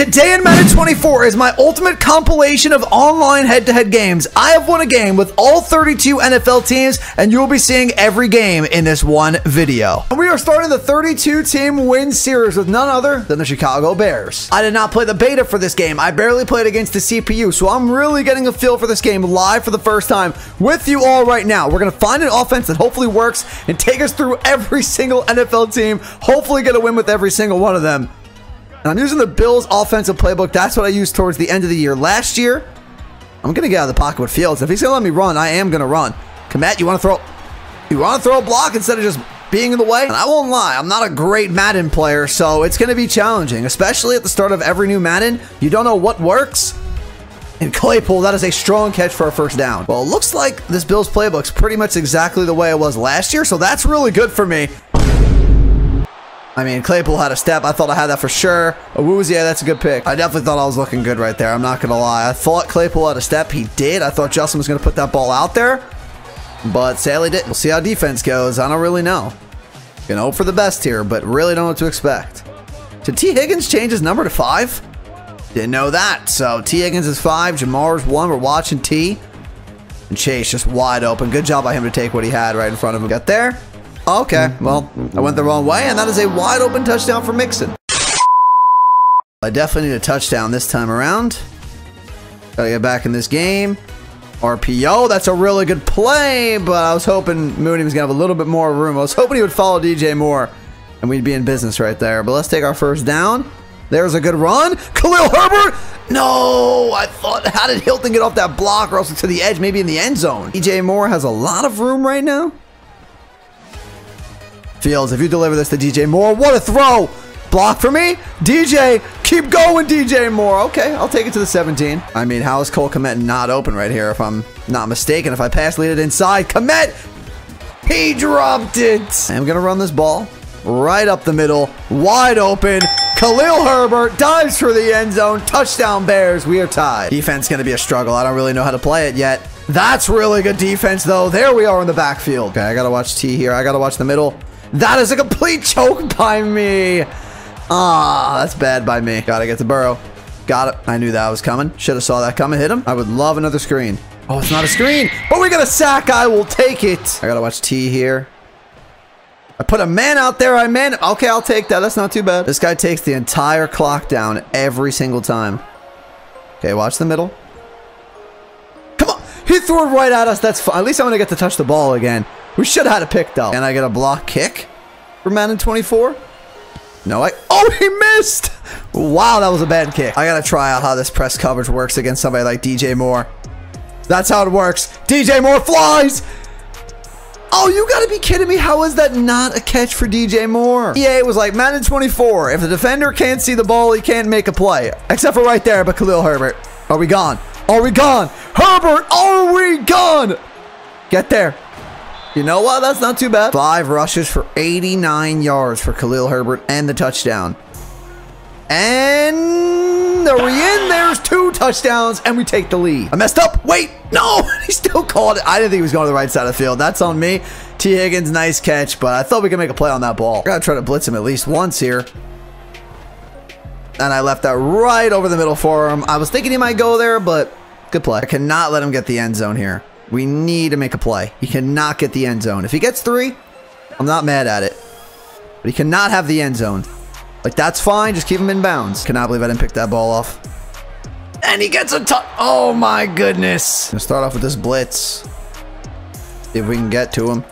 Today in Madden 24 is my ultimate compilation of online head-to-head games. I have won a game with all 32 NFL teams, and you will be seeing every game in this one video. And we are starting the 32-team win series with none other than the Chicago Bears. I did not play the beta for this game. I barely played against the CPU, so I'm really getting a feel for this game live for the first time with you all right now. We're going to find an offense that hopefully works and take us through every single NFL team, hopefully get a win with every single one of them. And I'm using the Bills offensive playbook. That's what I used towards the end of the year. Last year, I'm going to get out of the pocket with Fields. If he's going to let me run, I am going to run. Kmet, you want to throw you want to throw a block instead of just being in the way? And I won't lie, I'm not a great Madden player, so it's going to be challenging, especially at the start of every new Madden. You don't know what works. And Claypool, that is a strong catch for a first down. Well, it looks like this Bills playbook's pretty much exactly the way it was last year, so that's really good for me. I mean, Claypool had a step. I thought I had that for sure. Awuzie, yeah, that's a good pick. I definitely thought I was looking good right there. I'm not going to lie. I thought Claypool had a step. He did. I thought Justin was going to put that ball out there, but sadly didn't. We'll see how defense goes. I don't really know. Gonna hope for the best here, but really don't know what to expect. Did T. Higgins change his number to five? Didn't know that. So T. Higgins is five. Ja'Marr's one. We're watching T. And Chase just wide open. Good job by him to take what he had right in front of him. Got there. Okay, mm-hmm. well, I went the wrong way, and that is a wide open touchdown for Mixon. I definitely need a touchdown this time around. Gotta get back in this game. RPO, that's a really good play, but I was hoping Mooney was gonna have a little bit more room. I was hoping he would follow DJ Moore, and we'd be in business right there. But let's take our first down. There's a good run. Khalil Herbert. No, I thought, how did Hilton get off that block or else to the edge, maybe in the end zone? DJ Moore has a lot of room right now. Fields, if you deliver this to DJ Moore, what a throw! Block for me? DJ, keep going, DJ Moore. Okay, I'll take it to the 17. I mean, how is Cole Kmet not open right here if I'm not mistaken? If I pass lead it inside, Kmet, he dropped it. I'm going to run this ball right up the middle, wide open. Khalil Herbert dives for the end zone. Touchdown Bears. We are tied. Defense going to be a struggle. I don't really know how to play it yet. That's really good defense, though. There we are in the backfield. Okay, I got to watch T here. I got to watch the middle. That is a complete choke by me. Ah, that's bad by me. Gotta get to Burrow. Got it. I knew that was coming. Should have saw that coming. Hit him. I would love another screen. Oh, it's not a screen. But we got a sack. I will take it. I gotta watch T here. I put a man out there. I man. Okay, I'll take that. That's not too bad. This guy takes the entire clock down every single time. Okay, watch the middle. Come on. He threw it right at us. That's fine. At least I'm gonna get to touch the ball again. We should have had a pick, though. And I get a block kick for Madden 24? No, I... Oh, he missed! Wow, that was a bad kick. I gotta try out how this press coverage works against somebody like DJ Moore. That's how it works. DJ Moore flies! Oh, you gotta be kidding me. How is that not a catch for DJ Moore? EA was like Madden 24. If the defender can't see the ball, he can't make a play. Except for right there, but Khalil Herbert. Are we gone? Are we gone? Herbert, are we gone? Get there. You know what? That's not too bad. Five rushes for 89 yards for Khalil Herbert and the touchdown. And are we in? There's two touchdowns, and we take the lead. I messed up. Wait, no, he still called it. I didn't think he was going to the right side of the field. That's on me. T. Higgins, nice catch, but I thought we could make a play on that ball. I gotta try to blitz him at least once here. And I left that right over the middle for him. I was thinking he might go there, but good play. I cannot let him get the end zone here. We need to make a play. He cannot get the end zone. If he gets three, I'm not mad at it. But he cannot have the end zone. Like, that's fine. Just keep him in bounds. Cannot believe I didn't pick that ball off. And he gets a touch. Oh, my goodness. Gonna start off with this blitz. If we can get to him.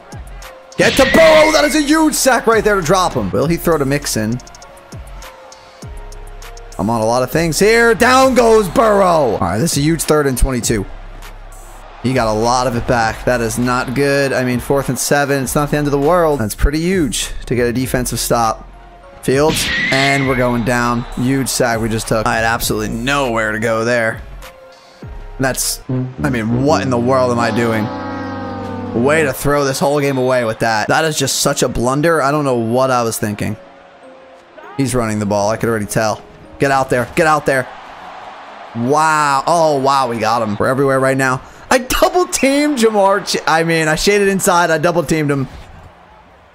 Get to Burrow. That is a huge sack right there to drop him. Will he throw to Mixon? I'm on a lot of things here. Down goes Burrow. All right, this is a huge third and 22. He got a lot of it back. That is not good. I mean, fourth and seven. It's not the end of the world. That's pretty huge to get a defensive stop. Fields, and we're going down. Huge sack we just took. I had absolutely nowhere to go there. That's, I mean, what in the world am I doing? Way to throw this whole game away with that. That is just such a blunder. I don't know what I was thinking. He's running the ball. I could already tell. Get out there. Get out there. Wow. Oh, wow. We got him. We're everywhere right now. I double teamed Ja'Marr. Ch I mean, I shaded inside. I double teamed him.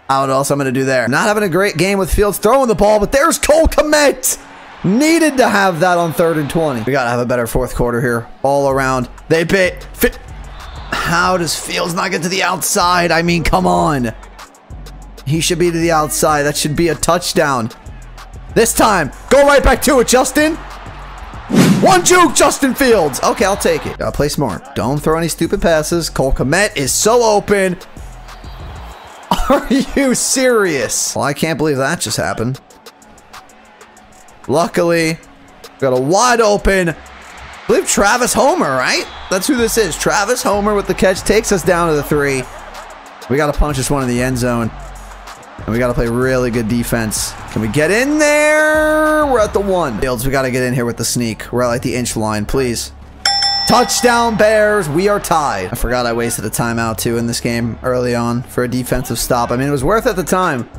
I don't know what else I'm going to do there. Not having a great game with Fields throwing the ball, but there's Cole Kmet. Needed to have that on third and 20. We got to have a better fourth quarter here. All around. They bit. Fit. How does Fields not get to the outside? I mean, come on. He should be to the outside. That should be a touchdown. This time, go right back to it, Justin. One juke, Justin Fields. Okay, I'll take it. Gotta play smart. Don't throw any stupid passes. Cole Kmet is so open. Are you serious? Well, I can't believe that just happened. Luckily, got a wide open. I believe Travis Homer, right? That's who this is. Travis Homer with the catch takes us down to the three. We got to punch this one in the end zone. And we got to play really good defense. Can we get in there? We're at the one. Fields, we got to get in here with the sneak. We're at like the inch line, please. Touchdown Bears. We are tied. I forgot I wasted a timeout too in this game early on for a defensive stop. I mean, it was worth at the time.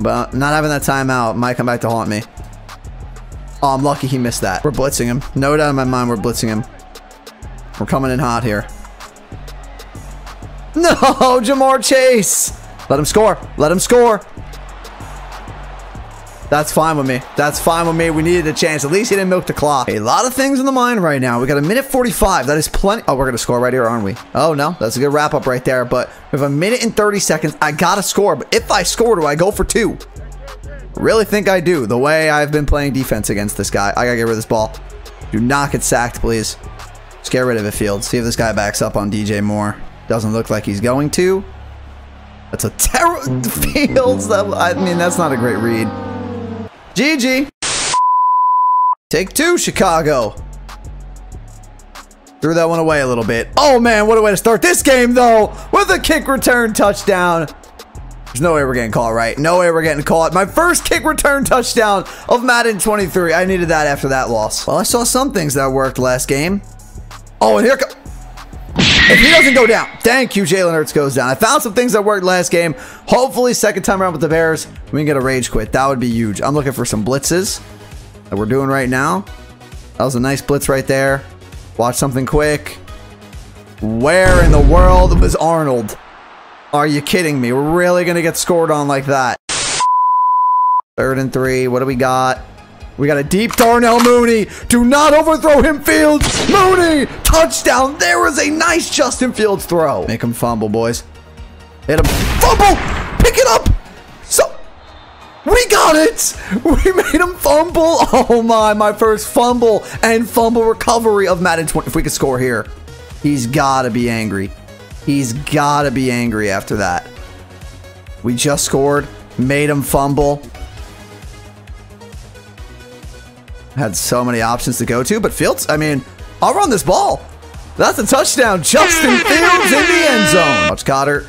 But not having that timeout might come back to haunt me. Oh, I'm lucky he missed that. We're blitzing him. No doubt in my mind we're blitzing him. We're coming in hot here. No, Ja'Marr Chase. Let him score. Let him score. That's fine with me. That's fine with me. We needed a chance. At least he didn't milk the clock. A lot of things in the mind right now. We got a minute 45. That is plenty. Oh, we're going to score right here, aren't we? Oh, no. That's a good wrap up right there. But we have a minute and 30 seconds. I got to score. But if I score, do I go for two? Really think I do. The way I've been playing defense against this guy. I got to get rid of this ball. Do not get sacked, please. Just get rid of it, Field. See if this guy backs up on DJ Moore. Doesn't look like he's going to. That's a terrible Fields. That I mean, that's not a great read. GG. Take two, Chicago. Threw that one away a little bit. Oh, man, what a way to start this game, though, with a kick return touchdown. There's no way we're getting caught, right? No way we're getting caught. My first kick return touchdown of Madden 23. I needed that after that loss. Well, I saw some things that worked last game. Oh, and here comes... If he doesn't go down, thank you, Jalen Hurts goes down. I found some things that worked last game. Hopefully, second time around with the Bears, we can get a rage quit. That would be huge. I'm looking for some blitzes that we're doing right now. That was a nice blitz right there. Watch something quick. Where in the world was Arnold? Are you kidding me? We're really going to get scored on like that. Third and three. What do we got? We got a deep Darnell Mooney. Do not overthrow him, Fields. Mooney, touchdown. There was a nice Justin Fields throw. Make him fumble, boys. Hit him. Fumble. Pick it up. So, we got it. We made him fumble. Oh, my. My first fumble and fumble recovery of Madden 20. If we could score here, he's got to be angry. He's got to be angry after that. We just scored. Made him fumble. Had so many options to go to, but Fields, I mean, I'll run this ball. That's a touchdown. Justin Fields in the end zone. Watch Goedert.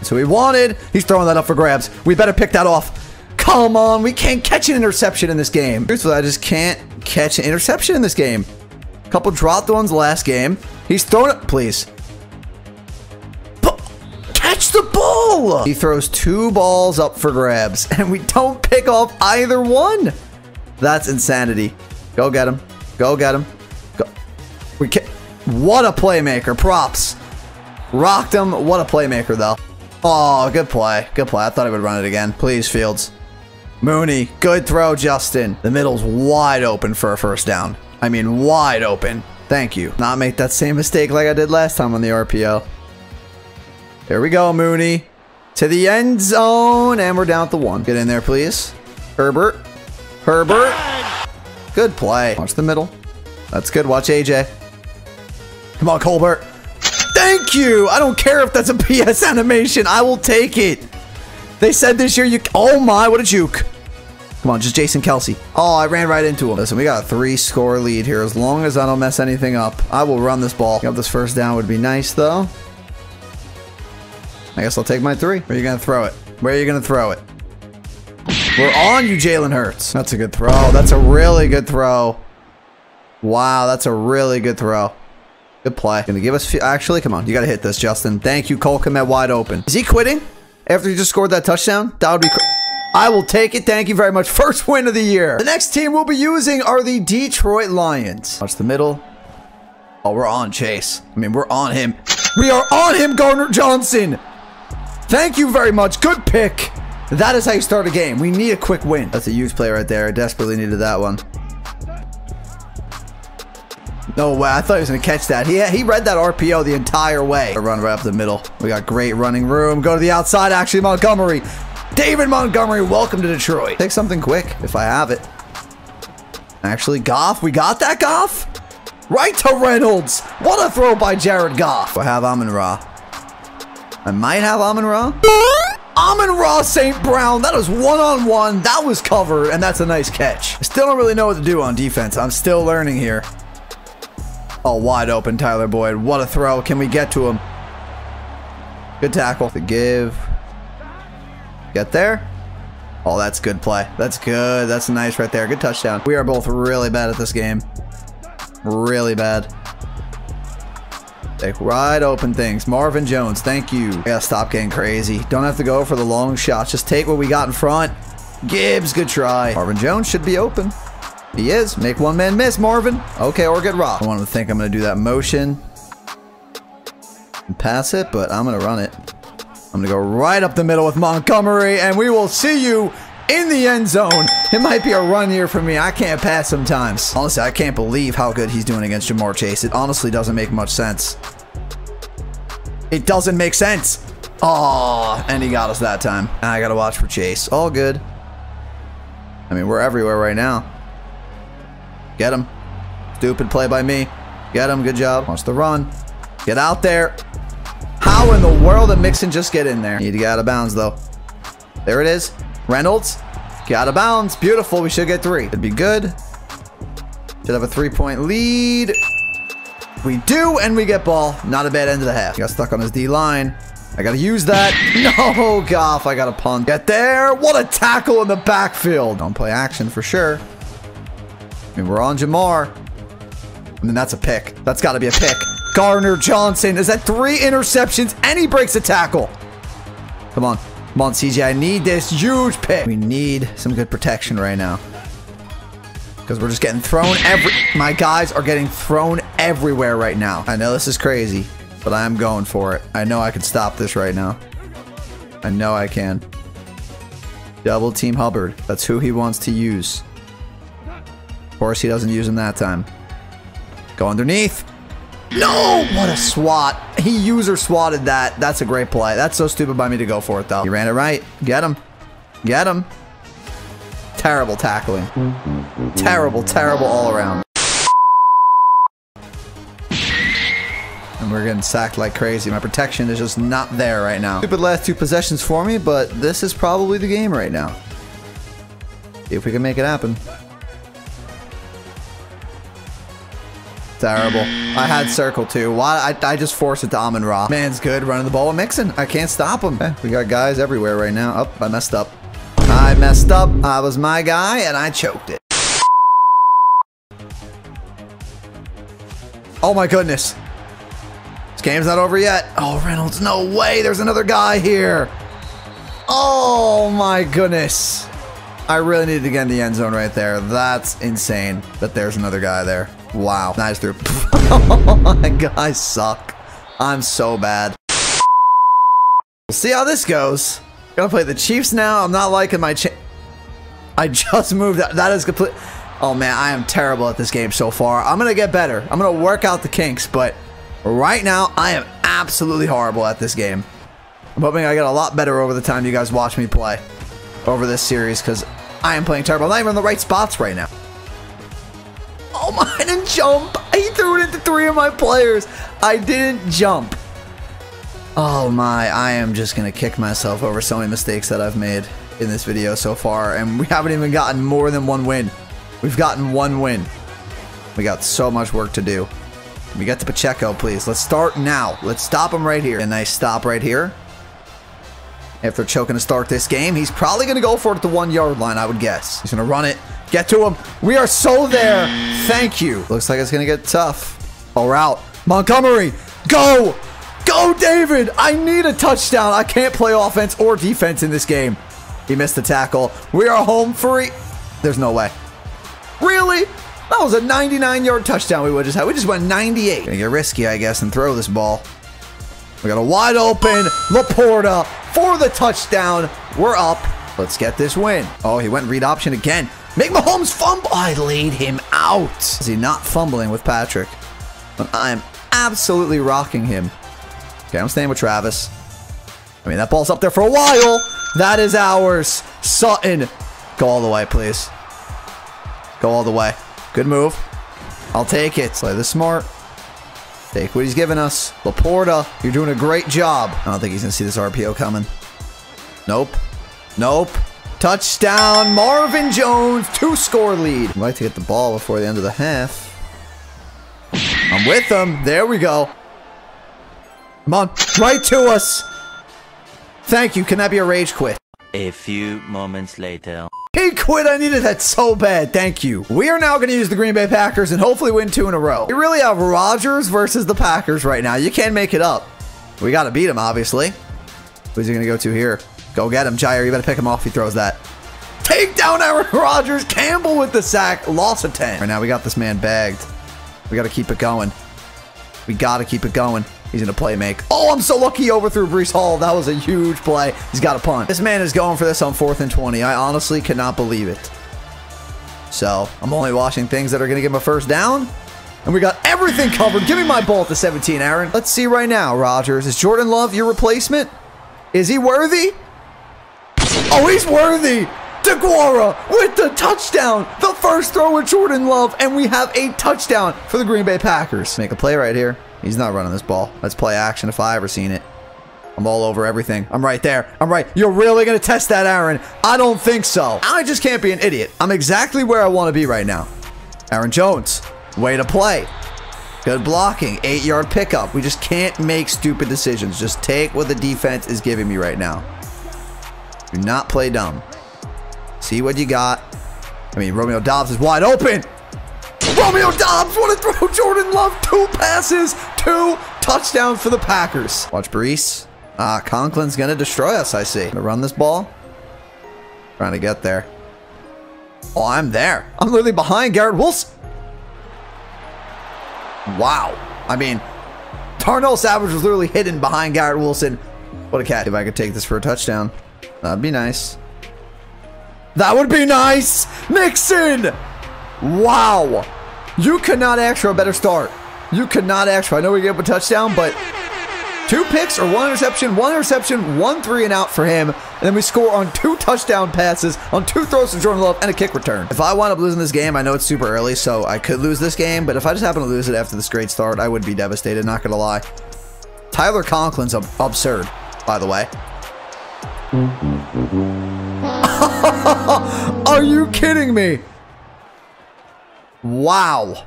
So he wanted. He's throwing that up for grabs. We better pick that off. Come on. We can't catch an interception in this game. Truthfully, I just can't catch an interception in this game. Couple dropped ones last game. He's throwing it. Please. catch the ball. He throws two balls up for grabs, and we don't pick off either one. That's insanity. Go get him. Go get him. Go. We can What a playmaker. Props. Rocked him. What a playmaker, though. Oh, good play. Good play. I thought I would run it again. Please, Fields. Mooney. Good throw, Justin. The middle's wide open for a first down. I mean, wide open. Thank you. Not make that same mistake like I did last time on the RPO. There we go, Mooney. To the end zone, and we're down at the one. Get in there, please. Herbert. Herbert. Good play. Watch the middle. That's good. Watch AJ. Come on, Colbert. Thank you. I don't care if that's a PS animation. I will take it. They said this year you... Oh my, what a juke. Come on, just Jason Kelce. Oh, I ran right into him. Listen, we got a three-score lead here. As long as I don't mess anything up, I will run this ball. Get this first down would be nice, though. I guess I'll take my three. Where are you going to throw it? Where are you going to throw it? We're on you, Jalen Hurts. That's a good throw. That's a really good throw. Wow, that's a really good throw. Good play. Gonna give us... Actually, come on. You gotta hit this, Justin. Thank you, Cole Kmet wide open. Is he quitting after he just scored that touchdown? That would be... I will take it. Thank you very much. First win of the year. The next team we'll be using are the Detroit Lions. Watch the middle. Oh, we're on Chase. I mean, we're on him. We are on him, Gardner Johnson. Thank you very much. Good pick. That is how you start a game. We need a quick win. That's a huge play right there. I desperately needed that one. No way. I thought he was going to catch that. He, he read that RPO the entire way. Run right up the middle. We got great running room. Go to the outside, actually, Montgomery. David Montgomery, welcome to Detroit. Take something quick if I have it. Actually, Goff. We got that, Goff? Right to Reynolds. What a throw by Jared Goff. I have Amon Ra. I might have Amon Ra. Amon Ra St. Brown. That was one-on-one. -on -one. That was covered, and that's a nice catch. I still don't really know what to do on defense. I'm still learning here. Oh, wide open, Tyler Boyd. What a throw. Can we get to him? Good tackle. To give. Get there. Oh, that's good play. That's good. That's nice right there. Good touchdown. We are both really bad at this game. Really bad. Take wide open things. Marvin Jones, thank you. Yeah, stop getting crazy. Don't have to go for the long shots. Just take what we got in front. Gibbs, good try. Marvin Jones should be open. He is. Make one man miss, Marvin. Okay, or get rocked. I want to think I'm going to do that motion and pass it, but I'm going to run it. I'm going to go right up the middle with Montgomery, and we will see you in the end zone. It might be a run here for me. I can't pass sometimes. Honestly, I can't believe how good he's doing against Ja'Marr Chase. It honestly doesn't make much sense. It doesn't make sense. Oh, and he got us that time. I gotta watch for Chase. All good. I mean, we're everywhere right now. Get him. Stupid play by me. Get him. Good job. Wants the run. Get out there. How in the world did Mixon just get in there? Need to get out of bounds, though. There it is. Reynolds, get out of bounds. Beautiful. We should get three. It'd be good. Should have a three-point lead. We do, and we get ball. Not a bad end of the half. He Got stuck on his D-line. I gotta use that. No, Goff. I gotta punt. Get there. What a tackle in the backfield. Don't play action for sure. I mean, we're on Ja'Marr. I mean, that's a pick. That's got to be a pick. Gardner Johnson. Is that three interceptions? And he breaks a tackle. Come on. Come on, CJ. I need this huge pick. We need some good protection right now. Because we're just getting thrown every... My guys are getting thrown everywhere right now. I know this is crazy, but I am going for it. I know I can stop this right now. I know I can. Double team Hubbard. That's who he wants to use. Of course, he doesn't use him that time. Go underneath. No! What a swat. He user swatted that. That's a great play. That's so stupid by me to go for it, though. He ran it right. Get him. Get him. Terrible tackling. Terrible, terrible all around. And we're getting sacked like crazy. My protection is just not there right now. Stupid last two possessions for me, but this is probably the game right now. If we can make it happen. Terrible. I had circle too. Why? I, I just forced it to Amon Ra. Man's good running the ball with Mixon. I can't stop him. Okay, we got guys everywhere right now. Oh, I messed up. I messed up. I was my guy and I choked it. Oh my goodness. This game's not over yet. Oh, Reynolds, no way. There's another guy here. Oh my goodness. I really needed to get in the end zone right there. That's insane that there's another guy there. Wow. Nice through. oh my god, I suck. I'm so bad. We'll see how this goes. Gonna play the Chiefs now. I'm not liking my I just moved. That, that is complete. Oh man, I am terrible at this game so far. I'm gonna get better. I'm gonna work out the kinks, but right now I am absolutely horrible at this game. I'm hoping I get a lot better over the time you guys watch me play over this series because I am playing terrible. I'm not even in the right spots right now. Oh my, I didn't jump. He threw it into three of my players. I didn't jump. Oh my, I am just going to kick myself over so many mistakes that I've made in this video so far. And we haven't even gotten more than one win. We've gotten one win. We got so much work to do. We got to Pacheco, please. Let's start now. Let's stop him right here. A nice stop right here. If they're choking to start this game, he's probably going to go for it at the one-yard line, I would guess. He's going to run it. Get to him. We are so there. Thank you. Looks like it's going to get tough. All route. Montgomery. Go. Go, David. I need a touchdown. I can't play offense or defense in this game. He missed the tackle. We are home free. There's no way. Really? That was a 99-yard touchdown we would just have. We just went 98. Gonna get risky, I guess, and throw this ball. We got a wide open Laporta for the touchdown. We're up. Let's get this win. Oh, he went read option again. Make Mahomes fumble. I laid him out. Is he not fumbling with Patrick? I'm absolutely rocking him. Okay, I'm staying with Travis. I mean, that ball's up there for a while. That is ours. Sutton. Go all the way, please. Go all the way. Good move. I'll take it. Play the smart. Take what he's giving us. Laporta, you're doing a great job. I don't think he's going to see this RPO coming. Nope. Nope. Touchdown, Marvin Jones, two-score lead. I'd like to get the ball before the end of the half. I'm with them. There we go. Come on, right to us. Thank you. Can that be a rage quit? A few moments later. He quit. I needed that so bad. Thank you. We are now going to use the Green Bay Packers and hopefully win two in a row. We really have Rodgers versus the Packers right now. You can't make it up. We got to beat him, obviously. Who's he going to go to here? Go get him, Jair. You better pick him off. He throws that. Take down Aaron Rodgers. Campbell with the sack. Loss of 10. Right now, we got this man bagged. We got to keep it going. We got to keep it going. He's going to play make. Oh, I'm so lucky he overthrew Breece Hall. That was a huge play. He's got a punt. This man is going for this on fourth and 20. I honestly cannot believe it. So I'm only watching things that are going to give him a first down. And we got everything covered. Give me my ball at the 17, Aaron. Let's see right now, Rodgers. Is Jordan Love your replacement? Is he worthy? Oh, he's worthy. DeGuara with the touchdown. The first throw with Jordan Love. And we have a touchdown for the Green Bay Packers. Make a play right here. He's not running this ball. Let's play action if I ever seen it. I'm all over everything. I'm right there. I'm right. You're really going to test that, Aaron? I don't think so. I just can't be an idiot. I'm exactly where I want to be right now. Aaron Jones, way to play. Good blocking. Eight yard pickup. We just can't make stupid decisions. Just take what the defense is giving me right now. Do not play dumb. See what you got. I mean, Romeo Doubs is wide open. Romeo Doubs, what a throw. Jordan Love, two passes, two touchdowns for the Packers. Watch Breece. Ah, Conklin's going to destroy us, I see. Gonna run this ball. Trying to get there. Oh, I'm there. I'm literally behind Garrett Wilson. Wow. I mean, Darnell Savage was literally hidden behind Garrett Wilson. What a cat. If I could take this for a touchdown, that'd be nice. That would be nice. Mixon. Wow. You could not ask for a better start. You could not ask for. I know we gave up a touchdown, but two picks or one interception, one interception, one three and out for him. And then we score on two touchdown passes, on two throws to Jordan Love, and a kick return. If I wind up losing this game, I know it's super early, so I could lose this game. But if I just happen to lose it after this great start, I would be devastated, not going to lie. Tyler Conklin's ab absurd, by the way. Are you kidding me? Wow.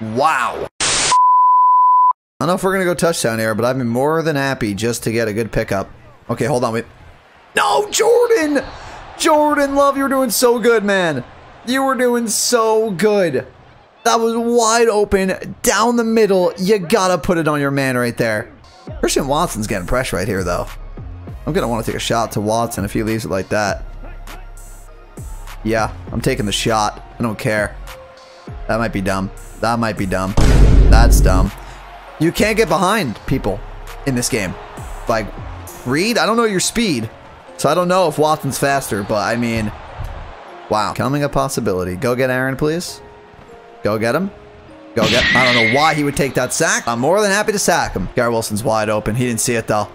Wow. I don't know if we're going to go touchdown here, but I've been more than happy just to get a good pickup. Okay, hold on. Wait. No, Jordan! Jordan Love, you were doing so good, man. You were doing so good. That was wide open, down the middle. You gotta put it on your man right there. Christian Watson's getting pressure right here, though. I'm gonna want to take a shot to Watson if he leaves it like that. Yeah, I'm taking the shot. I don't care. That might be dumb. That might be dumb. That's dumb. You can't get behind people in this game. Like, Reed, I don't know your speed. So I don't know if Watson's faster, but I mean, wow. Coming a possibility. Go get Aaron, please. Go get him. Go get I don't know why he would take that sack. I'm more than happy to sack him. Garrett Wilson's wide open. He didn't see it, though.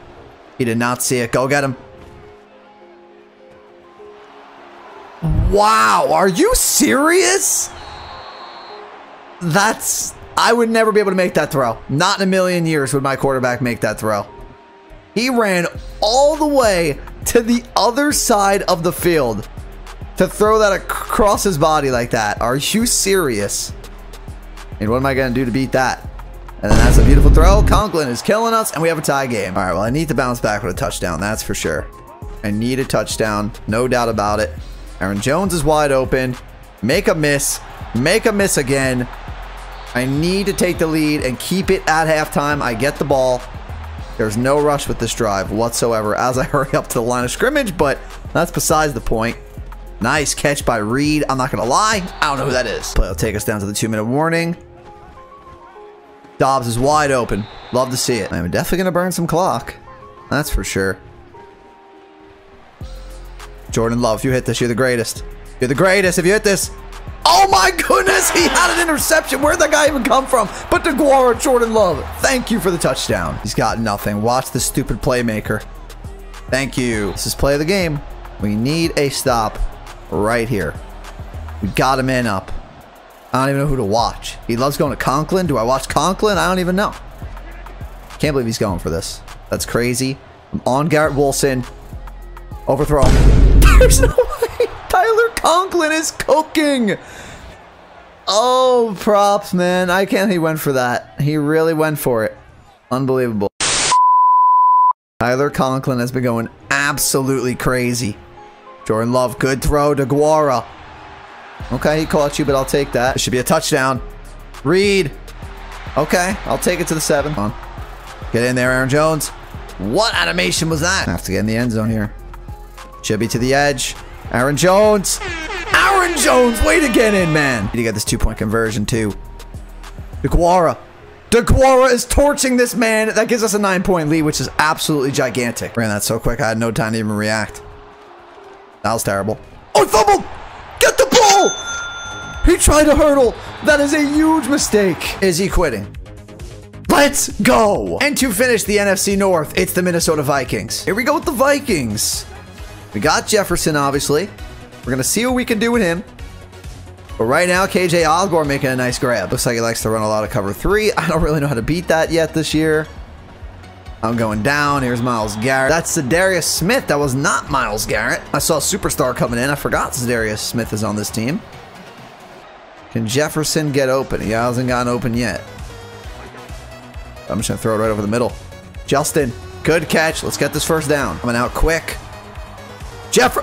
He did not see it. Go get him. Wow, are you serious? That's... I would never be able to make that throw. Not in a million years would my quarterback make that throw. He ran all the way to the other side of the field to throw that across his body like that. Are you serious? And what am I going to do to beat that? And then that's a beautiful throw. Conklin is killing us, and we have a tie game. All right, well, I need to bounce back with a touchdown. That's for sure. I need a touchdown. No doubt about it. Aaron Jones is wide open. Make a miss. Make a miss again. I need to take the lead and keep it at halftime. I get the ball. There's no rush with this drive whatsoever as I hurry up to the line of scrimmage, but that's besides the point. Nice catch by Reed. I'm not going to lie. I don't know who that is. Play will take us down to the two-minute warning. Doubs is wide open. Love to see it. I'm definitely going to burn some clock. That's for sure. Jordan Love, if you hit this, you're the greatest. You're the greatest if you hit this. Oh my goodness, he had an interception. Where'd that guy even come from? But DeGuara, Jordan Love, thank you for the touchdown. He's got nothing. Watch the stupid playmaker. Thank you. This is play of the game. We need a stop right here. We got him in up. I don't even know who to watch. He loves going to Conklin. Do I watch Conklin? I don't even know. Can't believe he's going for this. That's crazy. I'm on Garrett Wilson. Overthrow. There's no way. Tyler Conklin is cooking. Oh, props, man. I can't. He went for that. He really went for it. Unbelievable. Tyler Conklin has been going absolutely crazy. Jordan Love, good throw to Guara. Okay, he caught you, but I'll take that. It should be a touchdown. Reed. Okay, I'll take it to the seven. On. Get in there, Aaron Jones. What animation was that? I have to get in the end zone here. Be to the edge. Aaron Jones. Aaron Jones, way to get in, man. Need to get this two-point conversion, too. DeGuara. DeGuara is torching this man. That gives us a nine-point lead, which is absolutely gigantic. Ran that so quick, I had no time to even react. That was terrible. Oh, fumble! Get the ball! He tried to hurdle. That is a huge mistake. Is he quitting? Let's go! And to finish the NFC North, it's the Minnesota Vikings. Here we go with the Vikings. We got Jefferson, obviously. We're going to see what we can do with him. But right now, KJ Osborn making a nice grab. Looks like he likes to run a lot of cover three. I don't really know how to beat that yet this year. I'm going down. Here's Myles Garrett. That's Za'Darius Smith. That was not Myles Garrett. I saw Superstar coming in. I forgot Za'Darius Smith is on this team. Can Jefferson get open? He hasn't gotten open yet. I'm just going to throw it right over the middle. Justin, good catch. Let's get this first down. Coming out quick. Jeff.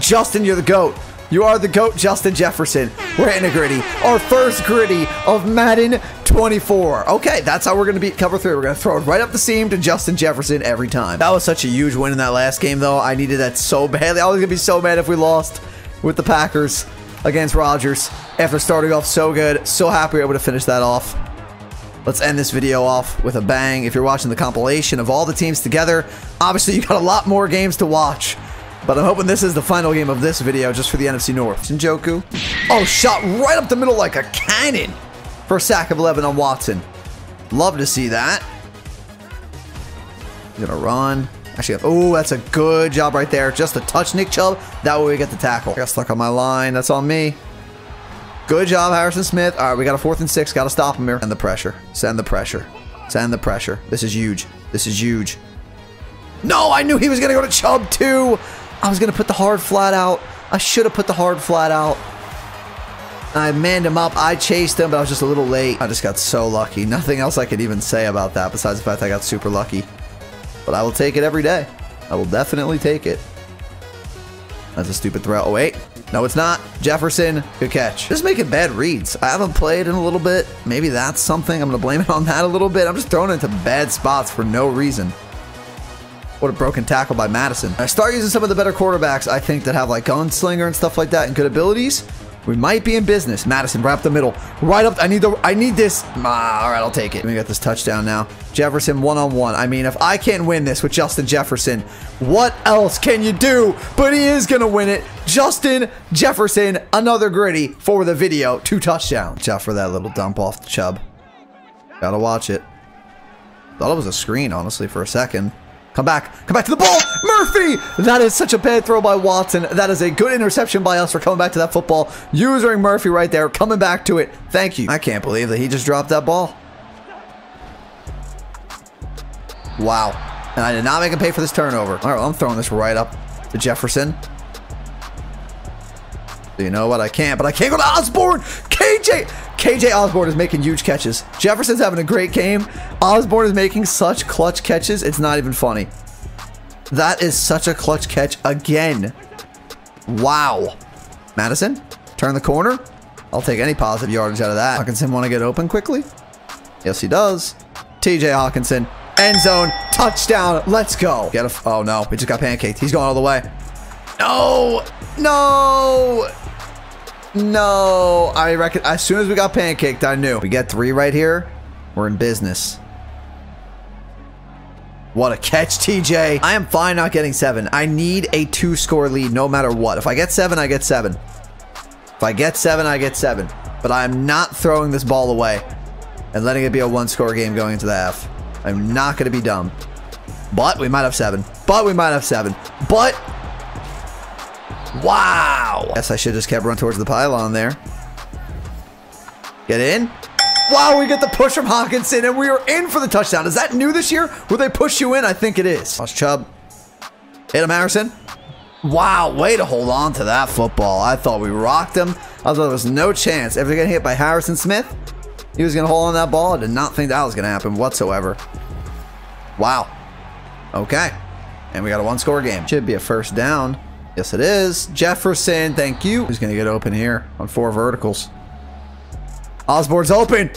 Justin, you're the GOAT. You are the GOAT, Justin Jefferson. We're in a gritty. Our first gritty of Madden 24. Okay, that's how we're going to beat cover three. We're going to throw it right up the seam to Justin Jefferson every time. That was such a huge win in that last game, though. I needed that so badly. I was going to be so mad if we lost with the Packers against Rodgers after starting off so good. So happy we were able to finish that off. Let's end this video off with a bang. If you're watching the compilation of all the teams together, obviously you got a lot more games to watch. But I'm hoping this is the final game of this video just for the NFC North. Njoku. Oh, shot right up the middle like a cannon a sack of 11 on Watson. Love to see that. He's gonna run. Actually, oh, that's a good job right there. Just a touch Nick Chubb. That way we get the tackle. I got stuck on my line. That's on me. Good job, Harrison Smith. All right, we got a fourth and six. Got to stop him here. Send the pressure. Send the pressure. Send the pressure. This is huge. This is huge. No, I knew he was going to go to Chubb too. I was going to put the hard flat out. I should have put the hard flat out. I manned him up. I chased him, but I was just a little late. I just got so lucky. Nothing else I could even say about that besides the fact I got super lucky. But I will take it every day. I will definitely take it. That's a stupid throw. Oh, wait. No, it's not. Jefferson, good catch. Just making bad reads. I haven't played in a little bit. Maybe that's something. I'm going to blame it on that a little bit. I'm just throwing into bad spots for no reason. What a broken tackle by Mattison. I start using some of the better quarterbacks, I think, that have like gunslinger and stuff like that and good abilities. We might be in business. Mattison, right up the middle. Right up. I need the. I need this. Ah, all right, I'll take it. We got this touchdown now. Jefferson one on one. I mean, if I can't win this with Justin Jefferson, what else can you do? But he is gonna win it. Justin Jefferson, another gritty for the video. Two touchdowns. Watch out for that little dump off the Chubb. Gotta watch it. Thought it was a screen, honestly, for a second. Come back. Come back to the ball. Murphy! That is such a bad throw by Watson. That is a good interception by us for coming back to that football. Using Murphy right there. Coming back to it. Thank you. I can't believe that he just dropped that ball. Wow. And I did not make him pay for this turnover. All right, well, I'm throwing this right up to Jefferson. You know what? I can't, but I can't go to Osborn. KJ. KJ Osborn is making huge catches. Jefferson's having a great game. Osborn is making such clutch catches. It's not even funny. That is such a clutch catch again. Wow. Mattison, turn the corner. I'll take any positive yardage out of that. Hockenson want to get open quickly? Yes, he does. TJ Hockenson, end zone, touchdown. Let's go. Get a. Oh no, we just got pancaked. He's going all the way. No, no. No, I reckon as soon as we got pancaked, I knew. We get three right here. We're in business. What a catch, TJ. I am fine not getting seven. I need a two-score lead no matter what. If I get seven, I get seven. If I get seven, I get seven. But I'm not throwing this ball away and letting it be a one-score game going into the half. I'm not going to be dumb. But we might have seven. But we might have seven. But... Wow! Guess I should just kept running towards the pylon there. Get in. Wow, we get the push from Hockenson, and we are in for the touchdown. Is that new this year? Will they push you in? I think it is. Watch Chubb. Hit him, Harrison. Wow, way to hold on to that football. I thought we rocked him. I thought there was no chance. If they're getting hit by Harrison Smith, he was going to hold on that ball. I did not think that was going to happen whatsoever. Wow. Okay. And we got a one-score game. Should be a first down. Yes, it is. Jefferson, thank you. Who's going to get open here on four verticals? Osborn's open.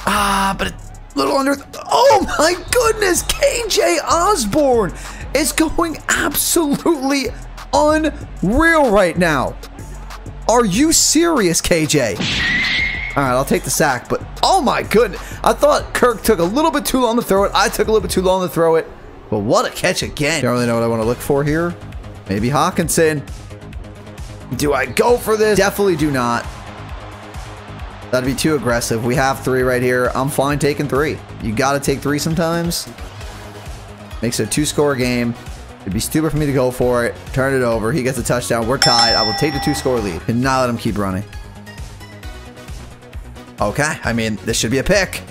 Ah, but a little under. Oh my goodness. KJ Osborn is going absolutely unreal right now. Are you serious, KJ? All right, I'll take the sack, but oh my goodness. I thought Kirk took a little bit too long to throw it. I took a little bit too long to throw it. But what a catch again. I Don't really know what I want to look for here. Maybe Hockenson. Do I go for this? Definitely do not. That'd be too aggressive. We have three right here. I'm fine taking three. You got to take three sometimes. Makes it a two-score game. It'd be stupid for me to go for it. Turn it over. He gets a touchdown. We're tied. I will take the two-score lead. And not let him keep running. Okay. I mean, this should be a pick.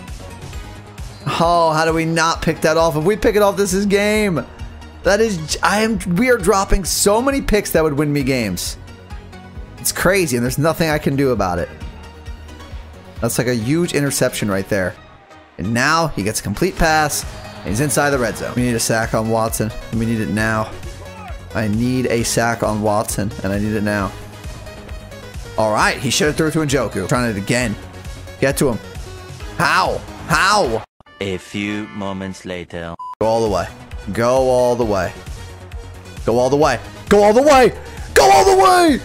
Oh, how do we not pick that off? If we pick it off, this is game. That is, I am, we are dropping so many picks that would win me games. It's crazy, and there's nothing I can do about it. That's like a huge interception right there. And now he gets a complete pass. And he's inside the red zone. We need a sack on Watson. And we need it now. I need a sack on Watson. And I need it now. All right. He should have threw it to Njoku. Trying it again. Get to him. How? How? A few moments later. Go all the way. Go all the way. Go all the way. Go all the way. Go all the way.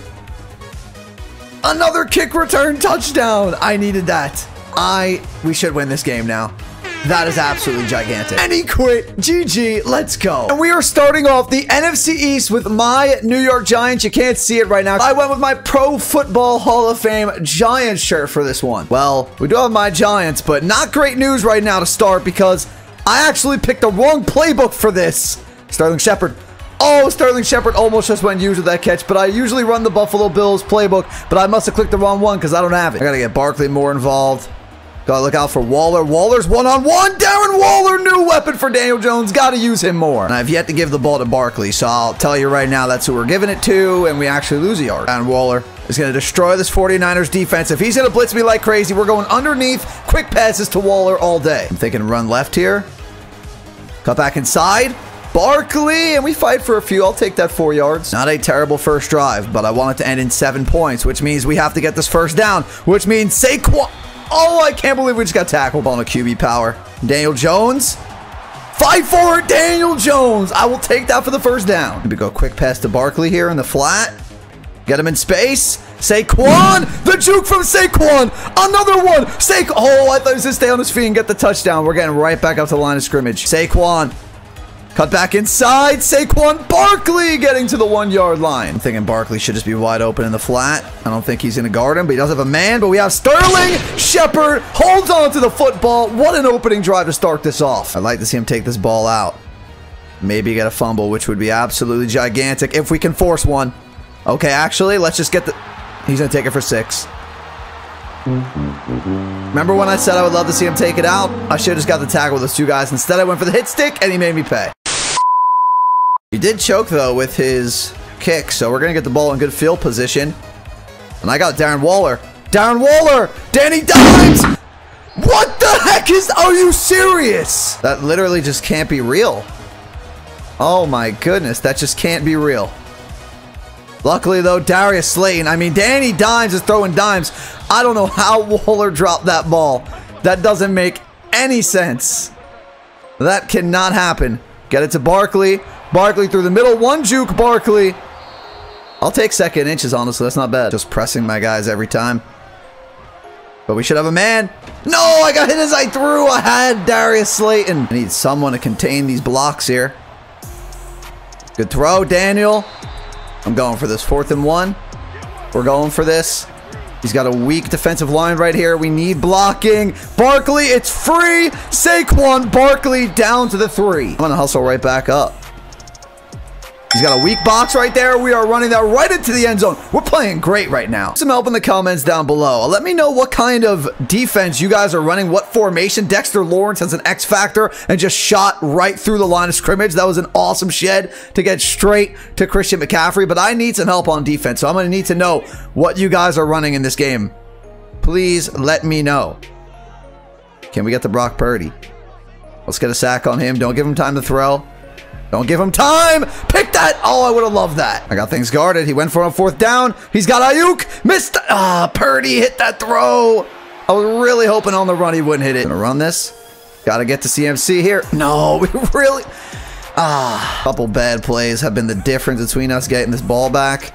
Another kick return touchdown. I needed that. I, we should win this game now. That is absolutely gigantic. And he quit. GG. Let's go. And we are starting off the NFC East with my New York Giants. You can't see it right now. I went with my Pro Football Hall of Fame Giants shirt for this one. Well, we do have my Giants, but not great news right now to start because I actually picked the wrong playbook for this. Sterling Shepard. Oh, Sterling Shepard almost just went used with that catch, but I usually run the Buffalo Bills playbook, but I must have clicked the wrong one because I don't have it. I got to get Barkley more involved. Gotta look out for Waller. Waller's one-on-one. -on -one. Darren Waller, new weapon for Daniel Jones. Gotta use him more. And I've yet to give the ball to Barkley, so I'll tell you right now that's who we're giving it to, and we actually lose a yard. And Waller is going to destroy this 49ers defense. If he's going to blitz me like crazy, we're going underneath. Quick passes to Waller all day. I'm thinking run left here. Cut back inside. Barkley, and we fight for a few. I'll take that four yards. Not a terrible first drive, but I want it to end in seven points, which means we have to get this first down, which means Saquon. Oh, I can't believe we just got tackled on a QB power. Daniel Jones. Fight for it, Daniel Jones. I will take that for the first down. We go quick pass to Barkley here in the flat. Get him in space. Saquon. The juke from Saquon. Another one. Saquon. Oh, I thought he was going to stay on his feet and get the touchdown. We're getting right back up to the line of scrimmage. Saquon. Cut back inside. Saquon Barkley getting to the one yard line. I'm thinking Barkley should just be wide open in the flat. I don't think he's going to guard him, but he does have a man. But we have Sterling Shepard holds on to the football. What an opening drive to start this off. I'd like to see him take this ball out. Maybe get a fumble, which would be absolutely gigantic if we can force one. Okay, actually, let's just get the... He's going to take it for six. Remember when I said I would love to see him take it out? I should have just got the tackle with those two guys. Instead, I went for the hit stick, and he made me pay. He did choke, though, with his kick, so we're going to get the ball in good field position. And I got Darren Waller. Darren Waller! Danny Dimes! What the heck is... Are you serious? That literally just can't be real. Oh, my goodness. That just can't be real. Luckily, though, Darius Slayton. I mean, Danny Dimes is throwing dimes. I don't know how Waller dropped that ball. That doesn't make any sense. That cannot happen. Get it to Barkley. Barkley through the middle. One juke, Barkley. I'll take second inches, honestly. That's not bad. Just pressing my guys every time. But we should have a man. No, I got hit as I threw. I had Darius Slayton. I need someone to contain these blocks here. Good throw, Daniel. I'm going for this fourth and one. We're going for this. He's got a weak defensive line right here. We need blocking. Barkley, it's free. Saquon Barkley down to the three. I'm going to hustle right back up. He's got a weak box right there. We are running that right into the end zone. We're playing great right now. Some help in the comments down below. Let me know what kind of defense you guys are running, what formation. Dexter Lawrence has an X factor and just shot right through the line of scrimmage. That was an awesome shed to get straight to Christian McCaffrey, but I need some help on defense, so I'm going to need to know what you guys are running in this game. Please let me know. Can we get the Brock Purdy? Let's get a sack on him. Don't give him time to throw. Don't give him time. Pick that. Oh, I would have loved that. I got things guarded. He went for a fourth down. He's got Aiyuk. Missed. Ah, Purdy hit that throw. I was really hoping on the run he wouldn't hit it. Gonna run this. Got to get to CMC here. No, we really. Ah, couple bad plays have been the difference between us getting this ball back.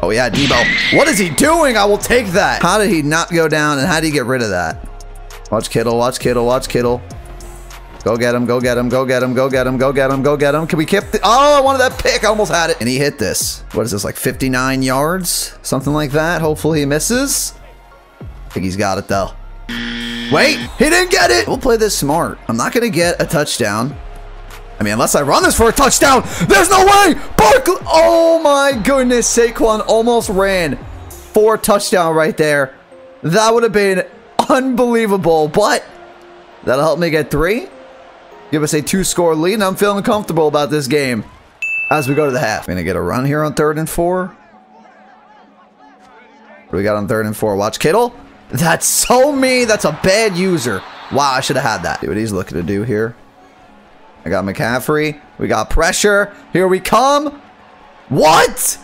Oh, yeah, Debo. What is he doing? I will take that. How did he not go down, and how did he get rid of that? Watch Kittle, watch Kittle, watch Kittle. Go get him, go get him, go get him, go get him, go get him, go get him. Can we keep the- Oh, I wanted that pick. I almost had it. And he hit this. What is this, like 59 yards? Something like that. Hopefully he misses. I think he's got it, though. Wait, he didn't get it. We'll play this smart. I'm not to get a touchdown. I mean, unless I run this for a touchdown. There's no way. Barkley. Oh, my goodness. Saquon almost ran for a touchdown right there. That would have been unbelievable, but that'll help me get three. Give us a two-score lead, and I'm feeling comfortable about this game as we go to the half. Gonna get a run here on third and four. What do we got on third and four? Watch Kittle. That's so me. That's a bad user. Wow, I should have had that. See what he's looking to do here. I got McCaffrey. We got pressure. Here we come. What?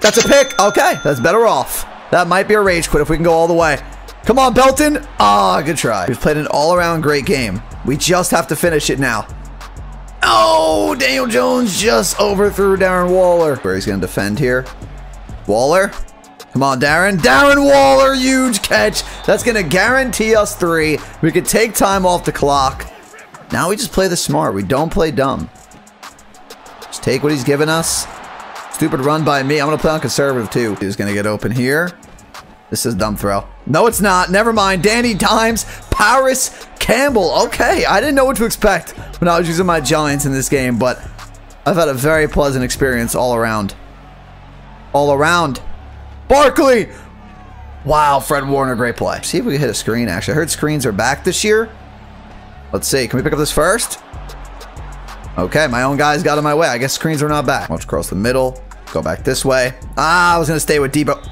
That's a pick. Okay, that's better off. That might be a rage quit if we can go all the way. Come on, Belton. Ah, oh, good try. We've played an all-around great game. We just have to finish it now. Oh, Daniel Jones just overthrew Darren Waller. Where he's going to defend here. Waller. Come on, Darren. Darren Waller, huge catch. That's going to guarantee us three. We could take time off the clock. Now we just play the smart. We don't play dumb. Just take what he's given us. Stupid run by me. I'm going to play on conservative, too. He's going to get open here. This is dumb throw. No, it's not. Never mind. Danny Dimes, Parris Campbell. Okay, I didn't know what to expect when I was using my Giants in this game, but I've had a very pleasant experience all around. All around. Barkley! Wow, Fred Warner, great play. See if we can hit a screen, actually. I heard screens are back this year. Let's see. Can we pick up this first? Okay, my own guys got in my way. I guess screens are not back. Watch across the middle. Go back this way. Ah, I was going to stay with Debo.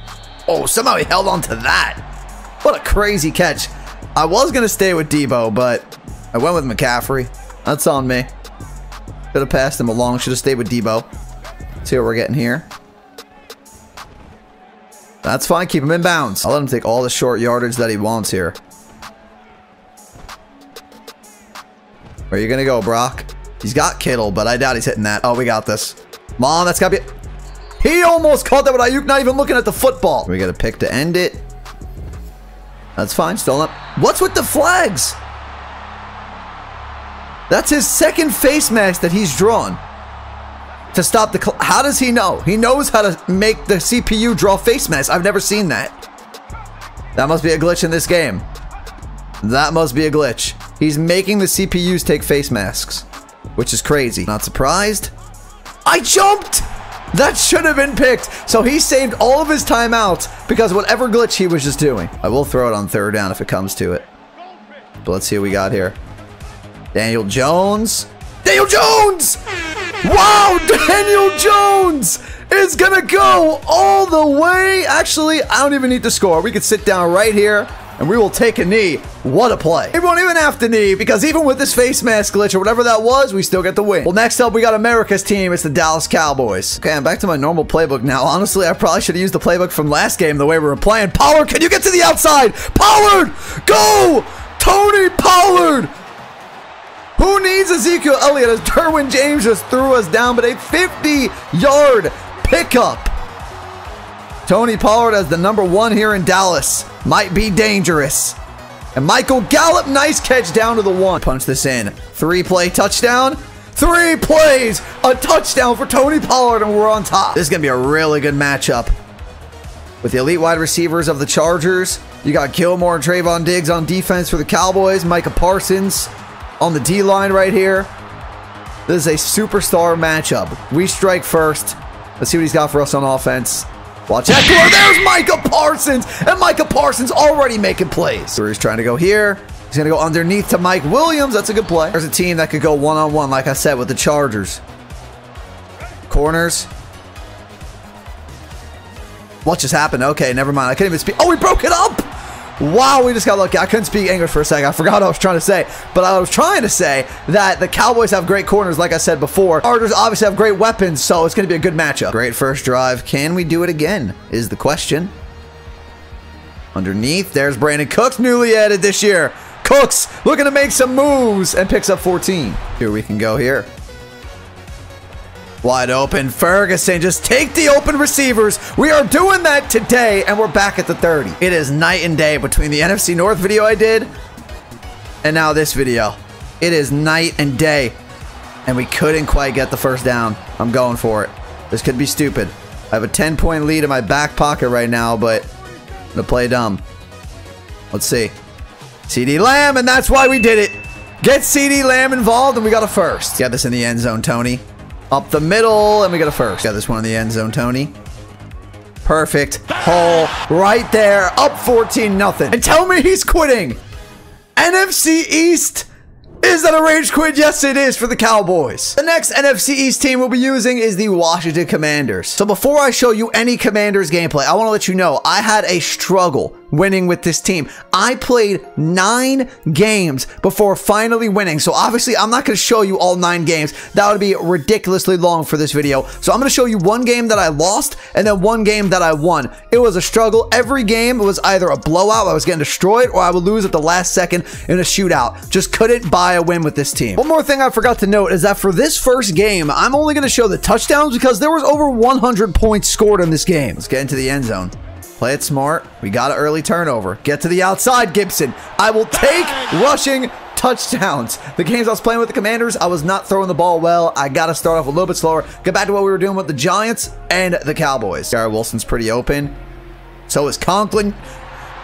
Oh, somehow he held on to that. What a crazy catch. I was going to stay with Debo, but I went with McCaffrey. That's on me. Should have passed him along. Should have stayed with Debo. See what we're getting here. That's fine. Keep him in bounds. I'll let him take all the short yardage that he wants here. Where are you going to go, Brock? He's got Kittle, but I doubt he's hitting that. Oh, we got this. Mom, that's got to be... He almost caught that with Aiyuk not even looking at the football. We got a pick to end it. That's fine. Still not. What's with the flags? That's his second face mask that he's drawn to stop the. How does he know? He knows how to make the CPU draw face masks. I've never seen that. That must be a glitch in this game. That must be a glitch. He's making the CPUs take face masks, which is crazy. Not surprised. I jumped! That should have been picked. So he saved all of his timeouts because whatever glitch he was just doing. I will throw it on third down if it comes to it. But let's see what we got here. Daniel Jones. Daniel Jones! Wow, Daniel Jones is gonna go all the way. Actually, I don't even need to score. We could sit down right here and we will take a knee. What a play. We won't even have to knee because even with this face mask glitch or whatever that was, we still get the win. Well, next up, we got America's team. It's the Dallas Cowboys. Okay, I'm back to my normal playbook now. Honestly, I probably should have used the playbook from last game the way we were playing. Pollard, can you get to the outside? Pollard, go! Tony Pollard! Who needs Ezekiel Elliott as Derwin James just threw us down, but a 50-yard pickup. Tony Pollard as the number one here in Dallas might be dangerous. And Michael Gallup, nice catch down to the one. Punch this in. Three play touchdown. Three plays. A touchdown for Tony Pollard, and we're on top. This is going to be a really good matchup. With the elite wide receivers of the Chargers, you got Gilmore and Trevon Diggs on defense for the Cowboys, Micah Parsons on the D line right here. This is a superstar matchup. We strike first. Let's see what he's got for us on offense. Watch Ekeler. There's Micah Parsons. And Micah Parsons already making plays. He's trying to go here. He's going to go underneath to Mike Williams. That's a good play. There's a team that could go one-on-one, -on -one, like I said, with the Chargers. Corners. What just happened? Okay, never mind. I couldn't even speak. Oh, we broke it up! Wow, we just got lucky. I couldn't speak English for a second. I forgot what I was trying to say. But I was trying to say that the Cowboys have great corners, like I said before. Chargers obviously have great weapons, so it's going to be a good matchup. Great first drive. Can we do it again, is the question. Underneath, there's Brandin Cooks, newly added this year. Cooks looking to make some moves and picks up 14. Here we can go here. Wide open. Ferguson, just take the open receivers. We are doing that today, and we're back at the 30. It is night and day between the NFC North video I did and now this video. It is night and day, and we couldn't quite get the first down. I'm going for it. This could be stupid. I have a 10-point lead in my back pocket right now, but I'm going to play dumb. Let's see. CeeDee Lamb, and that's why we did it. Get CeeDee Lamb involved, and we got a first. Get this in the end zone, Tony. Up the middle, and we got a first. Got this one in the end zone, Tony. Perfect. Hole right there. Up 14 nothing. And tell me he's quitting. NFC East is that a rage quit? Yes, it is for the Cowboys. The next NFC East team we'll be using is the Washington Commanders. So before I show you any Commanders gameplay, I want to let you know I had a struggle winning with this team. I played nine games before finally winning. So obviously I'm not going to show you all nine games. That would be ridiculously long for this video. So I'm going to show you one game that I lost and then one game that I won. It was a struggle. Every game was either a blowout, I was getting destroyed, or I would lose at the last second in a shootout. Just couldn't buy a win with this team. One more thing I forgot to note is that for this first game, I'm only going to show the touchdowns because there was over 100 points scored in this game. Let's get into the end zone. Play it smart. We got an early turnover. Get to the outside, Gibson. I will take rushing touchdowns. The games I was playing with the Commanders, I was not throwing the ball well. I got to start off a little bit slower. Get back to what we were doing with the Giants and the Cowboys. Garrett Wilson's pretty open. So is Conklin.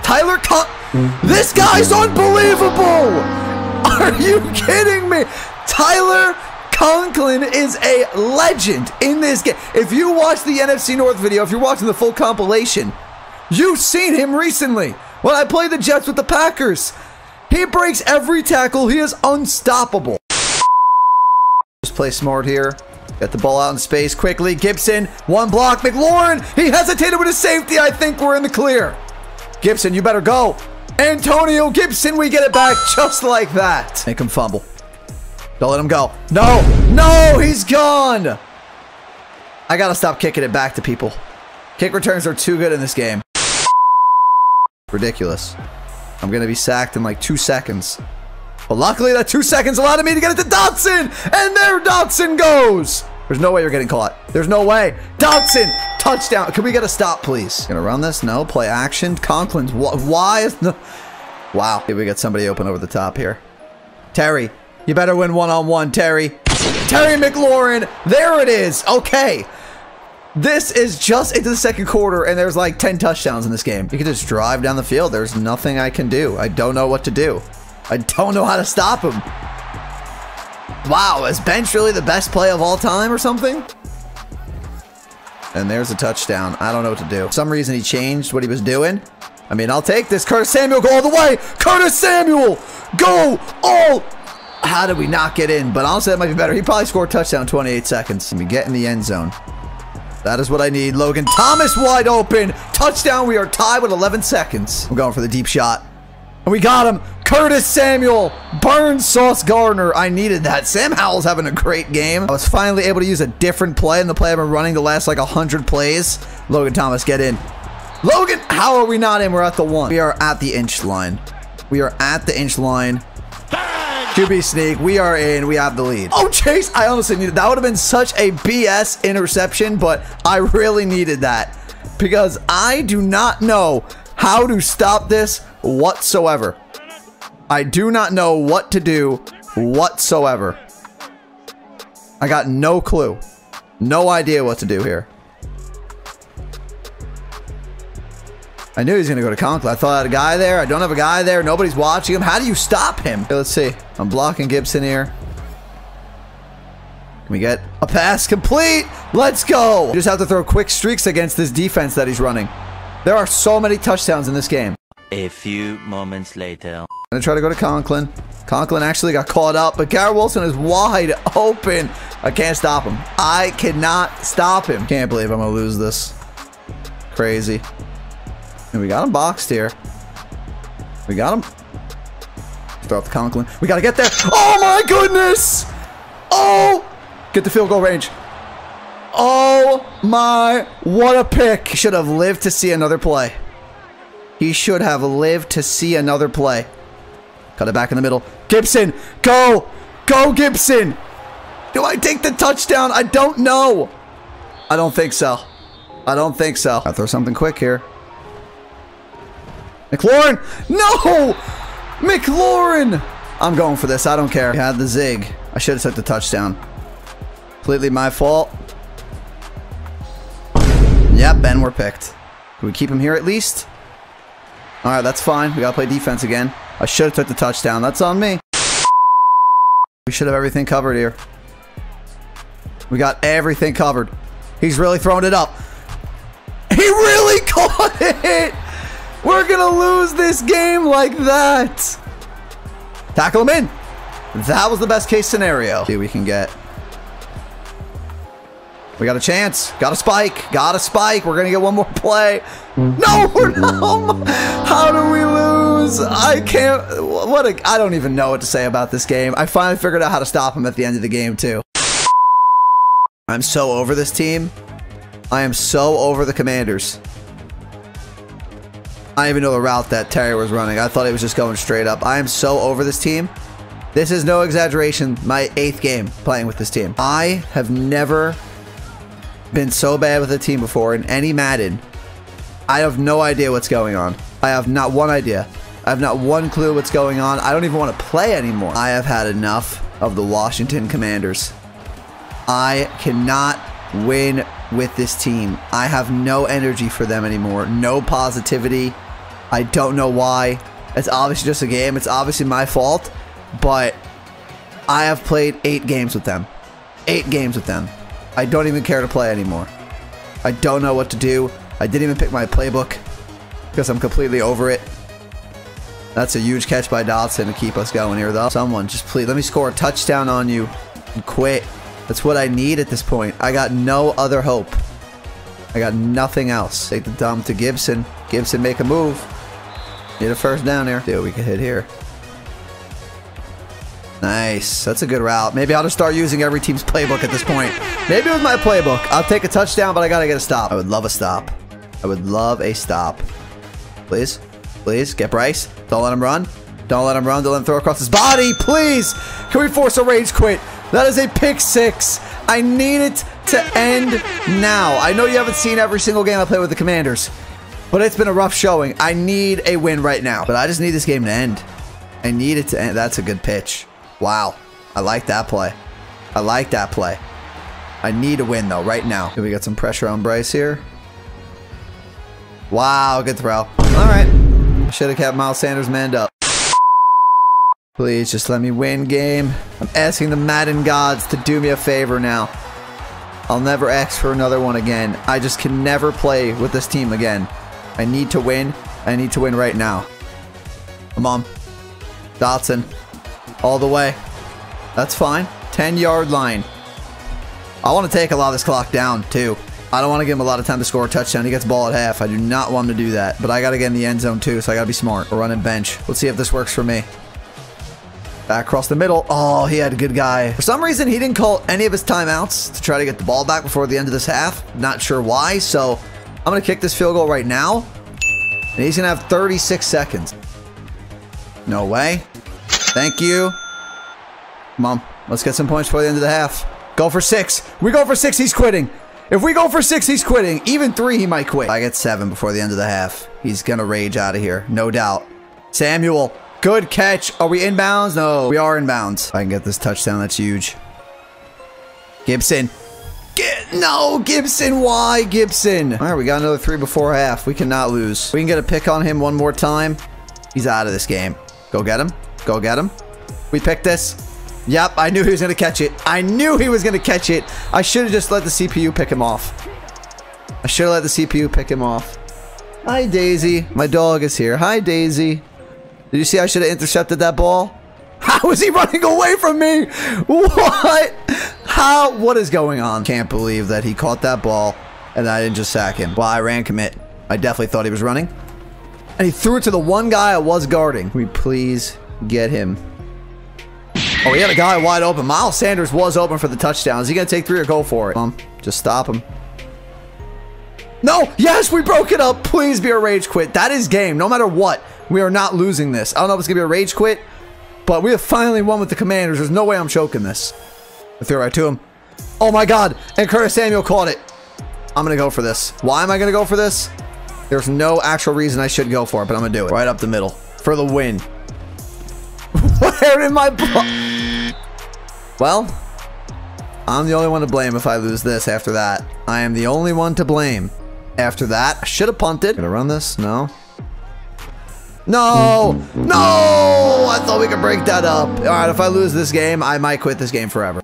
Tyler Con... This guy's unbelievable! Are you kidding me? Tyler Conklin is a legend in this game. If you watch the NFC North video, if you're watching the full compilation, You've seen him recently when I play the Jets with the Packers. He breaks every tackle. He is unstoppable. Just play smart here. Get the ball out in space quickly. Gibson, one block. McLaurin, he hesitated with his safety. I think we're in the clear. Gibson, you better go. Antonio Gibson, we get it back just like that. Make him fumble. Don't let him go. No, no, he's gone. I got to stop kicking it back to people. Kick returns are too good in this game. Ridiculous. I'm going to be sacked in like two seconds. But luckily, that two seconds allowed me to get it to Dotson. And there Dotson goes. There's no way you're getting caught. There's no way. Dotson, touchdown. Can we get a stop, please? Gonna run this? No. Play action. Conklin's. Why is the... Wow. Maybe we get somebody open over the top here. Terry, you better win one-on-one, -on -one, Terry. Terry McLaurin. There it is. Okay. This is just into the second quarter, and there's like 10 touchdowns in this game. You can just drive down the field. There's nothing I can do. I don't know what to do. I don't know how to stop him. Wow, is Bench really the best play of all time or something? And there's a touchdown. I don't know what to do. For some reason he changed what he was doing. I mean, I'll take this. Curtis Samuel, go all the way. Curtis Samuel, go all. How did we not get in? But honestly, that might be better. He probably scored touchdown 28 seconds. Let me get in the end zone. That is what I need. Logan Thomas wide open. Touchdown. We are tied with 11 seconds. I'm going for the deep shot. And we got him. Curtis Samuel. Burn Sauce Gardner. I needed that. Sam Howell's having a great game. I was finally able to use a different play in the play I've been running the last like 100 plays. Logan Thomas, get in. Logan, how are we not in? We're at the one. We are at the inch line. We are at the inch line. QB sneak. We are in. We have the lead. Oh, Chase. I honestly needed that. would have been such a BS interception, but I really needed that because I do not know how to stop this whatsoever. I do not know what to do whatsoever. I got no clue. No idea what to do here. I knew he was going to go to Conklin. I thought I had a guy there. I don't have a guy there. Nobody's watching him. How do you stop him? Okay, let's see. I'm blocking Gibson here. Can we get a pass complete? Let's go. You just have to throw quick streaks against this defense that he's running. There are so many touchdowns in this game. A few moments later. I'm going to try to go to Conklin. Conklin actually got caught up, but Garrett Wilson is wide open. I can't stop him. I cannot stop him. Can't believe I'm going to lose this. Crazy. And we got him boxed here. We got him. Throw up the Conklin. We got to get there. Oh my goodness. Oh. Get the field goal range. Oh my. What a pick. He should have lived to see another play. He should have lived to see another play. Cut it back in the middle. Gibson. Go. Go Gibson. Do I take the touchdown? I don't know. I don't think so. I don't think so. I'll throw something quick here. McLaurin! No! McLaurin! I'm going for this. I don't care. He had the zig. I should have took the touchdown. Completely my fault. Yep, Ben, we're picked. Can we keep him here at least? Alright, that's fine. We gotta play defense again. I should have took the touchdown. That's on me. We should have everything covered here. We got everything covered. He's really throwing it up. He really caught it! We're gonna lose this game like that. Tackle him in. That was the best case scenario. See we can get. We got a chance. Got a spike. Got a spike. We're gonna get one more play. No, no. How do we lose? I can't. What a. I don't even know what to say about this game. I finally figured out how to stop him at the end of the game too. I'm so over this team. I am so over the Commanders. I even know the route that Terry was running. I thought he was just going straight up. I am so over this team. This is no exaggeration. My eighth game playing with this team. I have never been so bad with a team before in any Madden. I have no idea what's going on. I have not one idea. I have not one clue what's going on. I don't even want to play anymore. I have had enough of the Washington Commanders. I cannot win with this team. I have no energy for them anymore. No positivity. I don't know why. It's obviously just a game. It's obviously my fault. But I have played eight games with them. Eight games with them. I don't even care to play anymore. I don't know what to do. I didn't even pick my playbook because I'm completely over it. That's a huge catch by Dotson to keep us going here, though. Someone, just please, let me score a touchdown on you and quit. That's what I need at this point. I got no other hope. I got nothing else. Take the dump to Gibson. Gibson make a move. Need a first down here. See what we can hit here. Nice. That's a good route. Maybe I'll just start using every team's playbook at this point. Maybe with my playbook. I'll take a touchdown, but I gotta get a stop. I would love a stop. I would love a stop. Please. Please. Get Bryce. Don't let him run. Don't let him run. Don't let him throw across his body. Please. Can we force a rage quit? That is a pick six. I need it to end now. I know you haven't seen every single game I play with the Commanders, but it's been a rough showing. I need a win right now, but I just need this game to end. I need it to end. That's a good pitch. Wow. I like that play. I like that play. I need a win, though, right now. We got some pressure on Bryce here? Wow, good throw. All right. Should have kept Miles Sanders manned up. Please, just let me win game. I'm asking the Madden gods to do me a favor now. I'll never ask for another one again. I just can never play with this team again. I need to win. I need to win right now. Come on. Dotson. All the way. That's fine. 10 yard line. I want to take a lot of this clock down, too. I don't want to give him a lot of time to score a touchdown. He gets the ball at half. I do not want him to do that. But I got to get in the end zone, too, so I got to be smart. We're running bench. Let's see if this works for me. Back across the middle. Oh, he had a good guy. For some reason, he didn't call any of his timeouts to try to get the ball back before the end of this half. Not sure why. So I'm going to kick this field goal right now. And he's going to have 36 seconds. No way. Thank you. Come on. Let's get some points before the end of the half. Go for six. We go for six. He's quitting. If we go for six, he's quitting. Even three, he might quit. I get seven before the end of the half. He's going to rage out of here. No doubt. Samuel. Good catch. Are we inbounds? No, we are inbounds. I can get this touchdown, that's huge. Gibson. Get, no, Gibson. Why, Gibson? All right, we got another three before half. We cannot lose. We can get a pick on him one more time. He's out of this game. Go get him. Go get him. We picked this. Yep, I knew he was going to catch it. I knew he was going to catch it. I should have just let the CPU pick him off. I should have let the CPU pick him off. Hi, Daisy. My dog is here. Hi, Daisy. Did you see I should have intercepted that ball? How is he running away from me? What? How? What is going on? Can't believe that he caught that ball and I didn't just sack him. Well, I ran commit. I definitely thought he was running. And he threw it to the one guy I was guarding. Can we please get him? Oh, he had a guy wide open. Miles Sanders was open for the touchdown. Is he going to take three or go for it? Um, just stop him. No! Yes, we broke it up. Please be a rage quit. That is game. No matter what, we are not losing this. I don't know if it's going to be a rage quit, but we have finally won with the commanders. There's no way I'm choking this. I threw it right to him. Oh my god. And Curtis Samuel caught it. I'm going to go for this. Why am I going to go for this? There's no actual reason I should go for it, but I'm going to do it. Right up the middle. For the win. Where did my Well, I'm the only one to blame if I lose this after that. I am the only one to blame. After that, I should have punted. Gonna run this? No. No! No! I thought we could break that up. All right, if I lose this game, I might quit this game forever.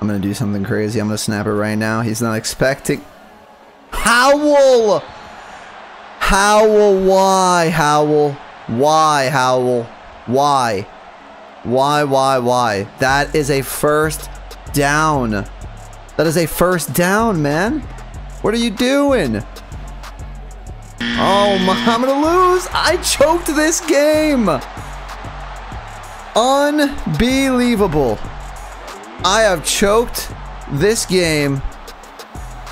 I'm gonna do something crazy. I'm gonna snap it right now. He's not expecting. Howell! Howell, why? Howell, why? Howell, why? Why, why, why? That is a first down. That is a first down, man. What are you doing? Oh, I'm to lose. I choked this game. Unbelievable. I have choked this game.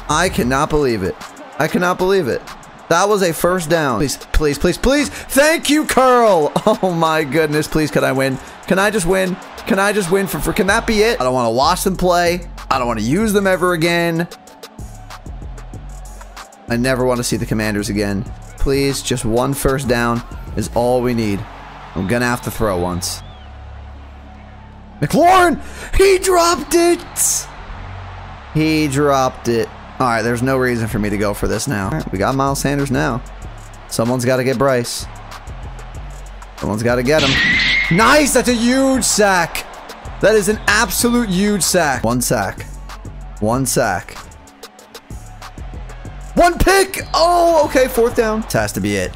I cannot believe it. I cannot believe it. That was a first down. Please, please, please, please. Thank you, Curl. Oh my goodness. Please, can I win? Can I just win? Can I just win for, for can that be it? I don't want to watch them play. I don't want to use them ever again. I never want to see the commanders again. Please, just one first down is all we need. I'm gonna have to throw once. McLaurin! He dropped it! He dropped it. Alright, there's no reason for me to go for this now. Right, we got Miles Sanders now. Someone's got to get Bryce. Someone's got to get him. Nice! That's a huge sack! That is an absolute huge sack. One sack. One sack. One pick! Oh, okay, fourth down. This has to be it.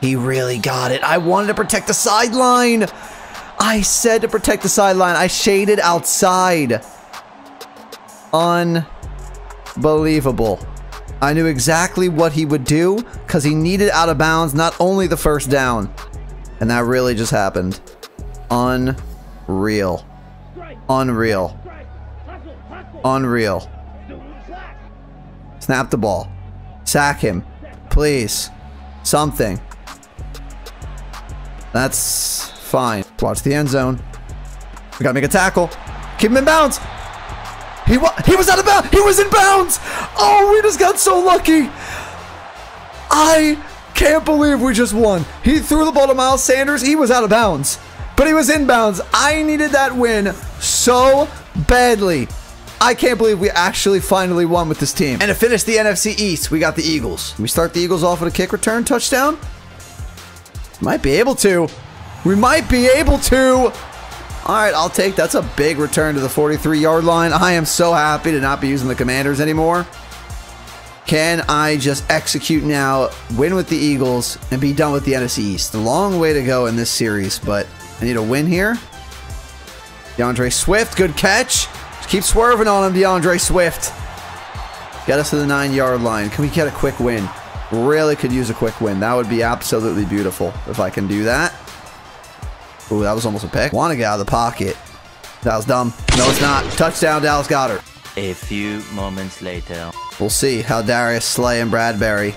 He really got it. I wanted to protect the sideline. I said to protect the sideline. I shaded outside. Unbelievable. I knew exactly what he would do because he needed out of bounds not only the first down. And that really just happened. Unreal. Unreal. Unreal. Snap the ball. Sack him. Please. Something. That's fine. Watch the end zone. We gotta make a tackle. Keep him in bounds. He wa he was out of bounds. He was in bounds. Oh, we just got so lucky. I can't believe we just won. He threw the ball to Miles Sanders. He was out of bounds, but he was in bounds. I needed that win so badly. I can't believe we actually finally won with this team. And to finish the NFC East, we got the Eagles. we start the Eagles off with a kick return touchdown? Might be able to. We might be able to. All right, I'll take that's a big return to the 43 yard line. I am so happy to not be using the commanders anymore. Can I just execute now, win with the Eagles, and be done with the NFC East? A long way to go in this series, but I need a win here. D'Andre Swift, good catch. Keep swerving on him, D'Andre Swift. Get us to the nine yard line. Can we get a quick win? Really could use a quick win. That would be absolutely beautiful if I can do that. Ooh, that was almost a pick. Want to get out of the pocket. That was dumb. No, it's not. Touchdown, Dallas Goedert. A few moments later. We'll see how Darius Slay and Bradberry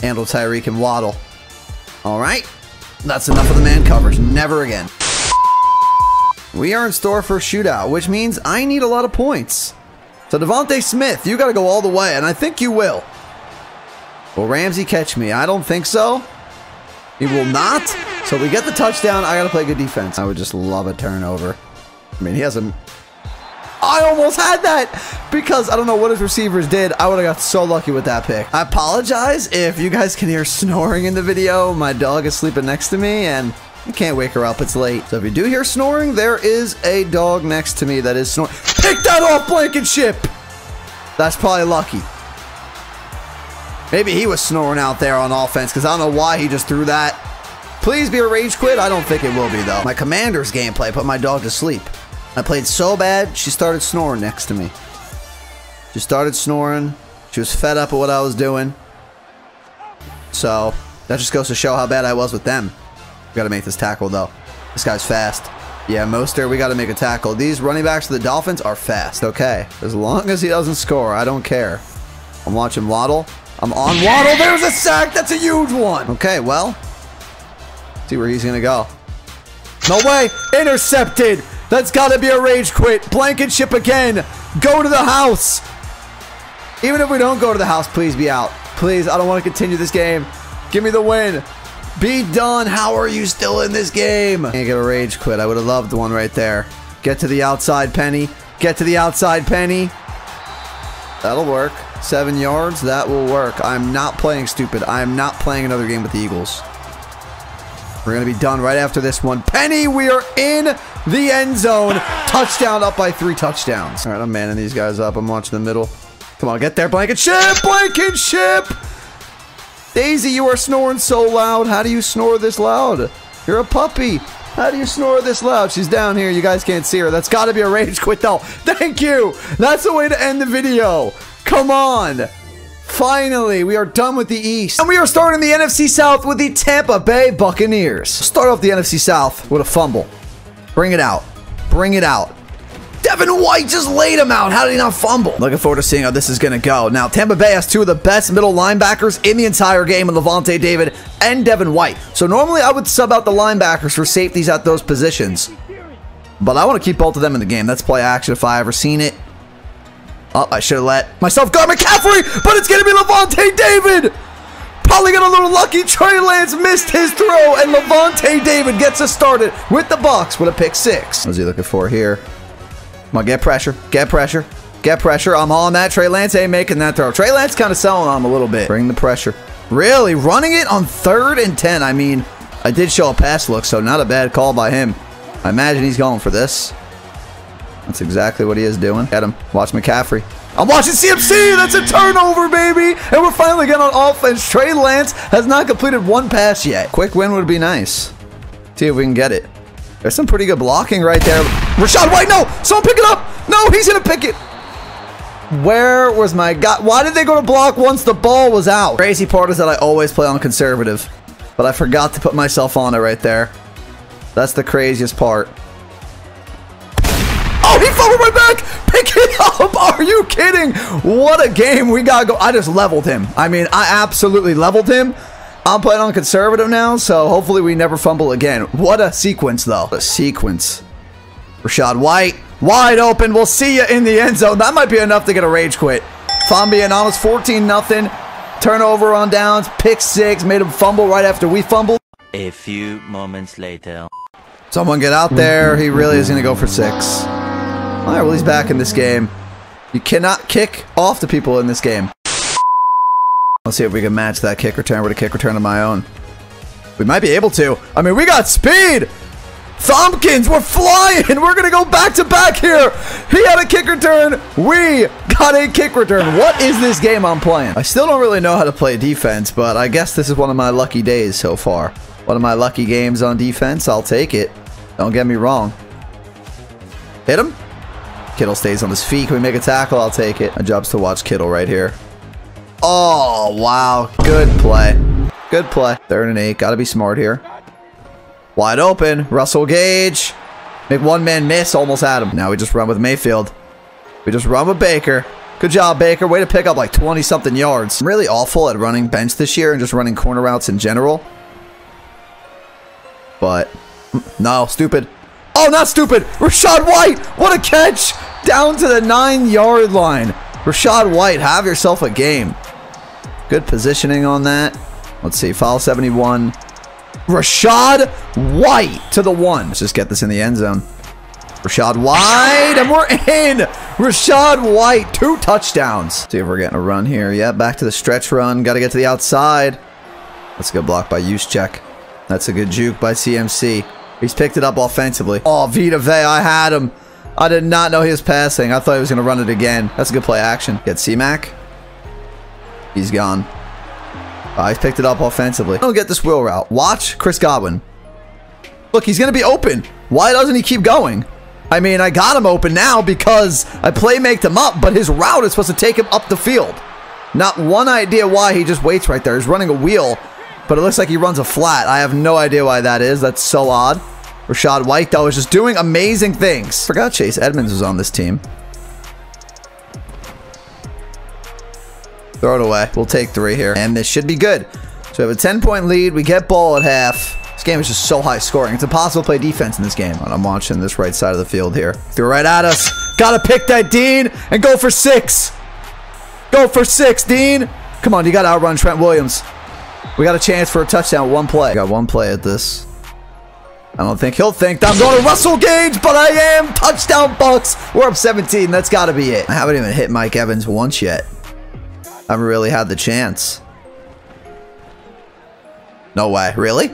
handle Tyreek and Waddle. All right. That's enough of the man covers. Never again. We are in store for a shootout, which means I need a lot of points. So DeVonta Smith, you got to go all the way, and I think you will. Will Ramsey catch me? I don't think so. He will not. So we get the touchdown. I got to play good defense. I would just love a turnover. I mean, he hasn't. I almost had that because I don't know what his receivers did. I would have got so lucky with that pick. I apologize if you guys can hear snoring in the video. My dog is sleeping next to me and I can't wake her up. It's late. So if you do hear snoring, there is a dog next to me that is snoring. Pick that off, Blankenship! That's probably lucky. Maybe he was snoring out there on offense because I don't know why he just threw that. Please be a rage quit. I don't think it will be, though. My commander's gameplay put my dog to sleep. I played so bad, she started snoring next to me. She started snoring. She was fed up with what I was doing. So, that just goes to show how bad I was with them. We gotta make this tackle, though. This guy's fast. Yeah, Mostert, we gotta make a tackle. These running backs for the Dolphins are fast. Okay. As long as he doesn't score, I don't care. I'm watching Waddle. I'm on Waddle. There's a sack. That's a huge one. Okay, well. See where he's gonna go. No way. Intercepted. That's got to be a rage quit. Blankenship again. Go to the house. Even if we don't go to the house, please be out. Please, I don't want to continue this game. Give me the win. Be done. How are you still in this game? Can't get a rage quit. I would have loved one right there. Get to the outside, Penny. Get to the outside, Penny. That'll work. Seven yards. That will work. I'm not playing stupid. I am not playing another game with the Eagles. We're going to be done right after this one. Penny, we are in the end zone. Touchdown up by three touchdowns. All right, I'm manning these guys up. I'm watching the middle. Come on, get there, Blankenship! Blankenship! Daisy, you are snoring so loud. How do you snore this loud? You're a puppy. How do you snore this loud? She's down here. You guys can't see her. That's got to be a rage quit, though. Thank you. That's the way to end the video. Come on. Finally, we are done with the East. And we are starting the NFC South with the Tampa Bay Buccaneers. Start off the NFC South with a fumble. Bring it out. Bring it out. Devin White just laid him out. How did he not fumble? Looking forward to seeing how this is going to go. Now, Tampa Bay has two of the best middle linebackers in the entire game in Lavonte David and Devin White. So normally I would sub out the linebackers for safeties at those positions. But I want to keep both of them in the game. That's play action if I ever seen it. Oh, I should have let myself go McCaffrey, but it's going to be Lavonte David. Probably got a little lucky. Trey Lance missed his throw, and Lavonte David gets us started with the box with a pick six. What's he looking for here? Come on, get pressure. Get pressure. Get pressure. I'm on that. Trey Lance ain't making that throw. Trey Lance kind of selling on him a little bit. Bring the pressure. Really? Running it on third and 10. I mean, I did show a pass look, so not a bad call by him. I imagine he's going for this. That's exactly what he is doing. Get him. Watch McCaffrey. I'm watching CMC. That's a turnover, baby. And we're finally getting on offense. Trey Lance has not completed one pass yet. Quick win would be nice. See if we can get it. There's some pretty good blocking right there. Rachaad White, no! Someone pick it up! No, he's gonna pick it! Where was my guy? Why did they go to block once the ball was out? Crazy part is that I always play on conservative. But I forgot to put myself on it right there. That's the craziest part. Oh, he fumbled my back! Pick it up! Are you kidding? What a game we got go. I just leveled him. I mean, I absolutely leveled him. I'm playing on conservative now, so hopefully we never fumble again. What a sequence, though. A sequence. Rachaad White, wide open. We'll see you in the end zone. That might be enough to get a rage quit. If I'm honest, 14 nothing. Turnover on downs, pick six, made him fumble right after we fumbled. A few moments later. Someone get out there. He really is going to go for six. All right, well, he's back in this game. You cannot kick off the people in this game. Let's see if we can match that kick return with a kick return of my own. We might be able to. I mean, we got speed. Thompkins, we're flying. We're to go back to back here. He had a kick return. We got a kick return. What is this game I'm playing? I still don't really know how to play defense, but I guess this is one of my lucky days so far. One of my lucky games on defense. I'll take it. Don't get me wrong. Hit him. Kittle stays on his feet. Can we make a tackle? I'll take it. My job's to watch Kittle right here. Oh, wow. Good play. Good play. Third and eight. Got to be smart here. Wide open. Russell Gage. Make one man miss. Almost had him. Now we just run with Mayfield. We just run with Baker. Good job, Baker. Way to pick up like 20-something yards. I'm really awful at running bench this year and just running corner routes in general. But, mm, no, stupid. Oh, not stupid. Rachaad White. What a catch. Down to the nine-yard line. Rachaad White, have yourself a game. Good positioning on that. Let's see. Foul 71. Rachaad White to the one. Let's just get this in the end zone. Rachaad White, and we're in. Rachaad White, two touchdowns. See if we're getting a run here. Yeah, back to the stretch run. Got to get to the outside. That's a good block by Juszczyk. That's a good juke by CMC. He's picked it up offensively. Oh, Vita Vea, I had him. I did not know he was passing. I thought he was going to run it again. That's a good play action. Get C-Mac. He's gone. Oh, he's picked it up offensively. I Don't get this wheel route. Watch Chris Godwin. Look, he's going to be open. Why doesn't he keep going? I mean, I got him open now because I play make him up, but his route is supposed to take him up the field. Not one idea why he just waits right there. He's running a wheel, but it looks like he runs a flat. I have no idea why that is. That's so odd. Rachaad White, though, is just doing amazing things. Forgot Chase Edmonds was on this team. Throw it away. We'll take three here. And this should be good. So we have a 10-point lead. We get ball at half. This game is just so high scoring. It's impossible to play defense in this game. I'm watching this right side of the field here. Threw right at us. Gotta pick that, Dean, and go for six. Go for six, Dean. Come on, you gotta outrun Trent Williams. We got a chance for a touchdown. One play. Got one play at this. I don't think he'll think I'm going to Russell Gage, but I am. Touchdown Bucks. We're up 17. That's got to be it. I haven't even hit Mike Evans once yet. I haven't really had the chance. No way. Really?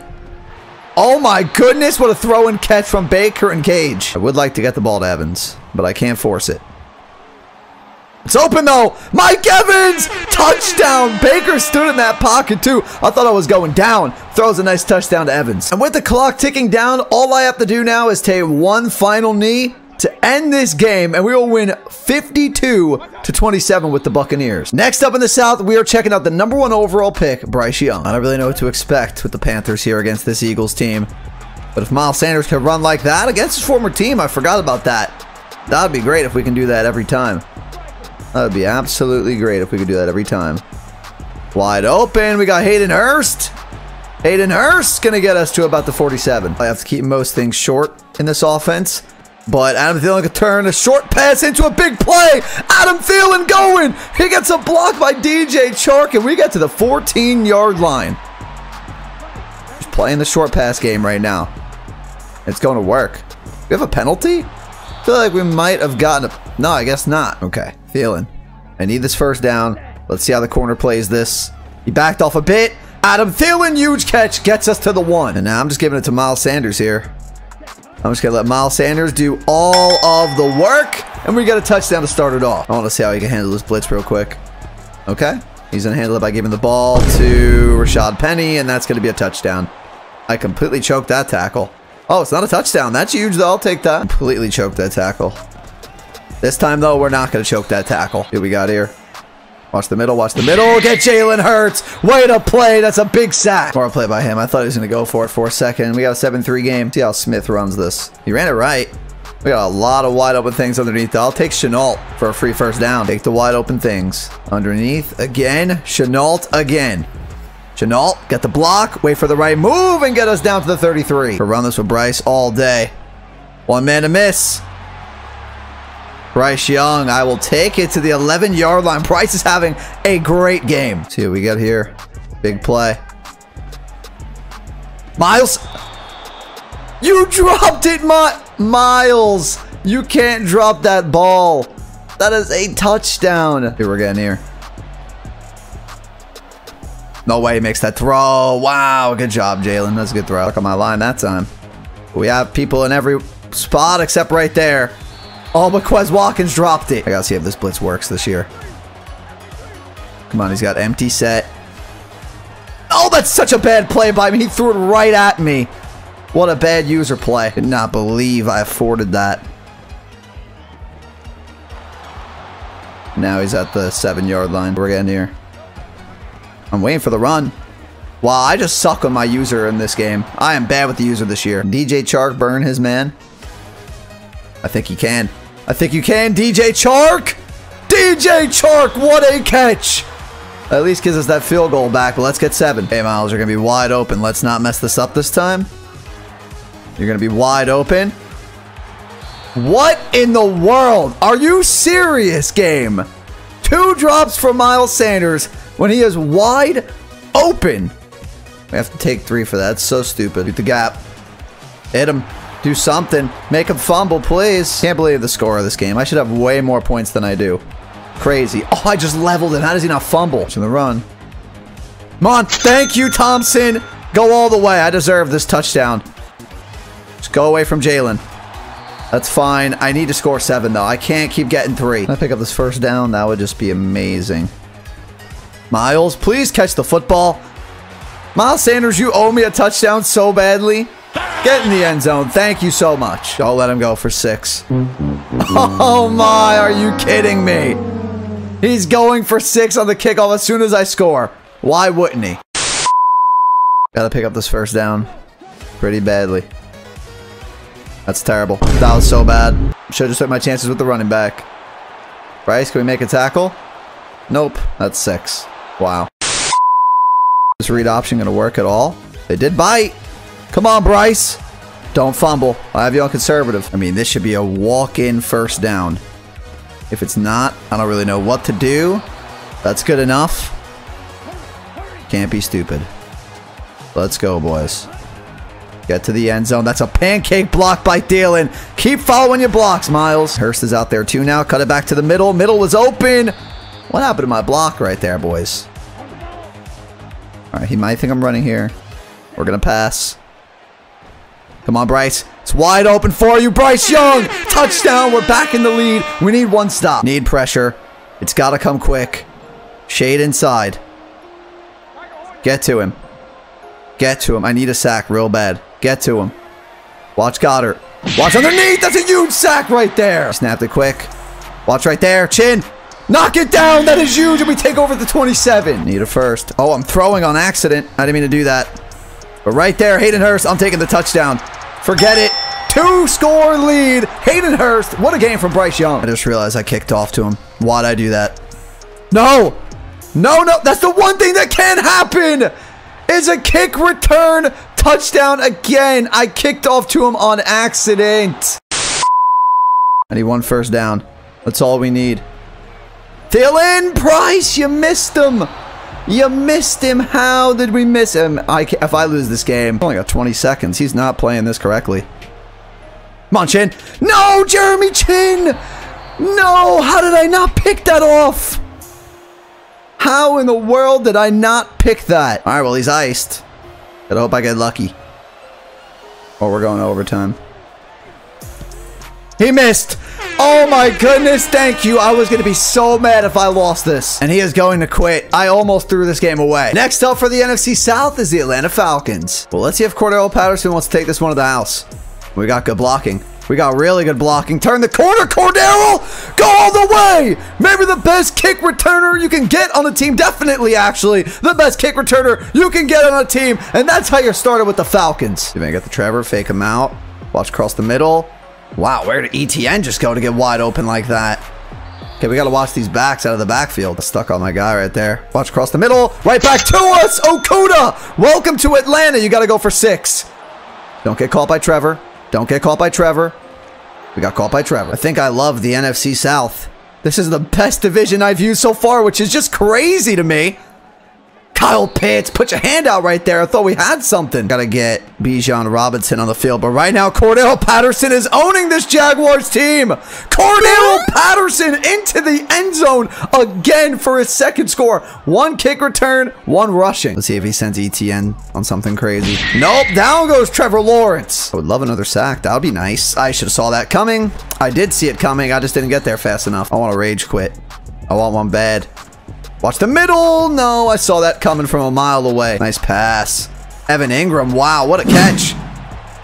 Oh my goodness, what a throw and catch from Baker and Gage. I would like to get the ball to Evans, but I can't force it. It's open though. Mike Evans, touchdown. Baker stood in that pocket too. I thought I was going down. Throws a nice touchdown to Evans. And with the clock ticking down, all I have to do now is take one final knee to end this game, and we will win 52 to 27 with the Buccaneers. Next up in the South, we are checking out the number one overall pick, Bryce Young. I don't really know what to expect with the Panthers here against this Eagles team. But if Miles Sanders can run like that against his former team, I forgot about that. That would be great if we can do that every time. That would be absolutely great if we could do that every time. Wide open. We got Hayden Hurst. Hayden Hurst to get us to about the 47. I have to keep most things short in this offense. But Adam Thielen can turn a short pass into a big play. Adam Thielen going. He gets a block by DJ Chark, and we get to the 14-yard line. Just playing the short pass game right now. It's going to work. We have a penalty? I feel like we might have gotten a... No, I guess not. Okay. Thielen. I need this first down. Let's see how the corner plays this. He backed off a bit. Adam Thielen, huge catch, gets us to the one. And now I'm just giving it to Miles Sanders here. I'm just going to let Miles Sanders do all of the work. And we got a touchdown to start it off. I want to see how he can handle this blitz real quick. Okay. He's going to handle it by giving the ball to Rashad Penny. And that's going to be a touchdown. I completely choked that tackle. Oh, it's not a touchdown. That's huge, though. I'll take that. Completely choked that tackle. This time, though, we're not going to choke that tackle. Here we got here. Watch the middle, watch the middle. Get Jalen Hurts. Way to play. That's a big sack. Smart play by him. I thought he was going to go for it for a second. We got a 7-3 game. See how Smith runs this. He ran it right. We got a lot of wide open things underneath. I'll take Shenault for a free first down. Take the wide open things. Underneath again. Shenault again. Shenault, get the block. Wait for the right move and get us down to the 33. We'll run this with Bryce all day. One man to miss. Bryce Young, I will take it to the 11 yard line. Bryce is having a great game. See what we got here. Big play. Miles. You dropped it, My Miles. You can't drop that ball. That is a touchdown. Here we're getting here. No way he makes that throw. Wow, good job, Jalen. That's a good throw. Look on my line that time. We have people in every spot except right there. Oh, but Quez Watkins dropped it. I gotta see if this blitz works this year. Come on, he's got empty set. Oh, that's such a bad play by me. He threw it right at me. What a bad user play. Did not believe I afforded that. Now he's at the seven yard line. We're getting here. I'm waiting for the run. Wow, I just suck on my user in this game. I am bad with the user this year. DJ Chark burn his man. I think he can. I think you can, DJ Chark! DJ Chark, what a catch! At least gives us that field goal back, but let's get seven. Hey, Miles, you're going to be wide open. Let's not mess this up this time. You're going to be wide open. What in the world? Are you serious, game? Two drops for Miles Sanders when he is wide open. We have to take three for that. It's so stupid. Shoot the gap. Hit him. Do something. Make him fumble, please. Can't believe the score of this game. I should have way more points than I do. Crazy. Oh, I just leveled him. How does he not fumble? To the run. Come on. Thank you, Thompson. Go all the way. I deserve this touchdown. Just go away from Jalen. That's fine. I need to score seven, though. I can't keep getting three. Can I pick up this first down? That would just be amazing. Miles, please catch the football. Miles Sanders, you owe me a touchdown so badly. Get in the end zone. Thank you so much. Don't let him go for six. Oh my, are you kidding me? He's going for six on the kickoff as soon as I score. Why wouldn't he? Gotta pick up this first down. Pretty badly. That's terrible. That was so bad. Should've just took my chances with the running back. Bryce, can we make a tackle? Nope. That's six. Wow. This read option gonna work at all? They did bite. Come on, Bryce. Don't fumble. I have you on conservative. I mean, this should be a walk-in first down. If it's not, I don't really know what to do. That's good enough. Can't be stupid. Let's go, boys. Get to the end zone. That's a pancake block by Thielen. Keep following your blocks, Miles. Hurst is out there too now. Cut it back to the middle. Middle was open. What happened to my block right there, boys? All right, he might think I'm running here. We're going to pass. Come on, Bryce. It's wide open for you, Bryce Young. Touchdown. We're back in the lead. We need one stop. Need pressure. It's got to come quick. Shade inside. Get to him. Get to him. I need a sack real bad. Get to him. Watch Goedert. Watch underneath. That's a huge sack right there. Snapped it quick. Watch right there. Chinn. Knock it down. That is huge. And we take over the 27. Need a first. Oh, I'm throwing on accident. I didn't mean to do that. But right there, Hayden Hurst. I'm taking the touchdown. Forget it. Two score lead. Hayden Hurst. What a game from Bryce Young. I just realized I kicked off to him. Why'd I do that? No. No, no. That's the one thing that can happen. Is a kick return touchdown again. I kicked off to him on accident. I need one first down. That's all we need. Thielen Price, you missed him. You missed him. How did we miss him? I if I lose this game, only got 20 seconds. He's not playing this correctly. Come on, Chinn. No, Jeremy Chinn. No, how did I not pick that off? How in the world did I not pick that? All right, well, he's iced. I hope I get lucky. Or we're going overtime. He missed. Oh my goodness, thank you. I was going to be so mad if I lost this. And he is going to quit. I almost threw this game away. Next up for the NFC South is the Atlanta Falcons. Well, let's see if Cordarrelle Patterson wants to take this one to the house. We got good blocking. We got really good blocking. Turn the corner, Cordarrelle! Go all the way! Maybe the best kick returner you can get on the team. Definitely, actually, the best kick returner you can get on a team. And that's how you're started with the Falcons. Going to get the Trevor, fake him out. Watch across the middle. Wow, where did ETN just go to get wide open like that? Okay, we got to watch these backs out of the backfield. Stuck on my guy right there. Watch across the middle. Right back to us. Okudah, Welcome to Atlanta. You got to go for six. Don't get caught by Trevor. Don't get caught by Trevor. We got caught by Trevor. I think I love the NFC South. This is the best division I've used so far, which is just crazy to me. Kyle Pitts, put your hand out right there. I thought we had something. Gotta get Bijan Robinson on the field. But right now, Cordarrelle Patterson is owning this Jaguars team. Cordarrelle Patterson into the end zone again for his second score. One kick return, one rushing. Let's see if he sends ETN on something crazy. Nope, down goes Trevor Lawrence. I would love another sack. That would be nice. I should have saw that coming. I did see it coming. I just didn't get there fast enough. I want to rage quit. I want one bad. Watch the middle. No, I saw that coming from a mile away. Nice pass. Evan Engram. Wow, what a catch.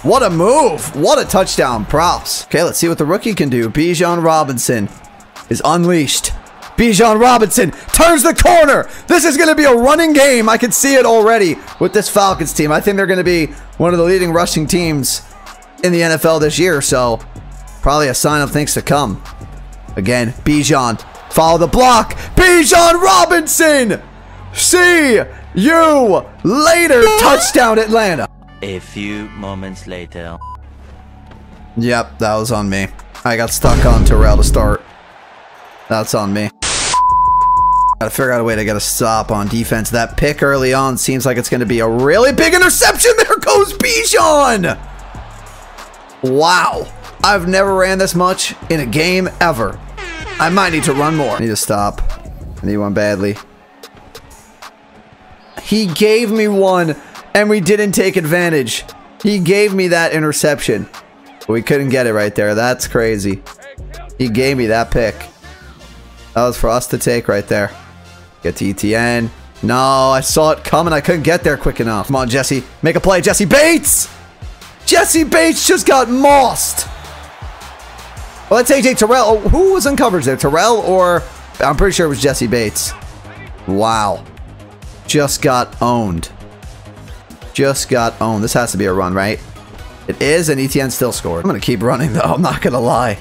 What a move. What a touchdown. Props. Okay, let's see what the rookie can do. Bijan Robinson is unleashed. Bijan Robinson turns the corner. This is going to be a running game. I can see it already with this Falcons team. I think they're going to be one of the leading rushing teams in the NFL this year. So probably a sign of things to come. Again, Bijan Follow the block. Bijan Robinson. See you later. Touchdown, Atlanta. A few moments later. Yep, that was on me. I got stuck on Terrell to start. That's on me. Gotta figure out a way to get a stop on defense. That pick early on seems like it's going to be a really big interception. There goes Bijan. Wow. I've never ran this much in a game ever. I might need to run more. I need to stop. I need one badly. He gave me one, and we didn't take advantage. He gave me that interception. We couldn't get it right there. That's crazy. He gave me that pick. That was for us to take right there. Get to ETN. No, I saw it coming. I couldn't get there quick enough. Come on, Jessie. Make a play. Jessie Bates! Jessie Bates just got mossed. Well, that's AJ Terrell. Oh, who was in coverage there? Terrell or... I'm pretty sure it was Jessie Bates. Wow. Just got owned. Just got owned. This has to be a run, right? It is, and ETN still scored. I'm going to keep running, though. I'm not going to lie.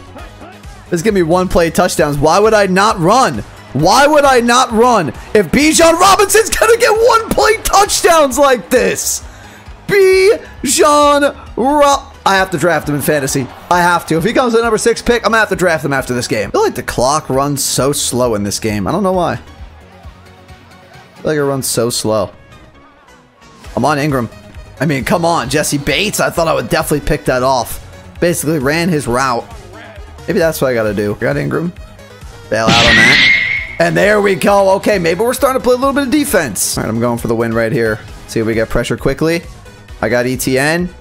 This is going to be one play touchdowns. Why would I not run? Why would I not run if Bijan Robinson's going to get one play touchdowns like this? Bijan Rob... I have to draft him in fantasy. I have to. If he comes at number six pick, I'm going to have to draft him after this game. I feel like the clock runs so slow in this game. I don't know why. I feel like it runs so slow. I'm on Engram. I mean, come on. Jessie Bates. I thought I would definitely pick that off. Basically ran his route. Maybe that's what I got to do. Got Engram. Bail out on that. And there we go. Okay, maybe we're starting to play a little bit of defense. All right, I'm going for the win right here. See if we get pressure quickly. I got ETN.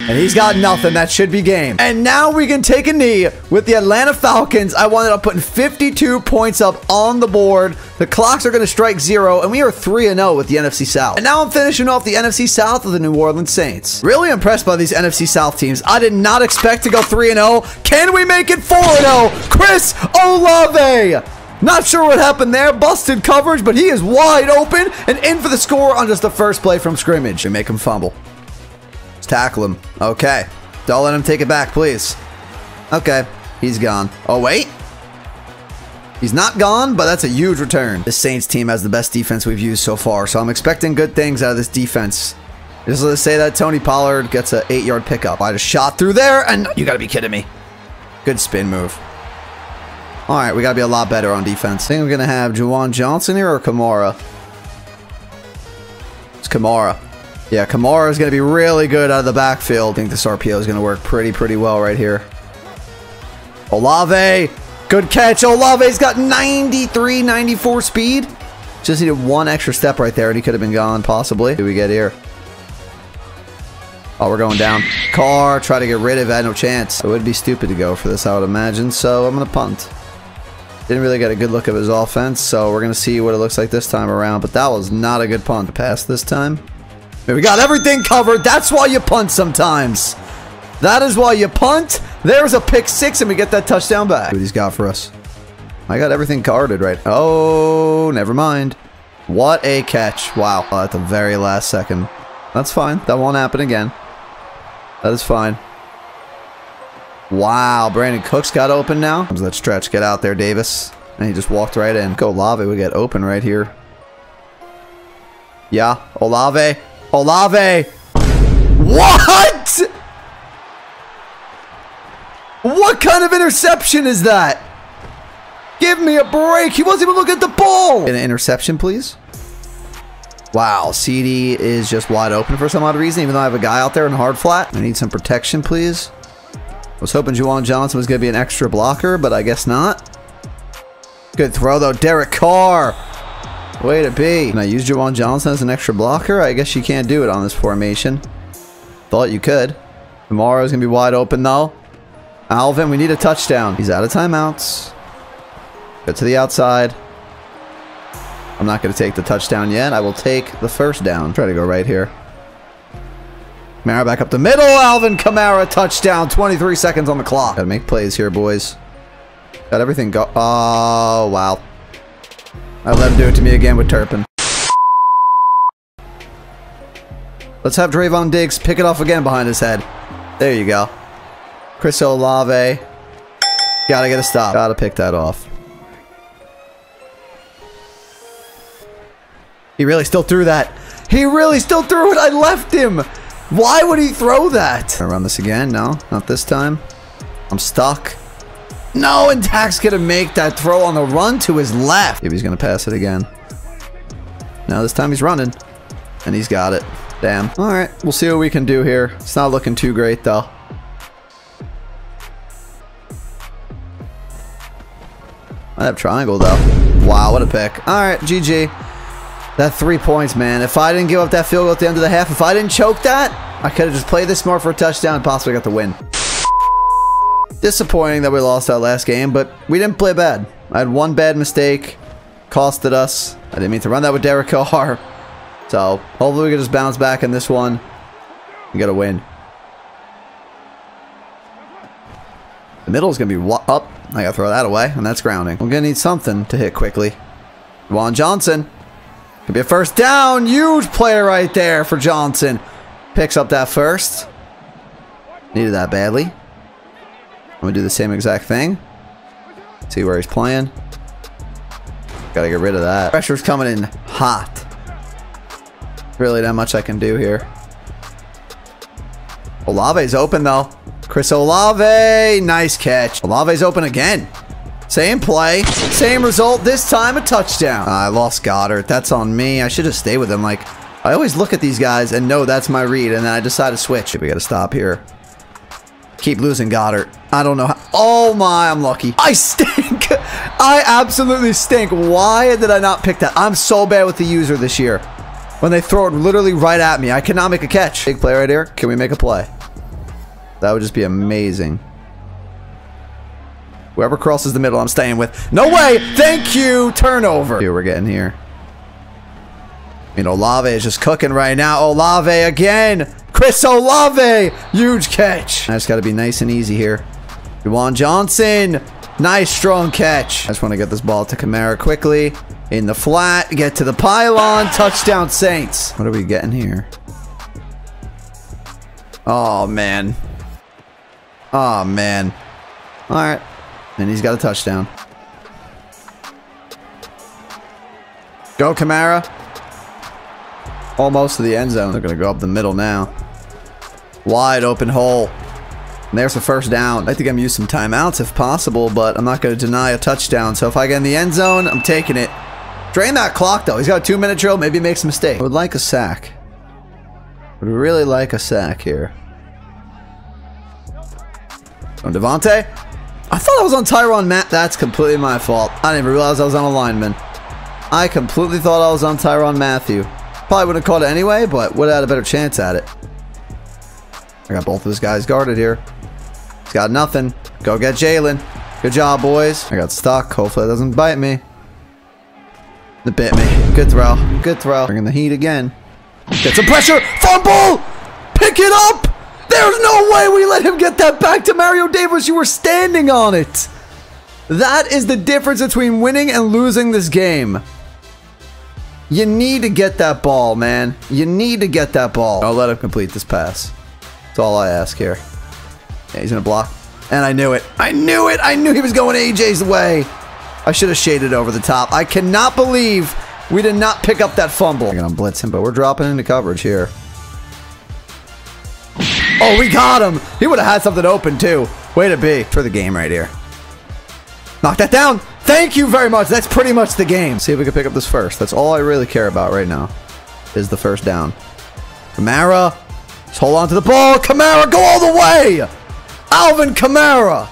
And he's got nothing. That should be game. And now we can take a knee with the Atlanta Falcons. I wanted up putting 52 points up on the board. The clocks are going to strike zero, and we are 3-0 with the NFC South. And now I'm finishing off the NFC South with the New Orleans Saints. Really impressed by these NFC South teams. I did not expect to go 3-0. Can we make it 4-0? Chris Olave! Not sure what happened there. Busted coverage, but he is wide open and in for the score on just the first play from scrimmage. And make him fumble. Tackle him. Okay. Don't let him take it back, please. Okay. He's gone. Oh, wait. He's not gone, but that's a huge return. The Saints team has the best defense we've used so far, so I'm expecting good things out of this defense. Just let's say that Tony Pollard gets an eight-yard pickup. I just shot through there, and you gotta be kidding me. Good spin move. All right, we got to be a lot better on defense. I think we're to have Juwan Johnson here or Kamara. It's Kamara. Yeah, Kamara is going to be really good out of the backfield. I think this RPO is going to work pretty, pretty well right here. Olave. Good catch. Olave's got 93, 94 speed. Just needed one extra step right there, and he could have been gone, possibly. Who do we get here? Oh, we're going down. Carr, try to get rid of it. no chance. It would be stupid to go for this, I would imagine, so I'm going to punt. Didn't really get a good look of his offense, so we're going to see what it looks like this time around. But that was not a good punt to pass this time. We got everything covered. That's why you punt sometimes. That is why you punt. There's a pick six, and we get that touchdown back. What he's got for us. I got everything guarded right. Oh, never mind. What a catch. Wow. Oh, at the very last second. That's fine. That won't happen again. That is fine. Wow, Brandin Cooks got open now. Comes that stretch. Get out there, Davis. And he just walked right in. Go Olave We get open right here. Yeah, Olave. Olave. What? What kind of interception is that? Give me a break. He wasn't even looking at the ball. An interception, please. Wow, CeeDee is just wide open for some odd reason, even though I have a guy out there in hard flat. I need some protection, please. I Was hoping Juwan Johnson was going to be an extra blocker, but I guess not. Good throw, though. Derek Carr. Way to be. Can I use Juwan Johnson as an extra blocker? I guess you can't do it on this formation. Thought you could. Tomorrow's going to be wide open, though. Alvin, we need a touchdown. He's out of timeouts. Get to the outside. I'm not going to take the touchdown yet. I will take the first down. Try to go right here. Kamara back up the middle. Alvin Kamara touchdown. 23 seconds on the clock. Gotta make plays here, boys. Got everything go. Oh, wow. I let him do it to me again with Turpin. Let's have Trevon Diggs pick it off again behind his head. There you go. Chris Olave. Gotta get a stop. Gotta pick that off. He really still threw that. He really still threw it. I left him. Why would he throw that? I run this again? No, not this time. I'm stuck. No, and Dak's going to make that throw on the run to his left. If he's going to pass it again. Now this time he's running. And he's got it. Damn. All right, we'll see what we can do here. It's not looking too great, though. I have triangle, though. Wow, what a pick. All right, GG. That three points, man. If I didn't give up that field goal at the end of the half, if I didn't choke that, I could have just played this more for a touchdown and possibly got the win. Disappointing that we lost that last game, but we didn't play bad. I had one bad mistake. Costed us. I didn't mean to run that with Derek Carr. So, hopefully we can just bounce back in this one and get a win. The middle is going to be up. I got to throw that away, and that's grounding. I'm going to need something to hit quickly. Juwan Johnson. Could be a first down. Huge player right there for Johnson. Picks up that first. Needed that badly. I'm to do the same exact thing. See where he's playing. Gotta get rid of that. Pressure's coming in hot. Really not much I can do here. Olave's open though. Chris Olave, nice catch. Olave's open again. Same play, same result, this time a touchdown. Uh, I lost Goedert, that's on me. I should have stayed with him. Like, I always look at these guys and know that's my read, and then I decide to switch. We gotta stop here. Keep losing Goedert. I don't know how. Oh my, I'm lucky. I stink. I absolutely stink. Why did I not pick that? I'm so bad with the user this year. When they throw it literally right at me, I cannot make a catch. Big play right here. Can we make a play? That would just be amazing. Whoever crosses the middle, I'm staying with. No way! Thank you! Turnover. Here we're getting here. I mean, Olave is just cooking right now. Olave again! Chris Olave! Huge catch. I just got to be nice and easy here. Juwan Johnson! Nice strong catch. I just want to get this ball to Kamara quickly. In the flat, get to the pylon. Touchdown Saints. What are we getting here? Oh, man. Oh, man. All right. And he's got a touchdown. Go, Kamara. Almost to the end zone. They're going to go up the middle now. Wide open hole. And there's the first down. I think I'm use some timeouts if possible, but I'm not going to deny a touchdown. So if I get in the end zone, I'm taking it. Drain that clock, though. He's got a two-minute drill. Maybe he makes a mistake. I would like a sack. Would really like a sack here. On DeVonta. I thought I was on Tyrann Matt. That's completely my fault. I didn't even realize I was on a lineman. I completely thought I was on Tyrann Mathieu. Probably wouldn't have caught it anyway, but would have had a better chance at it. I got both of these guys guarded here. He's got nothing. Go get Jalen. Good job, boys. I got stuck. Hopefully it doesn't bite me. It bit me. Good throw. Good throw. Bringing the heat again. Get some pressure. Fumble! Pick it up! There's no way we let him get that back to Mario Davis. You were standing on it. That is the difference between winning and losing this game. You need to get that ball, man. You need to get that ball. I'll let him complete this pass. That's all I ask here. Yeah, he's gonna block. And I knew it. I knew it. I knew he was going AJ's way. I should have shaded over the top. I cannot believe we did not pick up that fumble. I'm gonna blitz him, but we're dropping into coverage here. Oh, we got him. He would have had something open too. Way to be. For the game right here. Knock that down. Thank you very much. That's pretty much the game. See if we can pick up this first. That's all I really care about right now. Is the first down. Kamara. Just hold on to the ball. Kamara, go all the way. Alvin Kamara.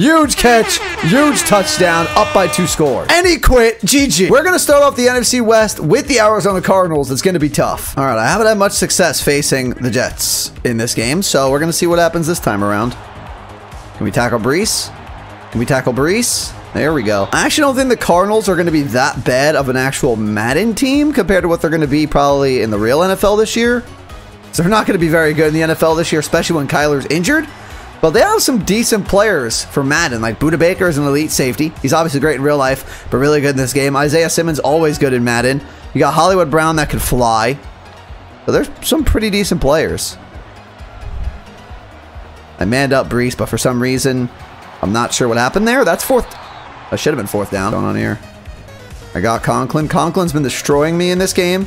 Huge catch, huge touchdown, up by two scores. And he quit, GG. We're going to start off the NFC West with the Arizona Cardinals. It's going to be tough. All right, I haven't had much success facing the Jets in this game, so we're going to see what happens this time around. Can we tackle Breece? Can we tackle Breece? There we go. I actually don't think the Cardinals are going to be that bad of an actual Madden team compared to what they're going to be probably in the real NFL this year. So they're not going to be very good in the NFL this year, especially when Kyler's injured. But they have some decent players for Madden, like Budda Baker is an elite safety. He's obviously great in real life, but really good in this game. Isaiah Simmons, always good in Madden. You got Hollywood Brown that can fly. So there's some pretty decent players. I manned up Breece, but for some reason, I'm not sure what happened there. That's fourth. I should have been fourth down. What's Going on here. I got Conklin. Conklin's been destroying me in this game.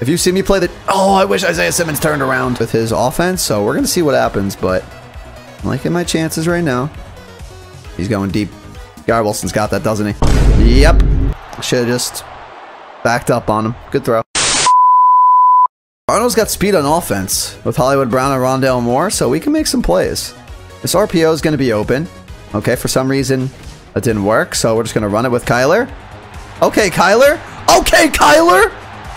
If you see me play the... Oh, I wish Isaiah Simmons turned around with his offense. So we're going to see what happens, but... I'm liking my chances right now. He's going deep. Garrett Wilson's got that, doesn't he? Yep. Should have just backed up on him. Good throw. Arnold's got speed on offense with Hollywood Brown and Rondale Moore, so we can make some plays. This RPO is going to be open. Okay, for some reason, That didn't work, so we're just going to run it with Kyler. Okay, Kyler. Okay, Kyler.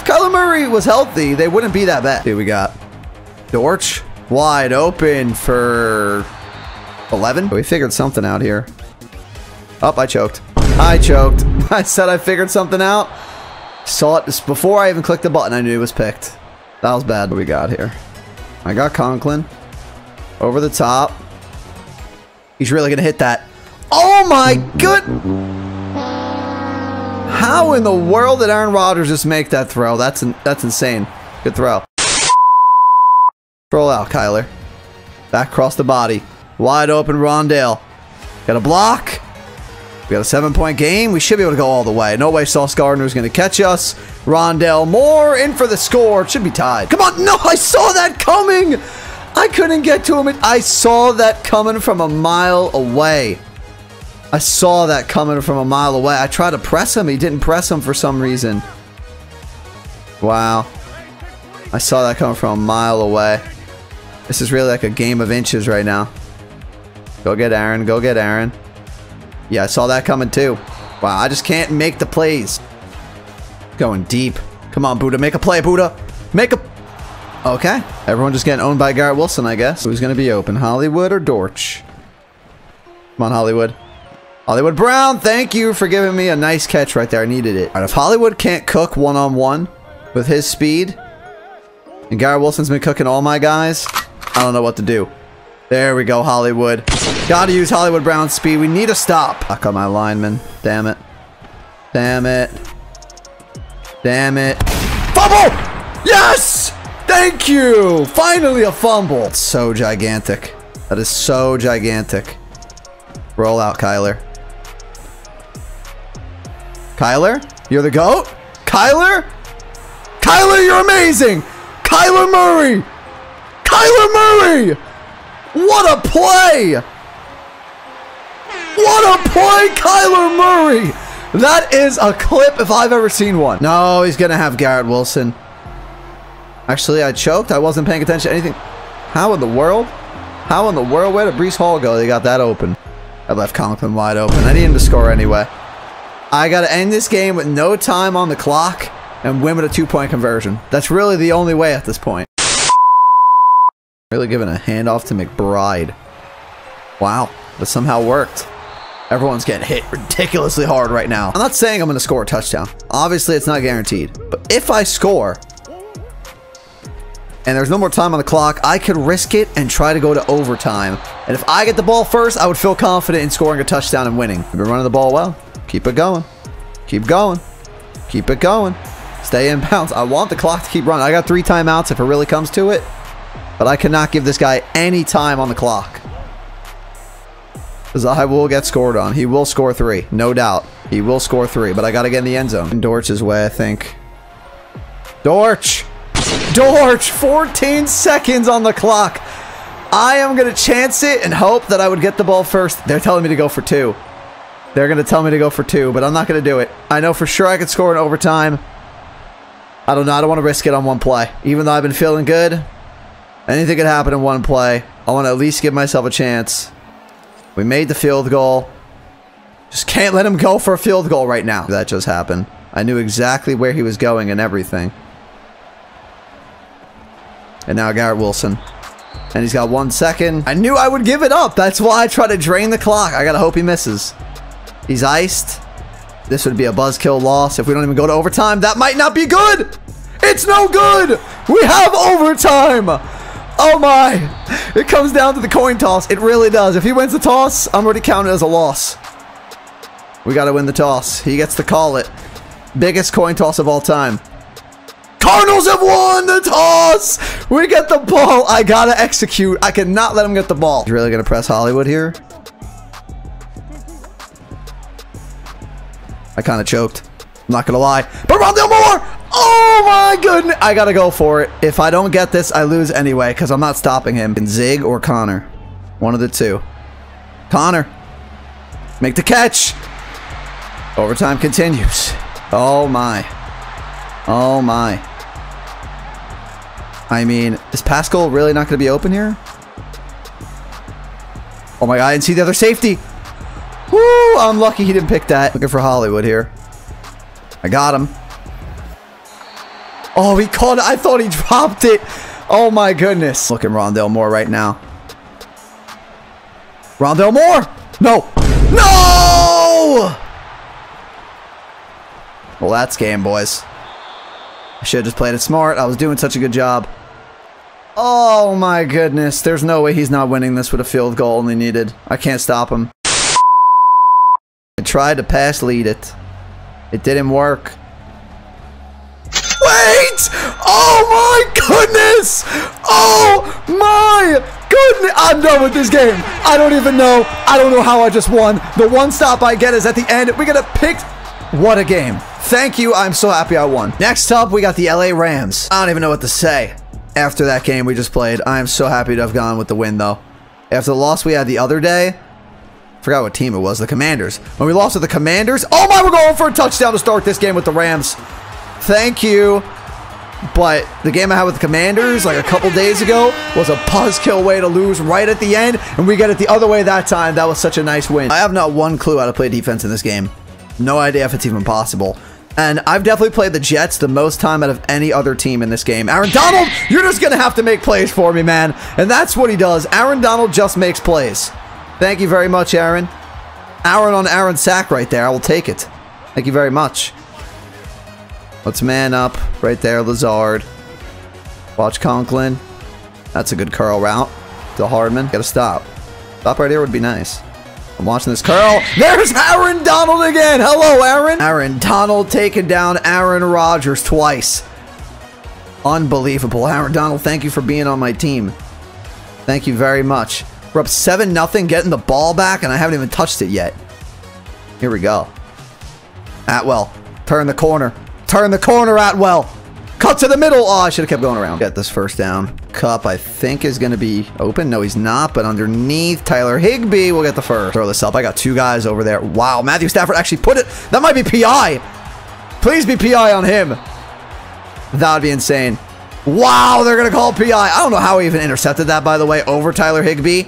Kyler Murray was healthy, they wouldn't be that bad. Here we got Dortch wide open for 11. We figured something out here. Oh, I choked. I choked. I said I figured something out. Saw it before I even clicked the button. I knew it was picked. That was bad. What we got here? I got Conklin. Over the top. He's really going to hit that. Oh my good. How in the world did Aaron Rodgers just make that throw? That's that's insane. Good throw. Roll out, Kyler. Back across the body. Wide open Rondale. Got a block. We got a seven-point game. We should be able to go all the way. No way Sauce Gardner is going to catch us. Rondale Moore in for the score. Should be tied. Come on. No, I saw that coming. I couldn't get to him. I saw that coming from a mile away. I saw that coming from a mile away. I tried to press him. He didn't press him for some reason. Wow. I saw that coming from a mile away. This is really like a game of inches right now. Go get Aaron. Go get Aaron. Yeah, I saw that coming too. Wow, I just can't make the plays. Going deep. Come on, Budda. Make a play, Budda. Make a... Okay. Everyone just getting owned by Garrett Wilson, I guess. Who's going to be open? Hollywood or Dortch? Come on, Hollywood. Hollywood Brown, thank you for giving me a nice catch right there. I needed it. Right, if Hollywood can't cook one-on-one -on -one with his speed, and Garrett Wilson's been cooking all my guys, I don't know what to do. There we go, Hollywood. Gotta use Hollywood Brown's speed. We need a stop. Fuck on my lineman. Damn it. Damn it. Damn it. Fumble! Yes! Thank you! Finally a fumble. So gigantic. That is so gigantic. Roll out, Kyler. Kyler? You're the GOAT? Kyler? Kyler, you're amazing! Kyler Murray! Kyler Murray! What a play! What a play, Kyler Murray! That is a clip if I've ever seen one. No, he's going to have Garrett Wilson. Actually, I choked. I wasn't paying attention to anything. How in the world? How in the world? Where did Breece Hall go? They got that open. I left Conklin wide open. I need him to score anyway. I got to end this game with no time on the clock and win with a two-point conversion. That's really the only way at this point. Really giving a handoff to McBride. Wow, that somehow worked. Everyone's getting hit ridiculously hard right now. I'm not saying I'm going to score a touchdown. Obviously, it's not guaranteed. But if I score, and there's no more time on the clock, I could risk it and try to go to overtime. And if I get the ball first, I would feel confident in scoring a touchdown and winning. We've been running the ball well. Keep it going. Keep going. Keep it going. Stay in bounds. I want the clock to keep running. I got three timeouts if it really comes to it. But I cannot give this guy any time on the clock. Because I will get scored on. He will score three. No doubt. He will score three. But I got to get in the end zone. In Dortch's way, I think. Dortch! Dortch! 14 seconds on the clock. I am going to chance it and hope that I would get the ball first. They're telling me to go for two. They're going to tell me to go for two, but I'm not going to do it. I know for sure I could score in overtime. I don't know. I don't want to risk it on one play. Even though I've been feeling good, anything could happen in one play. I want to at least give myself a chance. We made the field goal. Just can't let him go for a field goal right now. That just happened. I knew exactly where he was going and everything. And now Garrett Wilson. And he's got one second. I knew I would give it up. That's why I try to drain the clock. I gotta hope he misses. He's iced. This would be a buzzkill loss if we don't even go to overtime. That might not be good. It's no good. We have overtime. Oh my. It comes down to the coin toss. It really does. If he wins the toss, I'm already counted as a loss. We got to win the toss. He gets to call it. Biggest coin toss of all time. Cardinals have won the toss. We get the ball. I got to execute. I cannot let him get the ball. He's really going to press Hollywood here. I kind of choked. I'm not going to lie. But Rondale Moore! Oh my goodness! I got to go for it. If I don't get this, I lose anyway because I'm not stopping him. And Zig or Conner. One of the two. Conner. Make the catch. Overtime continues. Oh my. Oh my. I mean, is Pascal really not going to be open here? Oh my god, I didn't see the other safety. Woo! I'm lucky he didn't pick that. Looking for Hollywood here. I got him. Oh, he caught it. I thought he dropped it. Oh my goodness. Looking at Rondale Moore right now. Rondale Moore! No! No! Well, that's game, boys. I should have just played it smart. I was doing such a good job. Oh my goodness. There's no way he's not winning this with a field goal only needed. I can't stop him. I tried to pass lead it. It didn't work. Wait! Oh my goodness! Oh my goodness! I'm done with this game. I don't even know. I don't know how I just won. The one stop I get is at the end. We got to pick. What a game. Thank you. I'm so happy I won. Next up, we got the LA Rams. I don't even know what to say after that game we just played. I am so happy to have gone with the win, though. After the loss we had the other day, forgot what team it was, the Commanders. When we lost to the Commanders, oh my, we're going for a touchdown to start this game with the Rams. Thank you. But the game I had with the Commanders like a couple days ago was a buzzkill way to lose right at the end, and we get it the other way that time. That was such a nice win. I have not one clue how to play defense in this game. No idea if it's even possible. And I've definitely played the Jets the most time out of any other team in this game. Aaron Donald, you're just going to have to make plays for me, man. And that's what he does. Aaron Donald just makes plays. Thank you very much, Aaron. Aaron on Aaron sack right there. I will take it. Thank you very much. Let's man up right there, Lazard. Watch Conklin. That's a good curl route to Hardman. Gotta stop. Stop right here would be nice. I'm watching this curl. There's Aaron Donald again. Hello, Aaron. Aaron Donald taking down Aaron Rodgers twice. Unbelievable. Aaron Donald, thank you for being on my team. Thank you very much. We're up 7 nothing, getting the ball back, and I haven't even touched it yet. Here we go. Atwell, turn the corner. Turn the corner, Atwell. Cut to the middle. Oh, I should have kept going around. Get this first down. Kupp, I think, is going to be open. No, he's not. But underneath, Tyler Higbee will get the first. Throw this up. I got two guys over there. Wow, Matthew Stafford actually put it. That might be PI. Please be PI on him. That would be insane. Wow, they're going to call PI. I don't know how he even intercepted that, by the way, over Tyler Higbee.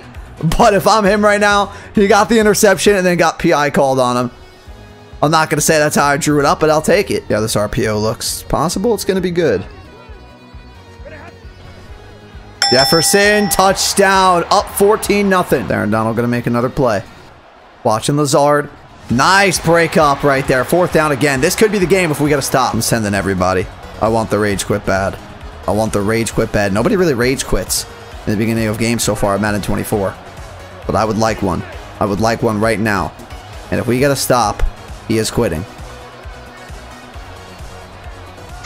But if I'm him right now, he got the interception and then got PI called on him. I'm not going to say that's how I drew it up, but I'll take it. Yeah, this RPO looks possible. It's going to be good. Jefferson, touchdown, up 14 nothing. Aaron Donald going to make another play. Watching Lazard. Nice break up right there. Fourth down again. This could be the game if we got to stop. I'm sending everybody. I want the rage quit bad. I want the rage quit bad. Nobody really rage quits in the beginning of games so far. I'm Madden 24. But I would like one. I would like one right now. And if we get a stop, he is quitting.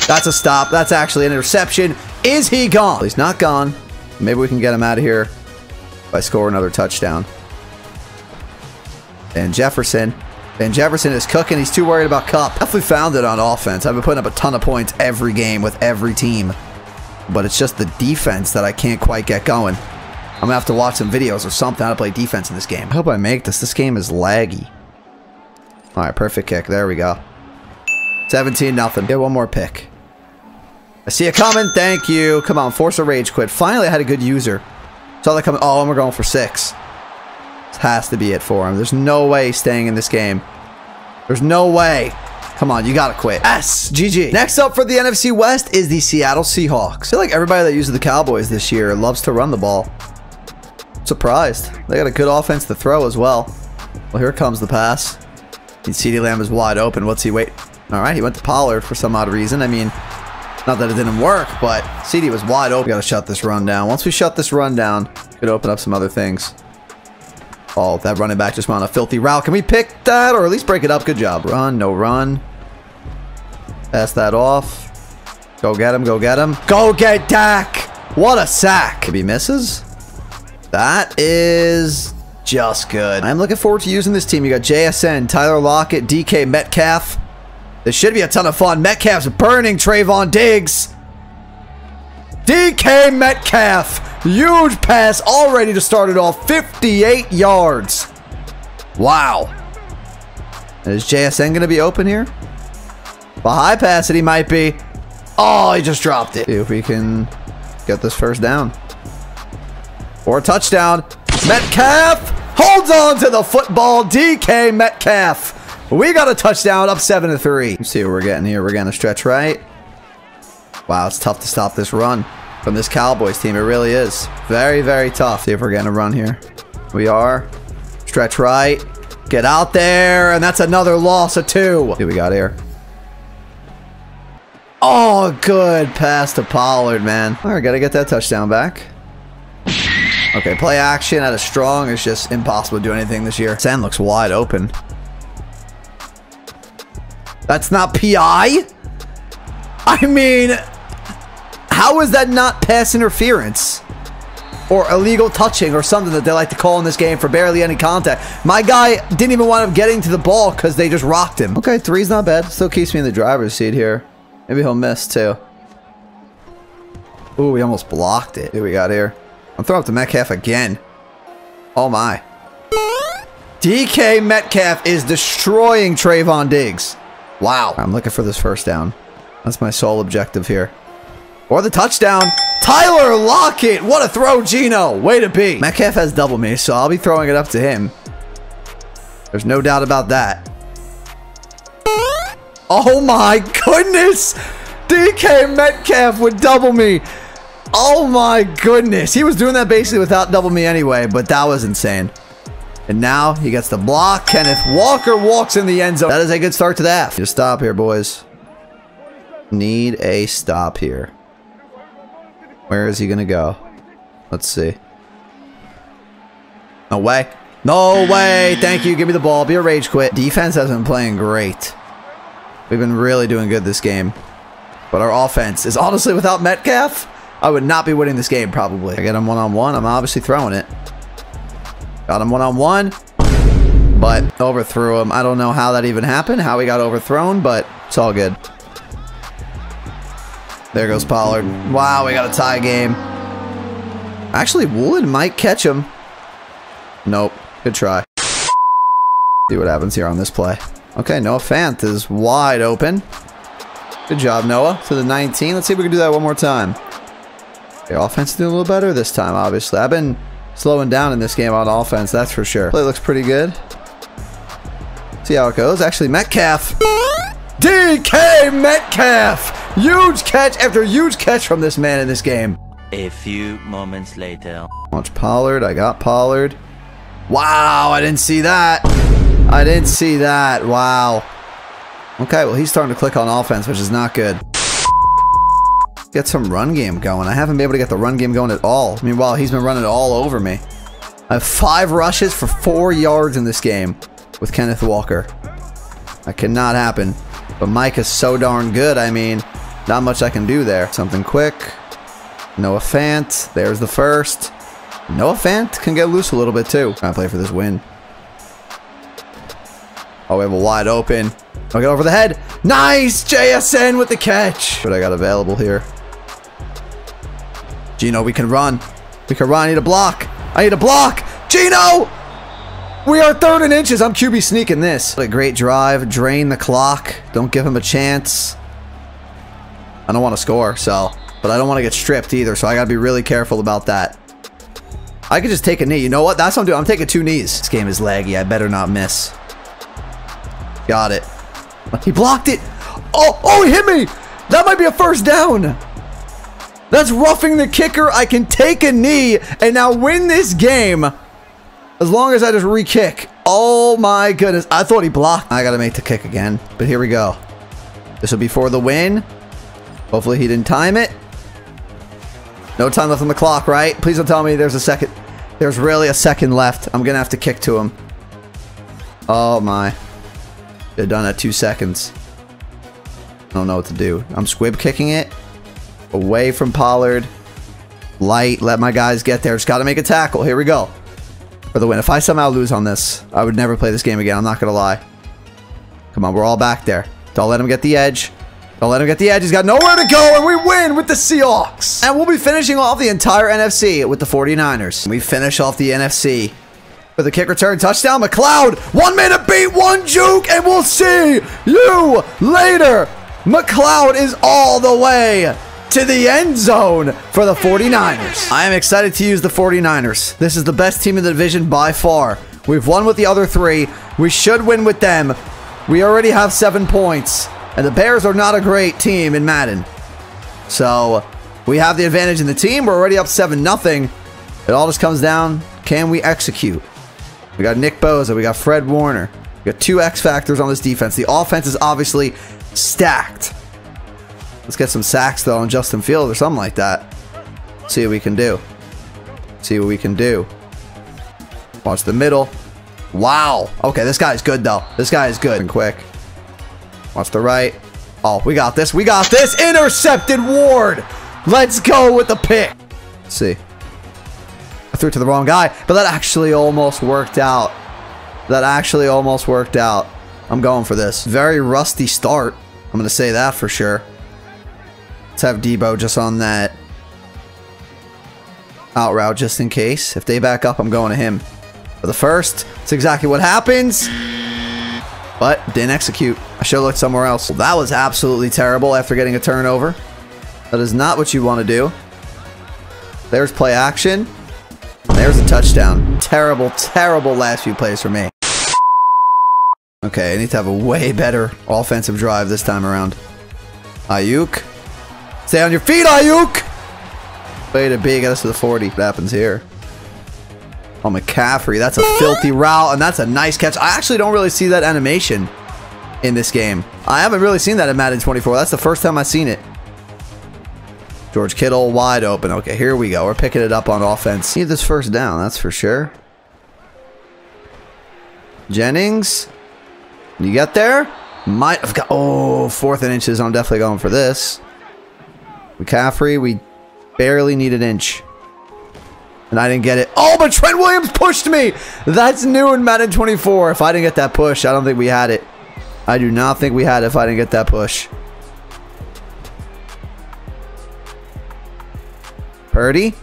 That's a stop. That's actually an interception. Is he gone? He's not gone. Maybe we can get him out of here by score another touchdown. And Jefferson. And Jefferson is cooking. He's too worried about Kupp. Definitely found it on offense. I've been putting up a ton of points every game with every team. But it's just the defense that I can't quite get going. I'm to have to watch some videos or something how to play defense in this game. I hope I make this. This game is laggy. All right, perfect kick. There we go. 17 nothing. Get one more pick. I see it coming. Thank you. Come on, force a rage quit. Finally, I had a good user. Saw that coming. Oh, and we're going for six. This has to be it for him. There's no way staying in this game. There's no way. Come on, you gotta quit. Yes, GG. Next up for the NFC West is the Seattle Seahawks. I feel like everybody that uses the Cowboys this year loves to run the ball. Surprised. They got a good offense to throw as well. Well, here comes the pass. CeeDee Lamb is wide open. What's he wait? All right, he went to Pollard for some odd reason. I mean, not that it didn't work, but CeeDee was wide open. Gotta shut this run down. Once we shut this run down, could open up some other things. Oh, that running back just went on a filthy route. Can we pick that or at least break it up? Good job. Run, no run. Pass that off. Go get him, go get him. Go get Dak! What a sack. He misses, that is just good. I'm looking forward to using this team. You got JSN, Tyler Lockett, DK Metcalf. This should be a ton of fun. Metcalf's burning Trevon Diggs. DK Metcalf. Huge pass already to start it off. 58 yards. Wow. Is JSN going to be open here? Well, high pass he might be. Oh, he just dropped it. See if we can get this first down. Or a touchdown. Metcalf. holds on to the football. DK Metcalf. We got a touchdown up 7 to 3. Let's see what we're getting here. We're getting a stretch right. Wow, it's tough to stop this run from this Cowboys team. It really is. Very, very tough. See if we're getting a run here. We are. Stretch right. Get out there. And that's another loss of two. Do we got here? Oh, good pass to Pollard, man. All right, got to get that touchdown back. Okay, play action at a strong is just impossible to do anything this year. Sand looks wide open. That's not PI? I mean, how is that not pass interference? Or illegal touching or something that they like to call in this game for barely any contact. My guy didn't even wind up getting to the ball because they just rocked him. Okay, three's not bad. Still keeps me in the driver's seat here. Maybe he'll miss too. Ooh, we almost blocked it. What we got here? I'm throwing up to Metcalf again. Oh my. DK Metcalf is destroying Trevon Diggs. Wow. I'm looking for this first down. That's my sole objective here. Or the touchdown. Tyler Lockett. What a throw, Geno. Way to be. Metcalf has double me, so I'll be throwing it up to him. There's no doubt about that. Oh my goodness. DK Metcalf would double me. Oh my goodness. He was doing that basically without double me anyway, but that was insane. And now he gets the block. Kenneth Walker walks in the end zone. That is a good start to that. Just stop here, boys. Need a stop here. Where is he going to go? Let's see. No way. No way. Thank you. Give me the ball. Be a rage quit. Defense has been playing great. We've been really doing good this game. But our offense is honestly without Metcalf. I would not be winning this game probably. I get him one-on-one. -on -one. I'm obviously throwing it. Got him one-on-one. -on -one, but overthrew him. I don't know how that even happened. How he got overthrown, but it's all good. There goes Pollard. Wow, we got a tie game. Actually, Woolen might catch him. Nope. Good try. See what happens here on this play. Okay, Noah Fant is wide open. Good job, Noah. To the 19. Let's see if we can do that one more time. Okay, offense doing a little better this time, obviously. I've been slowing down in this game on offense, that's for sure. Play looks pretty good. See how it goes. Actually, Metcalf. DK Metcalf! Huge catch after huge catch from this man in this game. A few moments later. Watch Pollard. I got Pollard. Wow, I didn't see that. I didn't see that. Wow. Okay, well, he's starting to click on offense, which is not good. Get some run game going. I haven't been able to get the run game going at all. Meanwhile, he's been running all over me. I have five rushes for four yards in this game with Kenneth Walker. That cannot happen. But Mike is so darn good. I mean, not much I can do there. Something quick. Noah Fant. There's the first. Noah Fant can get loose a little bit too. Trying to play for this win. Oh, we have a wide open. I'll get over the head. Nice! JSN with the catch. What I got available here. Geno, we can run. We can run. I need a block. I need a block. Geno! We are third in inches. I'm QB sneaking this. What a great drive. Drain the clock. Don't give him a chance. I don't want to score, so... But I don't want to get stripped either, so I gotta be really careful about that. I could just take a knee. You know what? That's what I'm doing. I'm taking two knees. This game is laggy. I better not miss. Got it. He blocked it. Oh, oh, he hit me. That might be a first down. That's roughing the kicker. I can take a knee and now win this game as long as I just re-kick. Oh my goodness. I thought he blocked. I got to make the kick again, but here we go. This will be for the win. Hopefully he didn't time it. No time left on the clock, right? Please don't tell me there's a second. There's really a second left. I'm going to have to kick to him. Oh, my. They're done at two seconds. I don't know what to do. I'm squib kicking it. Away from Pollard. Light. Let my guys get there. Just got to make a tackle. Here we go. For the win. If I somehow lose on this, I would never play this game again. I'm not going to lie. Come on. We're all back there. Don't let him get the edge. Don't let him get the edge. He's got nowhere to go, and we win with the Seahawks. And we'll be finishing off the entire NFC with the 49ers. We finish off the NFC with a kick return touchdown. McCloud, one minute beat, one juke, and we'll see you later. McCloud is all the way to the end zone for the 49ers. I am excited to use the 49ers. This is the best team in the division by far. We've won with the other three. We should win with them. We already have seven points. And the Bears are not a great team in Madden. So we have the advantage in the team. We're already up 7 nothing. It all just comes down, can we execute? We got Nick Bosa. We got Fred Warner. We got two X factors on this defense. The offense is obviously stacked. Let's get some sacks, though, on Justin Field or something like that. See what we can do. See what we can do. Watch the middle. Wow. Okay, this guy's good, though. This guy is good and quick. Watch the right. Oh, we got this. We got this. Intercepted Ward. Let's go with the pick. Let's see. I threw it to the wrong guy, but that actually almost worked out. That actually almost worked out. I'm going for this. Very rusty start. I'm going to say that for sure. Let's have Debo just on that out route just in case. If they back up, I'm going to him. For the first, it's exactly what happens. But didn't execute. I should have looked somewhere else. Well, that was absolutely terrible after getting a turnover. That is not what you want to do. There's play action. There's a touchdown. Terrible, terrible last few plays for me. Okay, I need to have a way better offensive drive this time around. Aiyuk. Stay on your feet, Aiyuk! Way to be, get us to the 40. What happens here? Oh, McCaffrey. That's a filthy route, and that's a nice catch. I actually don't really see that animation in this game. I haven't really seen that in Madden 24. That's the first time I've seen it. George Kittle wide open. Okay, here we go. We're picking it up on offense. Need this first down, that's for sure. Jennings. You get there? Might have got... Oh, fourth and inches. I'm definitely going for this. McCaffrey, we barely need an inch. And I didn't get it. Oh, but Trent Williams pushed me. That's new in Madden 24. If I didn't get that push, I don't think we had it. I do not think we had it if I didn't get that push. Purdy.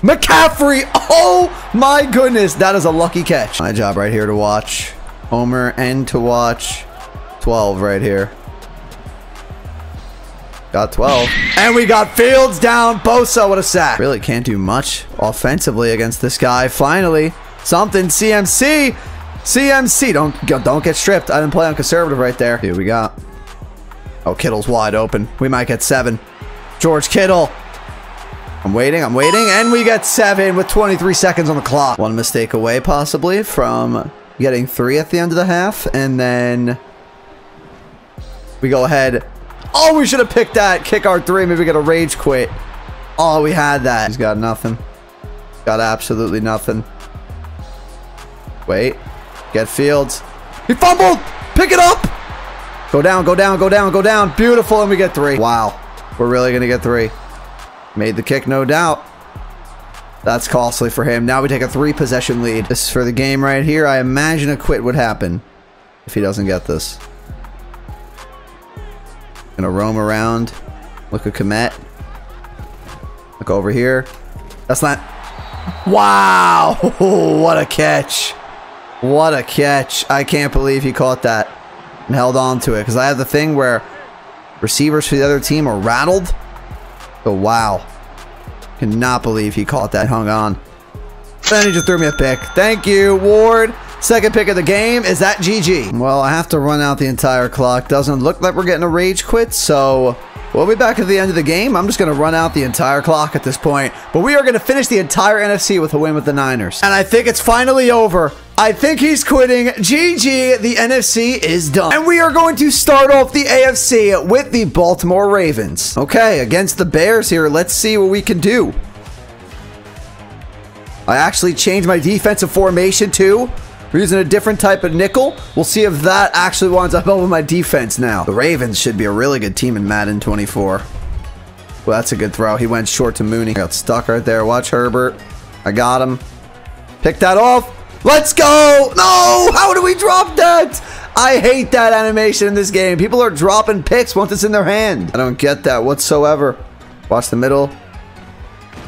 McCaffrey. Oh, my goodness. That is a lucky catch. My job right here to watch. Homer and to watch. 12 right here. Got 12. And we got Fields down. Bosa, what a sack. Really can't do much offensively against this guy. Finally, something. CMC. CMC. Don't, don't get stripped. I didn't play on conservative right there. Here we got. Oh, Kittle's wide open. We might get seven. George Kittle. I'm waiting, I'm waiting, and we get seven with 23 seconds on the clock. One mistake away, possibly, from getting three at the end of the half, and then we go ahead. Oh, we should have picked that. Kick our three, maybe get a rage quit. Oh, we had that. He's got nothing. He's Got absolutely nothing. Wait. Get Fields. He fumbled! Pick it up! Go down, go down, go down, go down. Beautiful, and we get three. Wow. We're really going to get three. Made the kick, no doubt. That's costly for him. Now we take a three possession lead. This is for the game right here. I imagine a quit would happen if he doesn't get this. Gonna roam around. Look at Kmet. Look over here. That's not... Wow! what a catch. What a catch. I can't believe he caught that and held on to it. Because I have the thing where receivers for the other team are rattled Oh, wow. Cannot believe he caught that, hung on. Then he just threw me a pick. Thank you, Ward. Second pick of the game. Is that GG? Well, I have to run out the entire clock. Doesn't look like we're getting a rage quit, so we'll be back at the end of the game. I'm just going to run out the entire clock at this point. But we are going to finish the entire NFC with a win with the Niners. And I think it's finally over. I think he's quitting. GG, the NFC is done. And we are going to start off the AFC with the Baltimore Ravens. Okay, against the Bears here, let's see what we can do. I actually changed my defensive formation too. We're using a different type of nickel. We'll see if that actually winds up helping my defense now. The Ravens should be a really good team in Madden 24. Well, that's a good throw. He went short to Mooney. Got stuck right there. Watch Herbert. I got him. Pick that off. Let's go. No, how do we drop that? I hate that animation in this game. People are dropping picks once it's in their hand. I don't get that whatsoever. Watch the middle.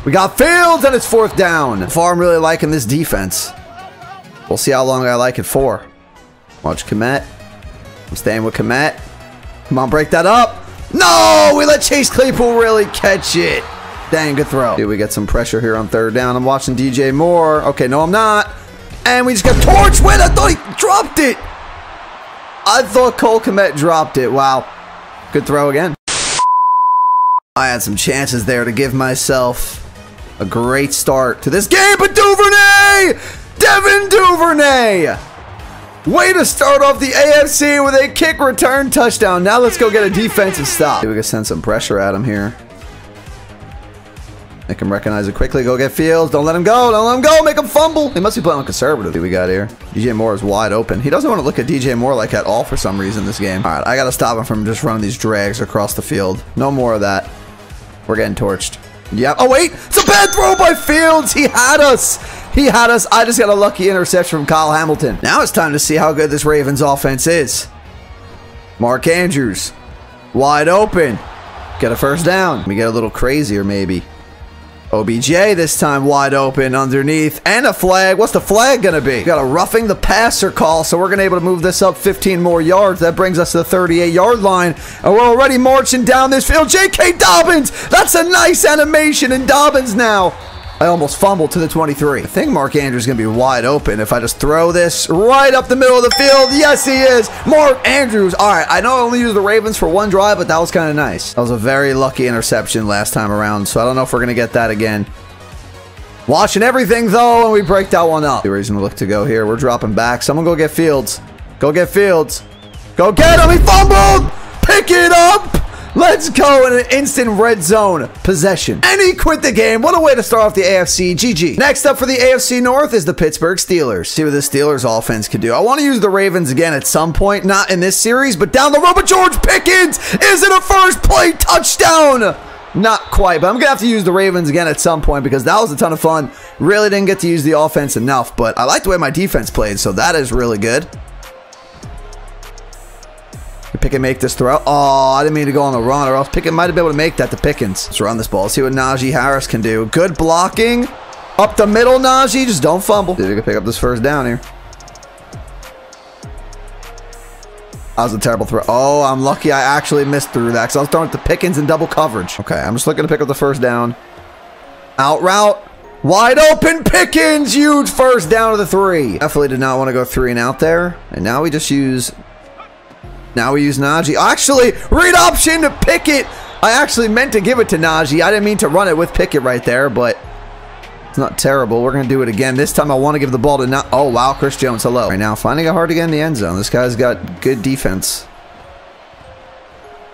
We got Fields and it's fourth down. Far I'm really liking this defense. We'll see how long I like it for. Watch Kmet. I'm staying with Kmet. Come on, break that up. No, we let Chase Claypool really catch it. Dang, good throw. Dude, we got some pressure here on third down. I'm watching DJ Moore. Okay, no, I'm not. And we just got torched. Wait, I thought he dropped it. I thought Cole Kmet dropped it. Wow. Good throw again. I had some chances there to give myself a great start to this game, but Duvernay! Devin Duvernay! Way to start off the AFC with a kick return touchdown. Now let's go get a defensive stop. We can send some pressure at him here. Make him recognize it quickly. Go get Fields. Don't let him go. Don't let him go. Make him fumble. He must be playing conservative. we got here? DJ Moore is wide open. He doesn't want to look at DJ Moore like at all for some reason this game. All right, I got to stop him from just running these drags across the field. No more of that. We're getting torched. Yep. Oh, wait. It's a bad throw by Fields. He had us. He had us. I just got a lucky interception from Kyle Hamilton. Now it's time to see how good this Ravens offense is. Mark Andrews. Wide open. Get a first down. We get a little crazier, maybe. OBJ this time wide open underneath and a flag. What's the flag going to be? got a roughing the passer call, so we're going to able to move this up 15 more yards. That brings us to the 38 yard line, and we're already marching down this field. J.K. Dobbins, that's a nice animation, and Dobbins now I almost fumbled to the 23. I think Mark Andrews is going to be wide open if I just throw this right up the middle of the field. Yes, he is. Mark Andrews. All right, I know I only used the Ravens for one drive, but that was kind of nice. That was a very lucky interception last time around, so I don't know if we're going to get that again. Watching everything, though, and we break that one up. The reason to look to go here. We're dropping back. Someone go get Fields. Go get Fields. Go get him. He fumbled. Pick it up. Let's go in an instant red zone possession. And he quit the game. What a way to start off the AFC. GG. Next up for the AFC North is the Pittsburgh Steelers. See what the Steelers offense can do. I want to use the Ravens again at some point. Not in this series, but down the road. But George Pickens is it a first play touchdown. Not quite, but I'm going to have to use the Ravens again at some point because that was a ton of fun. Really didn't get to use the offense enough, but I like the way my defense played, so that is really good. Pickett make this throw. Oh, I didn't mean to go on the run, or else Pickett might have been able to make that to Pickens. Let's run this ball. Let's see what Najee Harris can do. Good blocking. Up the middle, Najee. Just don't fumble. Dude, you can pick up this first down here. That was a terrible throw. Oh, I'm lucky I actually missed through that because I was throwing it to Pickens in double coverage. Okay, I'm just looking to pick up the first down. Out route. Wide open Pickens. Huge first down to the three. Definitely did not want to go three and out there. And now we just use now we use Najee. Actually, read option to Pickett. I actually meant to give it to Najee. I didn't mean to run it with Pickett right there, but it's not terrible. We're going to do it again. This time I want to give the ball to not. Oh, wow. Chris Jones, hello. Right now, finding it hard to get in the end zone. This guy's got good defense.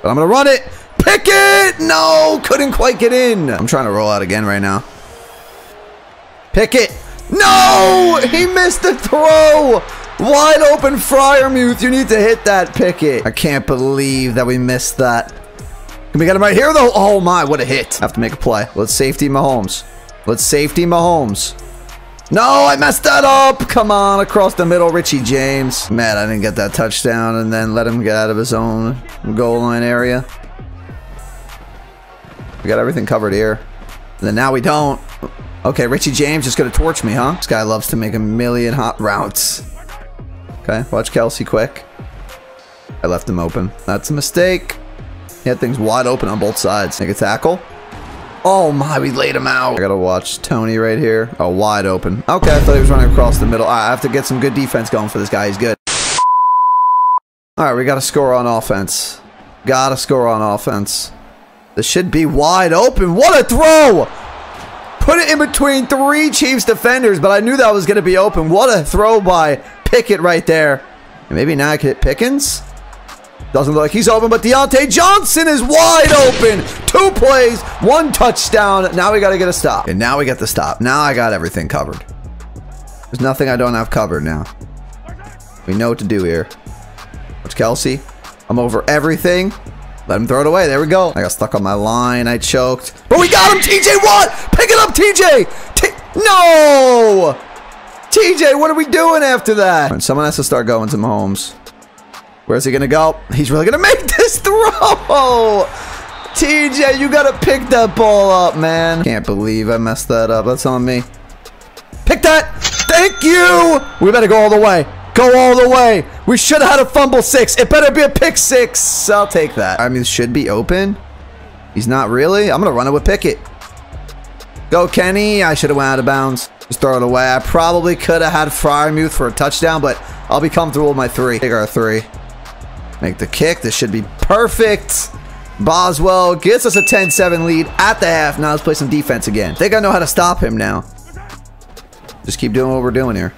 But I'm going to run it. Pickett! No, couldn't quite get in. I'm trying to roll out again right now. Pickett. No! He missed the throw! Wide open Freiermuth. You need to hit that Pickett. I can't believe that we missed that. Can We got him right here, though. Oh, my. What a hit. I Have to make a play. Let's safety Mahomes. Let's safety Mahomes. No, I messed that up. Come on, across the middle, Richie James. Mad I didn't get that touchdown and then let him get out of his own goal line area. We got everything covered here. And then now we don't. Okay, Richie James is going to torch me, huh? This guy loves to make a million hot routes. Okay, watch Kelce quick. I left him open. That's a mistake. He had things wide open on both sides. Make a tackle. Oh my, we laid him out. I gotta watch Toney right here. Oh, wide open. Okay, I thought he was running across the middle. I have to get some good defense going for this guy. He's good. All right, we got to score on offense. Got to score on offense. This should be wide open. What a throw! Put it in between three Chiefs defenders, but I knew that was going to be open. What a throw by Pickett right there. And maybe now I can hit Pickens. Doesn't look like he's open, but Diontae Johnson is wide open. Two plays, one touchdown. Now we got to get a stop. And now we get the stop. Now I got everything covered. There's nothing I don't have covered now. We know what to do here. Watch Kelce? I'm over everything. Let him throw it away. There we go. I got stuck on my line. I choked. But we got him. TJ Watt. Pick it up, TJ. T no. TJ, what are we doing after that? Someone has to start going to Mahomes. Where's he to go? He's really to make this throw. TJ, you got to pick that ball up, man. Can't believe I messed that up. That's on me. Pick that. Thank you. We better go all the way. Go all the way. We should have had a fumble six. It better be a pick six. I'll take that. I mean, should be open. He's not really. I'm going to run it with Pickett. Go, Kenny. I should have went out of bounds. Just throw it away. I probably could have had Freiermuth for a touchdown, but I'll be comfortable with my three. Take our three. Make the kick. This should be perfect. Boswell gets us a 10-7 lead at the half. Now let's play some defense again. think I know how to stop him now. Just keep doing what we're doing here.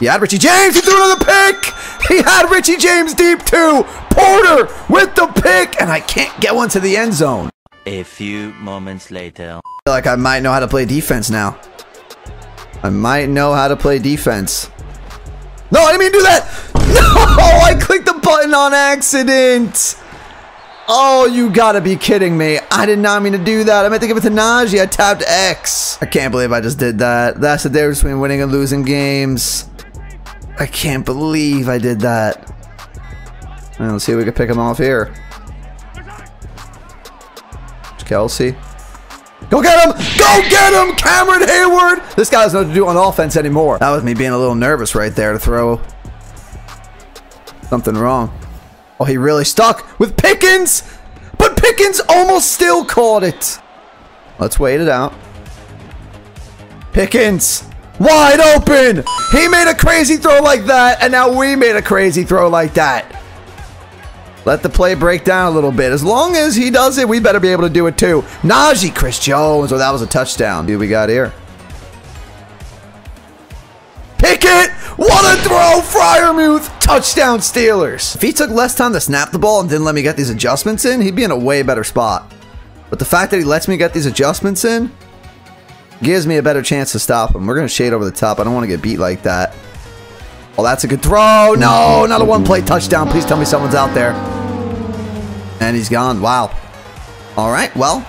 He had Richie James. He threw another pick. He had Richie James deep too. Porter with the pick. And I can't get one to the end zone. A few moments later. I feel like I might know how to play defense now. I might know how to play defense. No, I didn't mean to do that. No, I clicked the button on accident. Oh, you gotta be kidding me. I did not mean to do that. I meant to give it to Najee. I tapped X. I can't believe I just did that. That's the difference between winning and losing games. I can't believe I did that. Right, let's see if we can pick him off here. Kelce. Go get him! Go get him! Cameron Heyward! This guy know what to do on offense anymore. That was me being a little nervous right there to throw something wrong. Oh, he really stuck with Pickens! But Pickens almost still caught it. Let's wait it out. Pickens! Wide open! He made a crazy throw like that, and now we made a crazy throw like that. Let the play break down a little bit. As long as he does it, we better be able to do it too. Najee, Chris Jones. Oh, that was a touchdown. Dude, we got here. Pickett! What a throw! Freiermuth! Touchdown Steelers! If he took less time to snap the ball and didn't let me get these adjustments in, he'd be in a way better spot. But the fact that he lets me get these adjustments in gives me a better chance to stop him. We're going to shade over the top. I don't want to get beat like that. Oh, that's a good throw. No, not a one-play touchdown. Please tell me someone's out there. And he's gone. Wow. All right, well,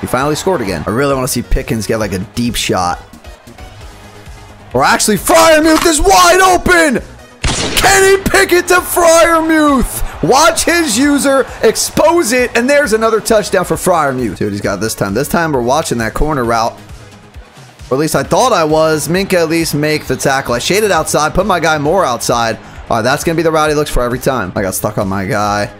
he finally scored again. I really want to see Pickens get like a deep shot. Or actually, Freiermuth is wide open! Kenny Pickett to Freiermuth! Watch his user expose it, and there's another touchdown for. See what he's got this time. This time we're watching that corner route. Or at least I thought I was. Minkah at least make the tackle. I shaded outside, put my guy more outside. All right, that's going to be the route he looks for every time. I got stuck on my guy.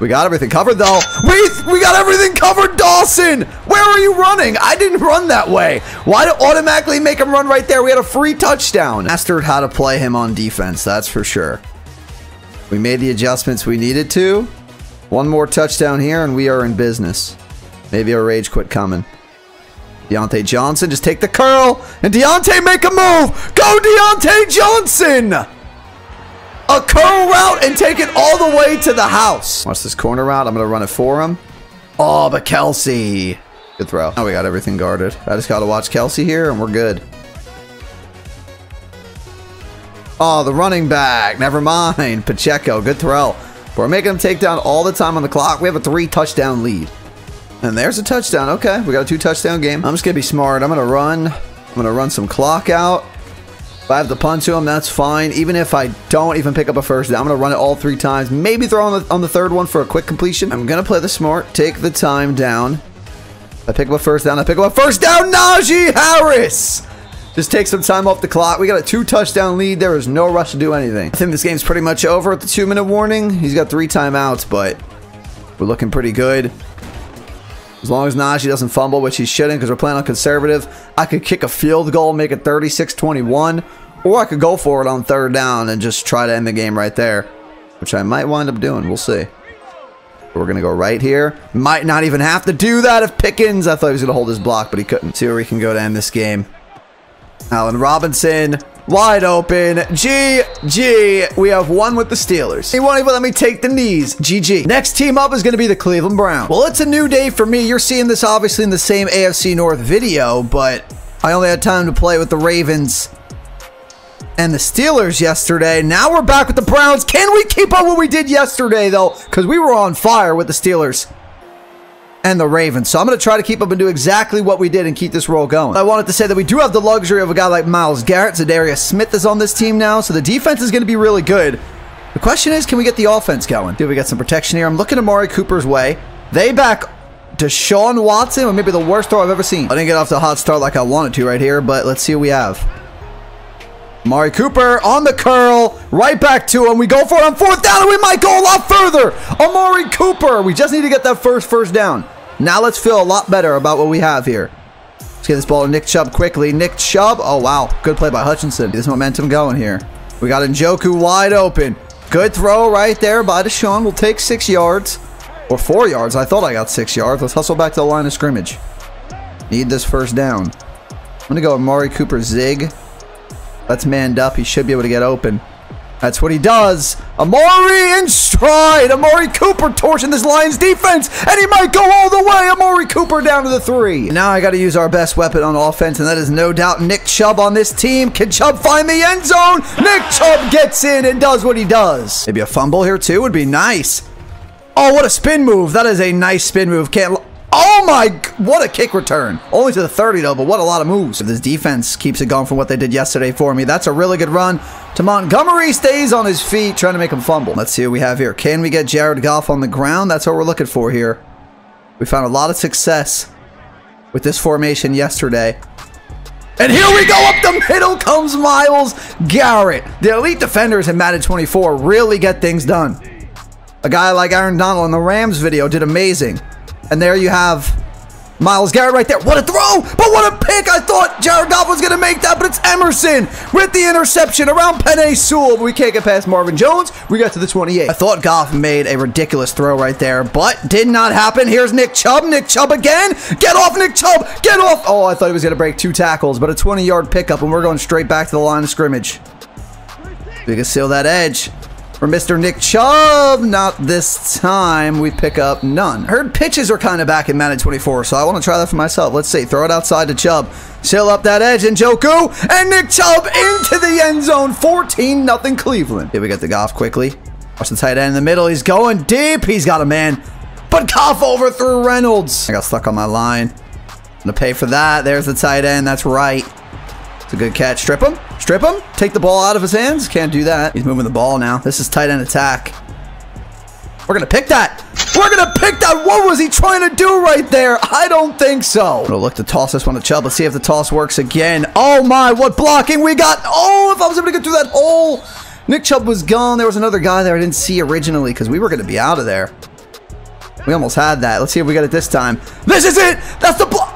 We got everything covered, though. We, we got everything covered, Dawson! Where are you running? I didn't run that way. Why did automatically make him run right there? We had a free touchdown. Mastered how to play him on defense, that's for sure. We made the adjustments we needed to. One more touchdown here, and we are in business. Maybe our rage quit coming. Diontae Johnson, just take the curl, and Diontae make a move! Go Diontae Johnson! a curl route and take it all the way to the house. Watch this corner route. I'm going to run it for him. Oh, but Kelce. Good throw. Now we got everything guarded. I just got to watch Kelce here, and we're good. Oh, the running back. Never mind. Pacheco. Good throw. We're making him take down all the time on the clock. We have a three touchdown lead. And there's a touchdown. Okay, we got a two touchdown game. I'm just going to be smart. I'm going to run. I'm going to run some clock out. If I have to punt to him, that's fine. Even if I don't even pick up a first down, I'm going to run it all three times. Maybe throw on the, on the third one for a quick completion. I'm going to play the smart, take the time down. I pick up a first down. I pick up a first down. Najee Harris! Just take some time off the clock. We got a two touchdown lead. There is no rush to do anything. I think this game's pretty much over at the two minute warning. He's got three timeouts, but we're looking pretty good. As long as Najee doesn't fumble, which he shouldn't because we're playing on conservative, I could kick a field goal, make it 36-21, or I could go for it on third down and just try to end the game right there, which I might wind up doing. We'll see. We're going to go right here. Might not even have to do that if Pickens... I thought he was going to hold his block, but he couldn't. See where we can go to end this game. Allen Robinson Wide open. GG. We have one with the Steelers. He won't even let me take the knees. GG. Next team up is going to be the Cleveland Browns. Well, it's a new day for me. You're seeing this obviously in the same AFC North video, but I only had time to play with the Ravens and the Steelers yesterday. Now we're back with the Browns. Can we keep up what we did yesterday, though? Because we were on fire with the Steelers and the Ravens. So I'm going to try to keep up and do exactly what we did and keep this roll going. I wanted to say that we do have the luxury of a guy like Myles Garrett. Za'Darius Smith is on this team now, so the defense is going to be really good. The question is, can we get the offense going? Do we get some protection here? I'm looking Amari Cooper's way. They back Deshaun Watson, or maybe the worst throw I've ever seen. I didn't get off the hot start like I wanted to right here, but let's see what we have. Amari Cooper on the curl, right back to him. We go for it on fourth down, and we might go a lot further. Amari Cooper. We just need to get that first first down. Now let's feel a lot better about what we have here. Let's get this ball to Nick Chubb quickly. Nick Chubb. Oh, wow. Good play by Hutchinson. Get this momentum going here. We got Njoku wide open. Good throw right there by Deshaun. We'll take six yards. Or four yards. I thought I got six yards. Let's hustle back to the line of scrimmage. Need this first down. I'm going to go with Mari Cooper zig. That's manned up. He should be able to get open. That's what he does. Amari in stride. Amari Cooper torching this Lions defense. And he might go all the way. Amari Cooper down to the three. Now I got to use our best weapon on offense, and that is no doubt Nick Chubb on this team. Can Chubb find the end zone? Nick Chubb gets in and does what he does. Maybe a fumble here too would be nice. Oh, what a spin move. That is a nice spin move. Can't... Oh my, what a kick return. Only to the 30 though, but what a lot of moves. This defense keeps it going from what they did yesterday for me, that's a really good run to Montgomery. Stays on his feet, trying to make him fumble. Let's see what we have here. Can we get Jared Goff on the ground? That's what we're looking for here. We found a lot of success with this formation yesterday. And here we go up the middle comes Myles Garrett. The elite defenders in Madden 24 really get things done. A guy like Aaron Donald in the Rams video did amazing. And there you have Myles Garrett right there. What a throw! But what a pick! I thought Jared Goff was going to make that, but it's Emerson with the interception around Penei Sewell. But we can't get past Marvin Jones. We got to the 28. I thought Goff made a ridiculous throw right there, but did not happen. Here's Nick Chubb. Nick Chubb again. Get off, Nick Chubb! Get off! Oh, I thought he was going to break two tackles, but a 20-yard pickup, and we're going straight back to the line of scrimmage. We can seal that edge for Mr. Nick Chubb. Not this time. We pick up none. Heard pitches are kind of back in Madden 24, so I want to try that for myself. Let's see. Throw it outside to Chubb. Seal up that edge, Njoku and Nick Chubb into the end zone. 14 nothing Cleveland. Here we get the Goff quickly. Watch the tight end in the middle. He's going deep. He's got a man. But Goff overthrew Reynolds. I got stuck on my line. I'm to pay for that. There's the tight end. That's right. It's a good catch. Strip him. Strip him. Take the ball out of his hands. Can't do that. He's moving the ball now. This is tight end attack. We're going to pick that. We're going to pick that. What was he trying to do right there? I don't think so. To look to toss this one to Chubb. Let's see if the toss works again. Oh, my. What blocking we got. Oh, if I was able to get through that hole. Nick Chubb was gone. There was another guy there I didn't see originally because we were going to be out of there. We almost had that. Let's see if we get it this time. This is it. That's the block.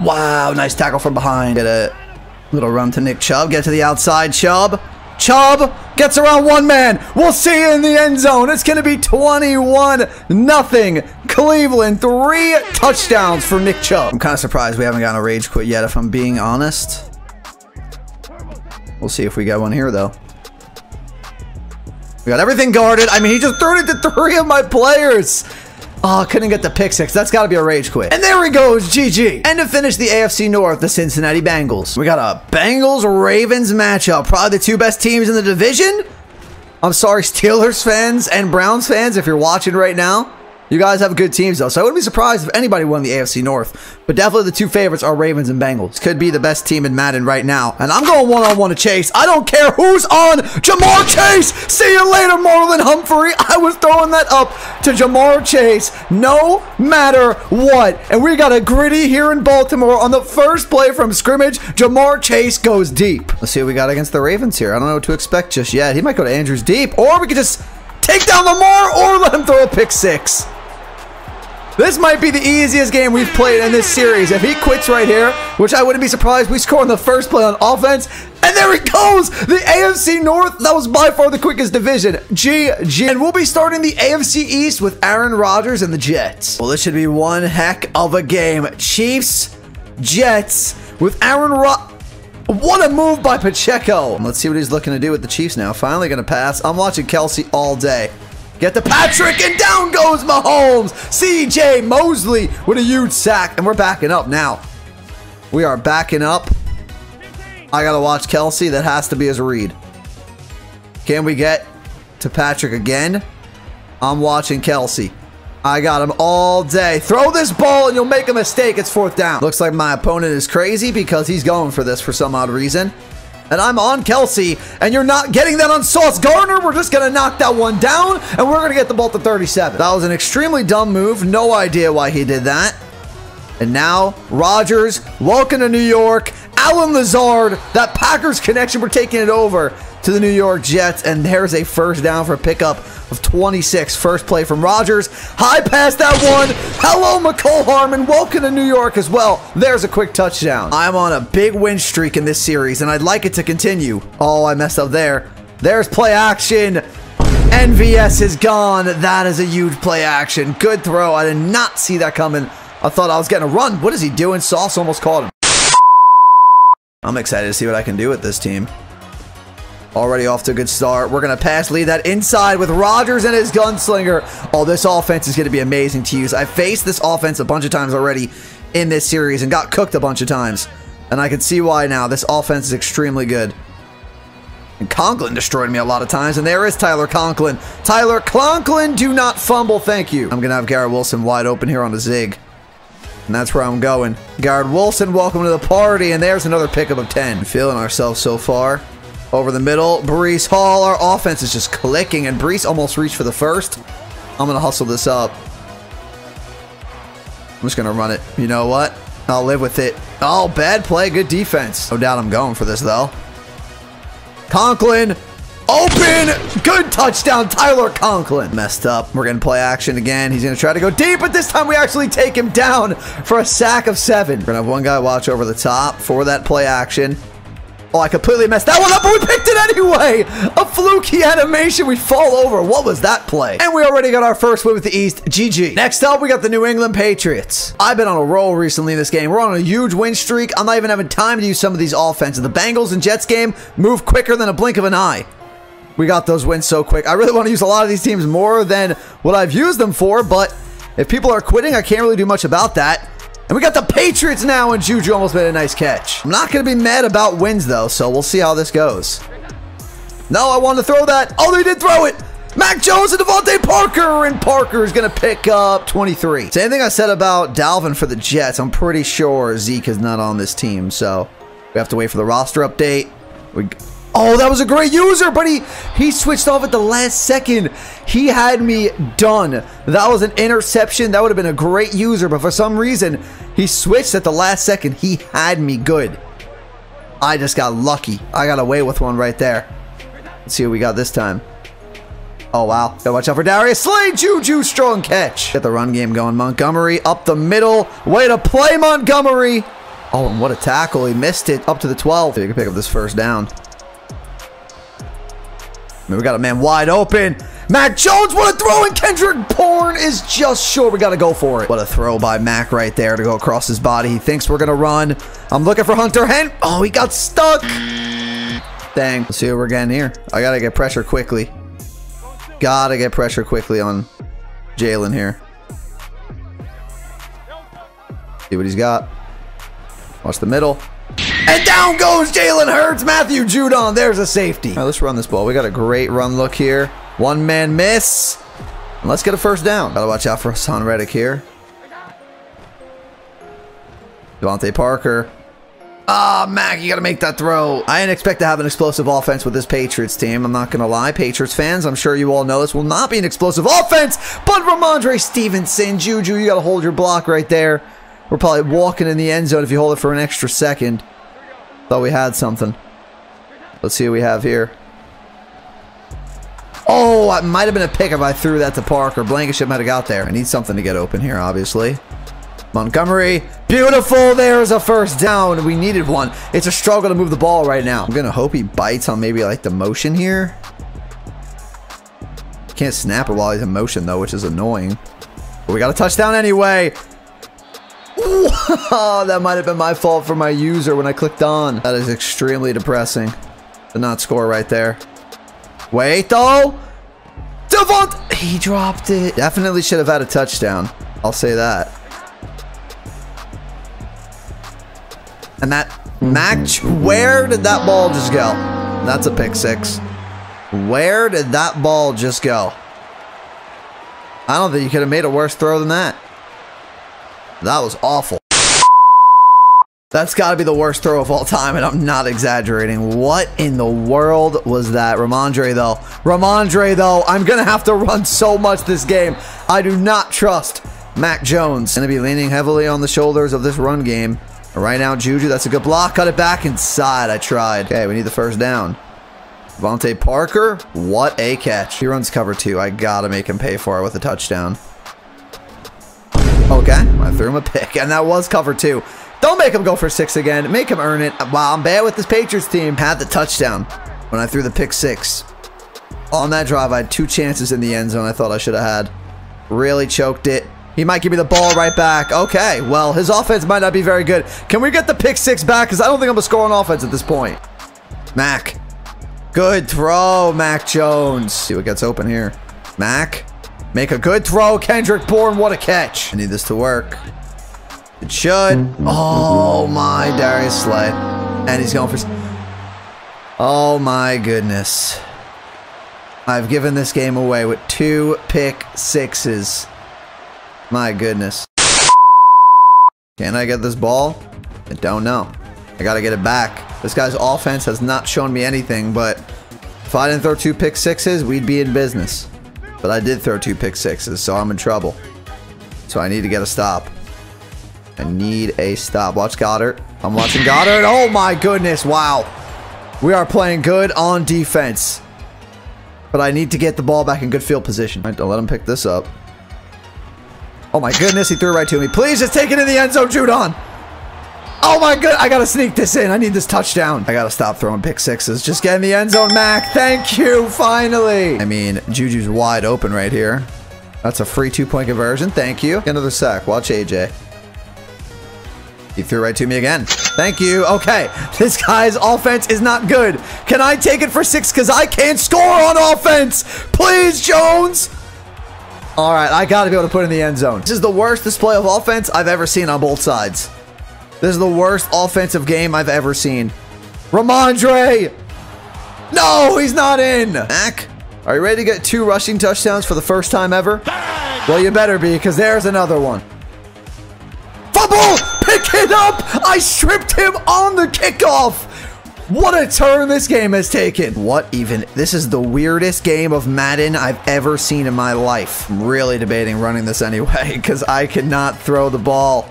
Wow. Nice tackle from behind. Get a Little run to Nick Chubb. Get to the outside. Chubb. Chubb gets around one man. We'll see you in the end zone. It's going to be 21 nothing. Cleveland, three touchdowns for Nick Chubb. I'm kind of surprised we haven't gotten a rage quit yet, if I'm being honest. We'll see if we get one here, though. We got everything guarded. I mean, he just threw it to three of my players. Oh, couldn't get the pick six. That's got to be a rage quit. And there he goes, GG. And to finish the AFC North, the Cincinnati Bengals. We got a Bengals-Ravens matchup. Probably the two best teams in the division. I'm sorry, Steelers fans and Browns fans, if you're watching right now. You guys have good teams, though, so I wouldn't be surprised if anybody won the AFC North. But definitely the two favorites are Ravens and Bengals. Could be the best team in Madden right now. And I'm going one-on-one to Chase. I don't care who's on Ja'Marr Chase. See you later, Marlon Humphrey. I was throwing that up to Ja'Marr Chase no matter what. And we got a gritty here in Baltimore on the first play from scrimmage. Ja'Marr Chase goes deep. Let's see what we got against the Ravens here. I don't know what to expect just yet. He might go to Andrews deep, or we could just take down Lamar or let him throw a pick six. This might be the easiest game we've played in this series. If he quits right here, which I wouldn't be surprised, we score on the first play on offense, and there it goes! The AFC North, that was by far the quickest division. GG. And we'll be starting the AFC East with Aaron Rodgers and the Jets. Well, this should be one heck of a game. Chiefs, Jets, with Aaron Rodgers. What a move by Pacheco. Let's see what he's looking to do with the Chiefs now. Finally going to pass. I'm watching Kelce all day. Get the Patrick, and down goes Mahomes. CJ Mosley with a huge sack, and we're backing up now. We are backing up. I got to watch Kelce. That has to be his read. Can we get to Patrick again? I'm watching Kelce. I got him all day. Throw this ball and you'll make a mistake. It's fourth down. Looks like my opponent is crazy because he's going for this for some odd reason and I'm on Kelce, and you're not getting that on Sauce Gardner. We're just going to knock that one down, and we're going to get the ball to 37. That was an extremely dumb move. No idea why he did that. And now, Rodgers, welcome to New York. Allen Lazard, that Packers connection, we're taking it over to the New York Jets, and there's a first down for a pickup of 26. First play from Rodgers. High pass that one. Hello, Mecole Hardman. Welcome to New York as well. There's a quick touchdown. I'm on a big win streak in this series, and I'd like it to continue. Oh, I messed up there. There's play action. MVS is gone. That is a huge play action. Good throw. I did not see that coming. I thought I was getting a run. What is he doing? Sauce almost caught him. I'm excited to see what I can do with this team. Already off to a good start. We're going to pass lead that inside with Rodgers and his gunslinger. Oh, this offense is going to be amazing to use. I faced this offense a bunch of times already in this series and got cooked a bunch of times. And I can see why now. This offense is extremely good. And Conklin destroyed me a lot of times. And there is Tyler Conklin. Tyler Conklin, do not fumble. Thank you. I'm going to have Garrett Wilson wide open here on a zig. And that's where I'm going. Garrett Wilson, welcome to the party. And there's another pickup of 10. Feeling ourselves so far. Over the middle, Breece Hall. Our offense is just clicking, and Breece almost reached for the first. I'm going to hustle this up. I'm just going to run it. You know what? I'll live with it. Oh, bad play. Good defense. No doubt I'm going for this, though. Conklin. Open. Good touchdown. Tyler Conklin. Messed up. We're going to play action again. He's going to try to go deep, but this time we actually take him down for a sack of seven. We're going to have one guy watch over the top for that play action. Oh, I completely messed that one up, but we picked it anyway. A fluky animation. We fall over. What was that play? And we already got our first win with the East. GG. Next up, we got the New England Patriots. I've been on a roll recently in this game. We're on a huge win streak. I'm not even having time to use some of these offenses. The Bengals and Jets game move quicker than a blink of an eye. We got those wins so quick. I really want to use a lot of these teams more than what I've used them for, but if people are quitting, I can't really do much about that. And we got the Patriots now, and Juju almost made a nice catch. I'm not going to be mad about wins, though, so we'll see how this goes. No, I wanted to throw that. Oh, they did throw it. Mac Jones and DeVante Parker, and Parker is going to pick up 23. Same thing I said about Dalvin for the Jets. I'm pretty sure Zeke is not on this team, so we have to wait for the roster update. We Oh, that was a great user, but he, he switched off at the last second. He had me done. That was an interception. That would have been a great user, but for some reason, he switched at the last second. He had me good. I just got lucky. I got away with one right there. Let's see what we got this time. Oh, wow. Gotta watch out for Darius Slay. Juju, strong catch. Get the run game going. Montgomery up the middle. Way to play, Montgomery. Oh, and what a tackle. He missed it up to the 12. You can pick up this first down. We got a man wide open. Mac Jones, what a throw, and Kendrick Bourne is just short. We got to go for it. What a throw by Mac right there to go across his body. He thinks we're going to run. I'm looking for Hunter Hen. Oh, he got stuck. Dang. Let's see what we're getting here. I got to get pressure quickly. Got to get pressure quickly on Jalen here. See what he's got. Watch the middle. And down goes Jalen Hurts. Matthew Judon. There's a safety. All right, let's run this ball. We got a great run look here. One man miss. And let's get a first down. Gotta watch out for Haason Reddick here. DeVante Parker. Ah, oh, Mac, you got to make that throw. I didn't expect to have an explosive offense with this Patriots team. I'm not going to lie. Patriots fans, I'm sure you all know this will not be an explosive offense. But Rhamondre Stevenson, Juju, you got to hold your block right there. We're probably walking in the end zone if you hold it for an extra second. Thought we had something. Let's see what we have here. Oh, it might have been a pick if I threw that to Parker. Blankenship might have got there. I need something to get open here, obviously. Montgomery. Beautiful. There's a first down. We needed one. It's a struggle to move the ball right now. I'm going to hope he bites on maybe like the motion here. Can't snap it while he's in motion, though, which is annoying. But we got a touchdown anyway. that might have been my fault for my user when I clicked on. That is extremely depressing. To not score right there. Wait, though. Devont. He dropped it. Definitely should have had a touchdown. I'll say that. And that match, where did that ball just go? That's a pick six. Where did that ball just go? I don't think you could have made a worse throw than that. That was awful. That's got to be the worst throw of all time, and I'm not exaggerating. What in the world was that? Rhamondre, though. Rhamondre, though. I'm going to have to run so much this game. I do not trust Mac Jones. Going to be leaning heavily on the shoulders of this run game. Right now, Juju, that's a good block. Cut it back inside. I tried. Okay, we need the first down. DeVante Parker, what a catch. He runs cover two. I gotta make him pay for it with a touchdown. Okay, I threw him a pick, and that was cover two. Don't make him go for six again. Make him earn it. Wow, I'm bad with this Patriots team. Had the touchdown when I threw the pick six. On that drive, I had two chances in the end zone I thought I should have had. Really choked it. He might give me the ball right back. Okay, well, his offense might not be very good. Can we get the pick six back? Because I don't think I'm going to score on offense at this point. Mac. Good throw, Mac Jones. See what gets open here. Mac. Make a good throw. Kendrick Bourne, what a catch. I need this to work. It should. Oh, my Darius Slay. And he's going for... Oh, my goodness. I've given this game away with two pick sixes. My goodness. Can I get this ball? I don't know. I got to get it back. This guy's offense has not shown me anything, but if I didn't throw two pick sixes, we'd be in business. But I did throw two pick sixes, so I'm in trouble. So I need to get a stop. I need a stop. Watch Goedert. I'm watching Goedert. Oh my goodness. Wow. We are playing good on defense. But I need to get the ball back in good field position. Right, don't let him pick this up. Oh my goodness, he threw right to me. Please just take it in the end zone, Judon. Oh my god, I gotta sneak this in. I need this touchdown. I gotta stop throwing pick sixes. Just get in the end zone, Mac. Thank you, finally. I mean, Juju's wide open right here. That's a free two-point conversion. Thank you. Another sack. Watch AJ. He threw right to me again. Thank you. Okay, this guy's offense is not good. Can I take it for six? Because I can't score on offense. Please, Jones. All right, I got to be able to put in the end zone. This is the worst display of offense I've ever seen on both sides. This is the worst offensive game I've ever seen. Rhamondre! No, he's not in! Mac, are you ready to get two rushing touchdowns for the first time ever? Well, you better be, because there's another one. Fumble! Pick it up! I stripped him on the kickoff! What a turn this game has taken. What even? This is the weirdest game of Madden I've ever seen in my life. I'm really debating running this anyway because I cannot throw the ball.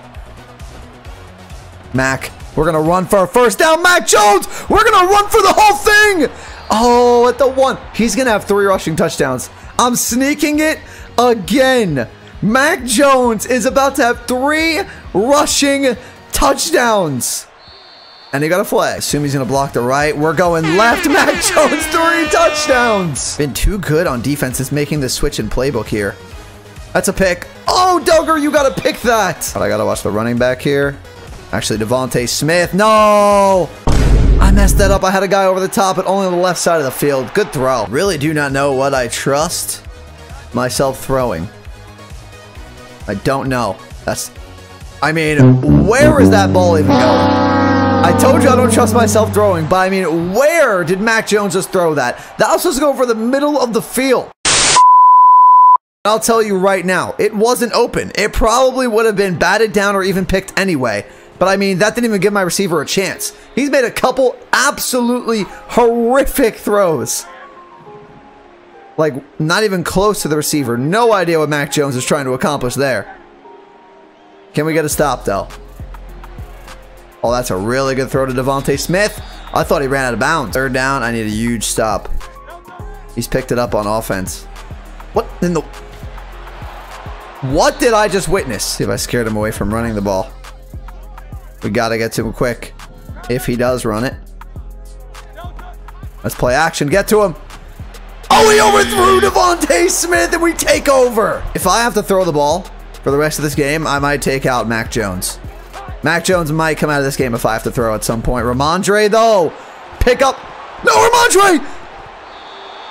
Mac, we're going to run for a first down. Mac Jones, we're going to run for the whole thing. Oh, at the one. He's going to have three rushing touchdowns. I'm sneaking it again. Mac Jones is about to have three rushing touchdowns. And he got a flag. Assume he's going to block the right. We're going left. Mac Jones, three touchdowns. Been too good on defense since making the switch in playbook here. That's a pick. Oh, Dugger, you got to pick that. But I got to watch the running back here. Actually, DeVonta Smith. No! I messed that up. I had a guy over the top, but only on the left side of the field. Good throw. Really do not know what I trust myself throwing. I don't know. That's... I mean, where is that ball even going? I told you I don't trust myself throwing, but I mean, where did Mac Jones just throw that? That was supposed to go for the middle of the field. I'll tell you right now, it wasn't open. It probably would have been batted down or even picked anyway. But I mean, that didn't even give my receiver a chance. He's made a couple absolutely horrific throws. Like, not even close to the receiver. No idea what Mac Jones is trying to accomplish there. Can we get a stop, though? Oh, that's a really good throw to DeVonta Smith. I thought he ran out of bounds. Third down, I need a huge stop. He's picked it up on offense. What in the... What did I just witness? See if I scared him away from running the ball. We got to get to him quick. If he does run it. Let's play action. Get to him. Oh, he overthrew DeVonta Smith and we take over. If I have to throw the ball for the rest of this game, I might take out Mac Jones. Mac Jones might come out of this game if I have to throw at some point. Rhamondre, though. Pick up. No, Rhamondre!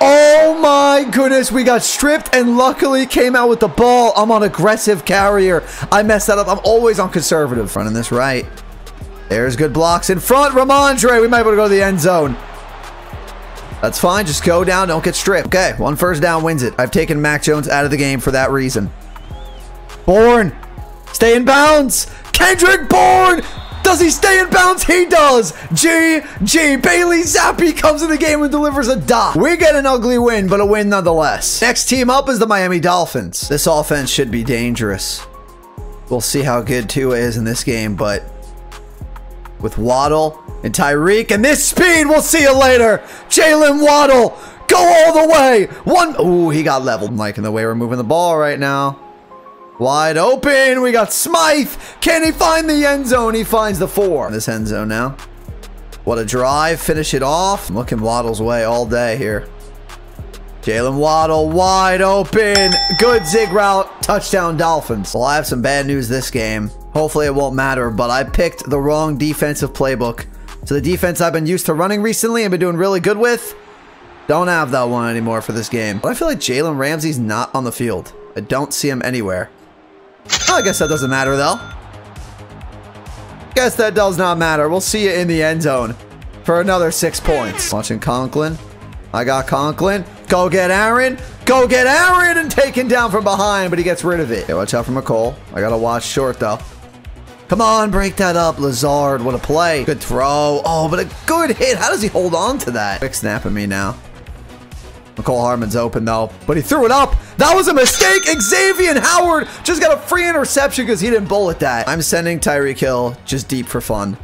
Oh my goodness, we got stripped and luckily came out with the ball. I'm on aggressive carrier. I messed that up. I'm always on conservative. Running this right. There's good blocks in front. Rhamondre, we might be able to go to the end zone. That's fine. Just go down. Don't get stripped. Okay, one first down wins it. I've taken Mac Jones out of the game for that reason. Bourne, stay in bounds. Kendrick Bourne! Does he stay in bounds? He does! G, G, Bailey Zappe comes in the game and delivers a dot. We get an ugly win, but a win nonetheless. Next team up is the Miami Dolphins. This offense should be dangerous. We'll see how good Tua is in this game, but with Waddle and Tyreek. And this speed, we'll see you later. Jalen Waddle, go all the way. One, ooh, he got leveled. Mike, in the way we're moving the ball right now. Wide open. We got Smythe. Can he find the end zone? He finds the four. This end zone now. What a drive. Finish it off. I'm looking Waddle's way all day here. Jalen Waddle wide open. Good zig route. Touchdown Dolphins. Well, I have some bad news this game. Hopefully it won't matter, but I picked the wrong defensive playbook. So the defense I've been used to running recently and been doing really good with, don't have that one anymore for this game. But I feel like Jalen Ramsey's not on the field. I don't see him anywhere. Oh, I guess that doesn't matter though. Guess that does not matter. We'll see you in the end zone for another six points. Watching Conklin. I got Conklin. Go get Aaron. Go get Aaron and taken down from behind, but he gets rid of it. Okay, watch out for Mecole. I gotta watch short though. Come on, break that up, Lazard. What a play. Good throw. Oh, but a good hit. How does he hold on to that? Quick snap at me now. Mecole Hardman's open though, but he threw it up. That was a mistake. Xavien Howard just got a free interception because he didn't bullet that. I'm sending Tyreek Hill just deep for fun.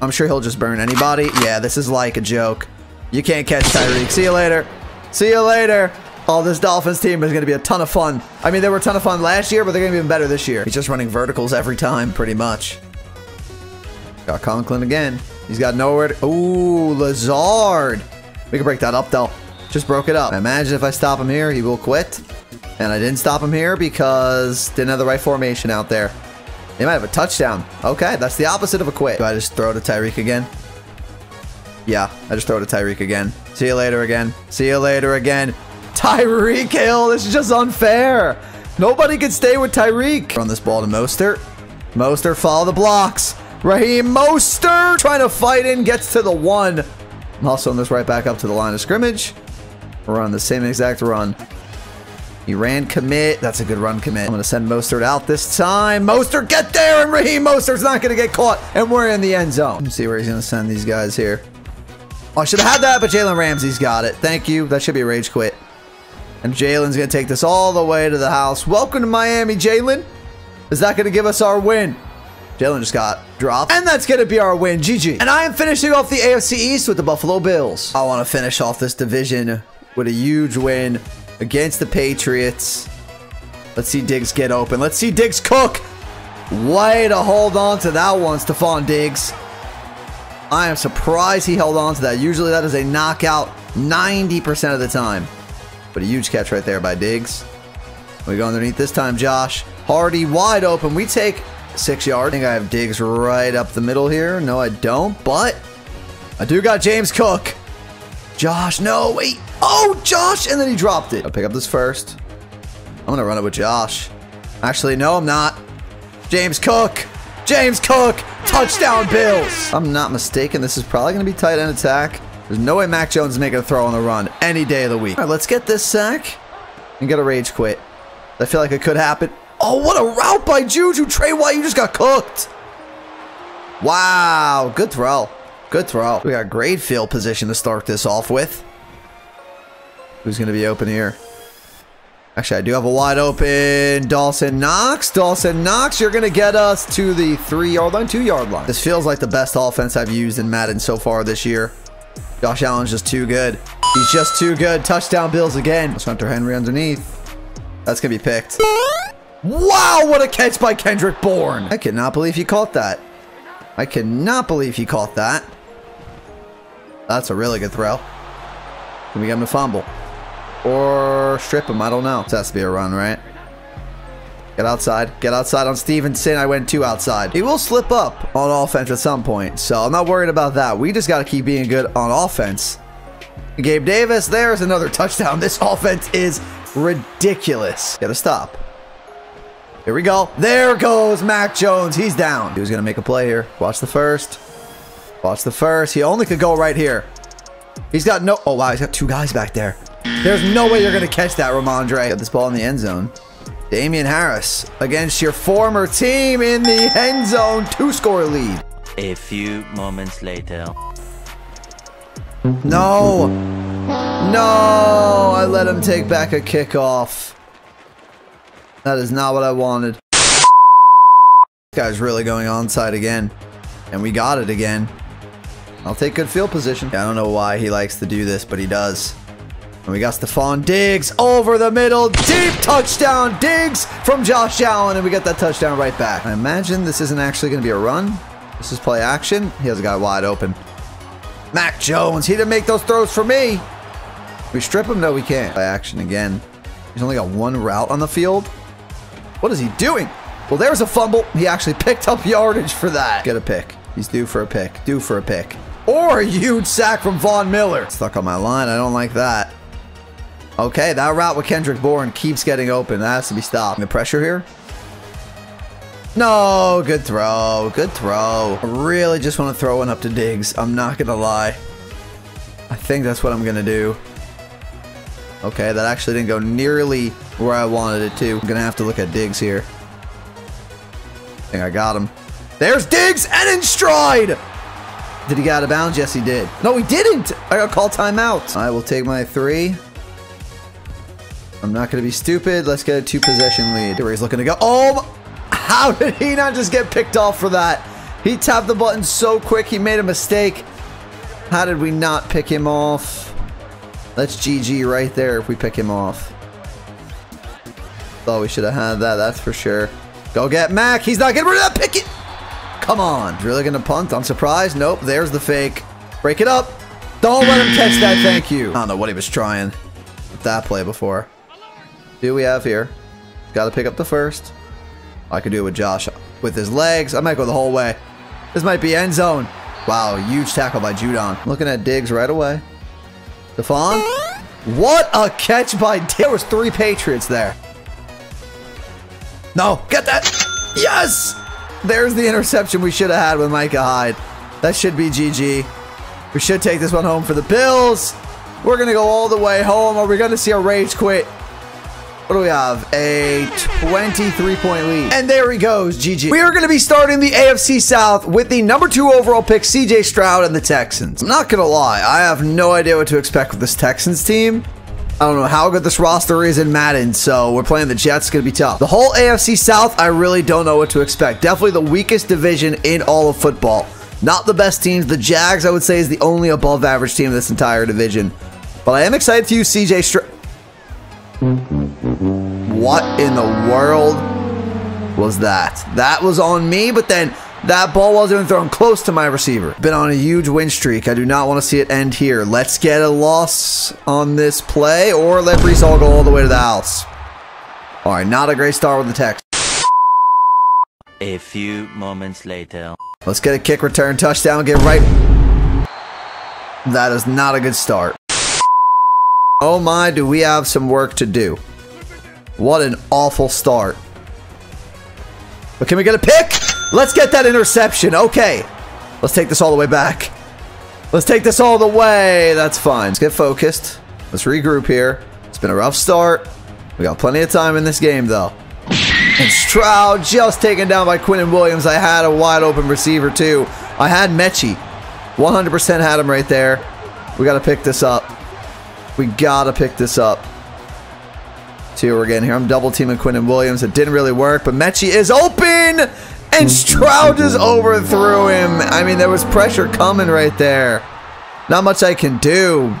I'm sure he'll just burn anybody. Yeah, this is like a joke. You can't catch Tyreek. See you later. See you later. Oh, this Dolphins team is going to be a ton of fun. I mean, they were a ton of fun last year, but they're going to be even better this year. He's just running verticals every time, pretty much. Got Conklin again. He's got nowhere to... Ooh, Lazard. We can break that up, though. Just broke it up. I imagine if I stop him here, he will quit. And I didn't stop him here because didn't have the right formation out there. They might have a touchdown. Okay, that's the opposite of a quit. Do I just throw to Tyreek again? Yeah, I just throw it to Tyreek again. See you later again. See you later again. Tyreek Hill, this is just unfair. Nobody can stay with Tyreek. Run this ball to Mostert. Mostert, follow the blocks. Raheem Mostert trying to fight in, gets to the one. I'm also on this right back up to the line of scrimmage. We're on the same exact run. He ran commit. That's a good run commit. I'm going to send Mostert out this time. Mostert, get there! And Raheem Mostert's not going to get caught. And we're in the end zone. Let's see where he's going to send these guys here. Oh, I should have had that, but Jalen Ramsey's got it. Thank you. That should be a rage quit. And Jalen's going to take this all the way to the house. Welcome to Miami, Jalen. Is that going to give us our win? Jalen just got dropped. And that's going to be our win. GG. And I am finishing off the AFC East with the Buffalo Bills. I want to finish off this division with a huge win against the Patriots. Let's see Diggs get open. Let's see Diggs cook. Way to hold on to that one, Stefon Diggs. I am surprised he held on to that. Usually that is a knockout 90% of the time. But a huge catch right there by Diggs. We go underneath this time, Josh. Harty wide open. We take six yards. I think I have Diggs right up the middle here. No, I don't. But I do got James Cook. Josh, no, wait. Oh, Josh. And then he dropped it. I'll pick up this first. I'm going to run it with Josh. Actually, no, I'm not. James Cook. James Cook. Touchdown, Bills. I'm not mistaken. This is probably going to be tight end attack. There's no way Mac Jones is making a throw on the run any day of the week. All right, let's get this sack and get a rage quit. I feel like it could happen. Oh, what a route by Juju. Trey White, you just got cooked. Wow, good throw. Good throw. We got great field position to start this off with. Who's going to be open here? Actually, I do have a wide open Dawson Knox. Dawson Knox, you're going to get us to the three-yard line, two-yard line. This feels like the best offense I've used in Madden so far this year. Josh Allen's just too good. He's just too good. Touchdown Bills again. Let's Hunter Henry underneath. That's going to be picked. Wow, what a catch by Kendrick Bourne. I cannot believe he caught that. I cannot believe he caught that. That's a really good throw. Can we get him to fumble? Or strip him? I don't know. This has to be a run, right? Get outside. Get outside on Stevenson. I went too outside. He will slip up on offense at some point, so I'm not worried about that. We just got to keep being good on offense. Gabe Davis, there's another touchdown. This offense is ridiculous. Gotta stop. Here we go. There goes Mac Jones. He's down. He was going to make a play here. Watch the first. Watch the first. He only could go right here. He's got no... Oh, wow. He's got two guys back there. There's no way you're going to catch that, Rhamondre. Got this ball in the end zone. Damien Harris against your former team in the end zone. Two-score lead. A few moments later. No. No. I let him take back a kickoff. That is not what I wanted. This guy's really going onside again. And we got it again. I'll take good field position. I don't know why he likes to do this, but he does. And we got Stefon Diggs over the middle. Deep touchdown. Diggs from Josh Allen. And we get that touchdown right back. I imagine this isn't actually going to be a run. This is play action. He has a guy wide open. Mac Jones. He didn't make those throws for me. We strip him? No, we can't. Play action again. He's only got one route on the field. What is he doing? Well, there's a fumble. He actually picked up yardage for that. Get a pick. He's due for a pick. Due for a pick. Or a huge sack from Von Miller. Stuck on my line. I don't like that. Okay, that route with Kendrick Bourne keeps getting open. That has to be stopped. The pressure here. No, good throw. Good throw. I really just want to throw one up to Diggs. I'm not going to lie. I think that's what I'm going to do. Okay, that actually didn't go nearly where I wanted it to. I'm going to have to look at Diggs here. I think I got him. There's Diggs and in stride. Did he get out of bounds? Yes, he did. No, he didn't. I got call timeout. I will take my three. I'm not going to be stupid. Let's get a two possession lead. Where he's looking to go. Oh, how did he not just get picked off for that? He tapped the button so quick. He made a mistake. How did we not pick him off? That's GG right there if we pick him off. Thought we should have had that. That's for sure. Go get Mac. He's not getting rid of that. Pick it. Come on. Really going to punt? I'm surprised. Nope. There's the fake. Break it up. Don't let him catch that. Thank you. I don't know what he was trying with that play before do we have here? Got to pick up the first. I could do it with Josh with his legs. I might go the whole way. This might be end zone. Wow, huge tackle by Judon. Looking at Diggs right away. Stefon. What a catch by Diggs. There was three Patriots there. No, get that. Yes. There's the interception we should have had with Micah Hyde. That should be GG. We should take this one home for the Bills. We're going to go all the way home. Are we going to see a rage quit? What do we have? A 23 point lead. And there he goes, GG. We are going to be starting the AFC South with the number two overall pick, CJ Stroud and the Texans. I'm not going to lie, I have no idea what to expect with this Texans team. I don't know how good this roster is in Madden, so we're playing the Jets. It's going to be tough. The whole AFC South, I really don't know what to expect. Definitely the weakest division in all of football. Not the best teams. The Jags, I would say, is the only above average team in this entire division. But I am excited to use CJ Stroud. What in the world was that? That was on me, but then that ball wasn't even thrown close to my receiver. Been on a huge win streak. I do not want to see it end here. Let's get a loss on this play, or let Breece Hall go all the way to the house. All right, not a great start with the text. A few moments later. Let's get a kick return touchdown. Get right. That is not a good start. Oh my, do we have some work to do. What an awful start. But can we get a pick? Let's get that interception. Okay. Let's take this all the way back. Let's take this all the way. That's fine. Let's get focused. Let's regroup here. It's been a rough start. We got plenty of time in this game, though. And Stroud just taken down by Quinnen Williams. I had a wide open receiver, too. I had Metchie. 100% had him right there. We got to pick this up. We gotta pick this up. What we're getting here. I'm double teaming Quinnen Williams. It didn't really work, but Metchie is open! And Stroud just overthrew him. I mean, there was pressure coming right there. Not much I can do.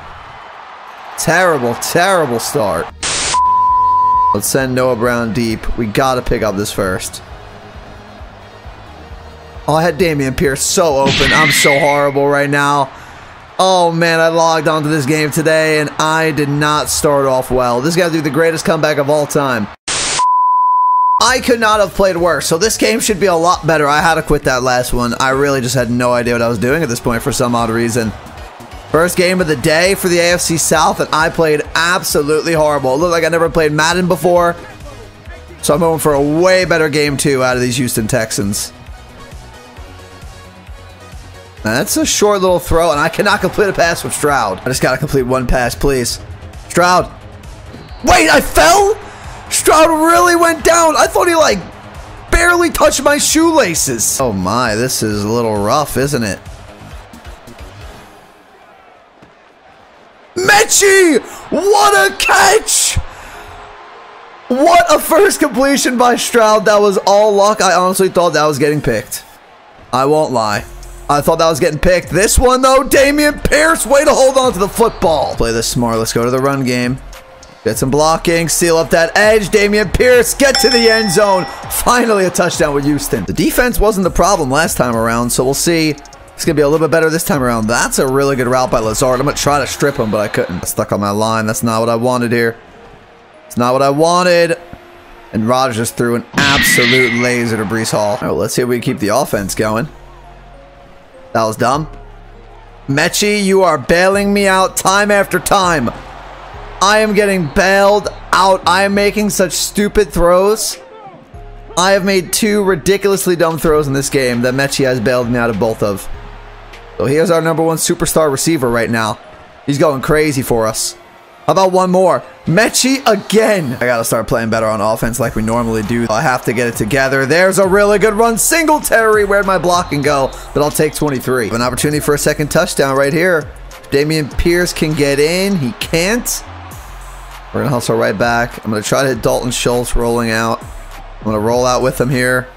Terrible, terrible start. Let's send Noah Brown deep. We gotta pick up this first. Oh, I had Dameon Pierce so open. I'm so horrible right now. Oh man, I logged onto this game today and I did not start off well. This guy's the greatest comeback of all time. I could not have played worse, so this game should be a lot better. I had to quit that last one. I really just had no idea what I was doing at this point for some odd reason. First game of the day for the AFC South, and I played absolutely horrible. It looked like I never played Madden before, so I'm hoping for a way better game two out of these Houston Texans. That's a short little throw, and I cannot complete a pass with Stroud. I just gotta complete one pass, please. Stroud. Wait, I fell? Stroud really went down. I thought he, like, barely touched my shoelaces. Oh my, this is a little rough, isn't it? Metchie! What a catch! What a first completion by Stroud. That was all luck. I honestly thought that was getting picked. I won't lie. I thought that was getting picked. This one, though, Dameon Pierce, way to hold on to the football. Play this smart. Let's go to the run game. Get some blocking, seal up that edge. Dameon Pierce, get to the end zone. Finally, a touchdown with Houston. The defense wasn't the problem last time around, so we'll see. It's going to be a little bit better this time around. That's a really good route by Lazard. I'm going to try to strip him, but I couldn't. Stuck on my line. That's not what I wanted here. It's not what I wanted. And Rodgers threw an absolute laser to Breece Hall. All right, well, let's see if we can keep the offense going. That was dumb. Metchie, you are bailing me out time after time. I am getting bailed out. I am making such stupid throws. I have made two ridiculously dumb throws in this game that Metchie has bailed me out of both of. So here's our number one superstar receiver right now. He's going crazy for us. How about one more? Metchie again. I gotta start playing better on offense like we normally do. I have to get it together. There's a really good run. Singletary. Where'd my blocking go? But I'll take 23. An opportunity for a second touchdown right here. Dameon Pierce can get in. He can't. We're to hustle right back. I'm to try to hit Dalton Schultz rolling out. I'm to roll out with him here.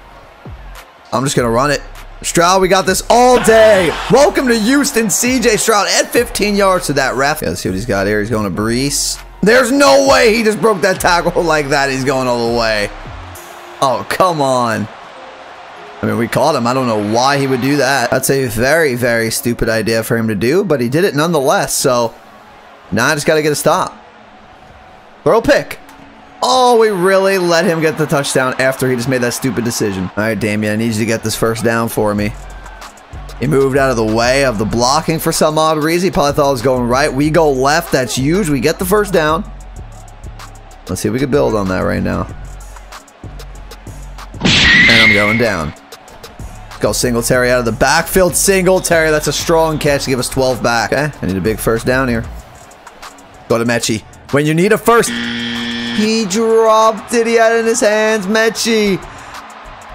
I'm just to run it. Stroud, we got this all day. Welcome to Houston, CJ Stroud at 15 yards to that ref. Yeah, let's see what he's got here. He's going to Breece. There's no way he just broke that tackle like that. He's going all the way. Oh, come on. I mean, we caught him. I don't know why he would do that. That's a very, very stupid idea for him to do, but he did it nonetheless. So now I just got to get a stop. Throw pick. Oh, we really let him get the touchdown after he just made that stupid decision. All right, Dameon, I need you to get this first down for me. He moved out of the way of the blocking for some odd reason. He probably thought I was going right. We go left. That's huge. We get the first down. Let's see if we can build on that right now. And I'm going down. Let's go Singletary out of the backfield. Singletary, that's a strong catch to give us 12 back. Okay, I need a big first down here. Go to Metchie. When you need a first. He dropped it. He had it in his hands. Metchie.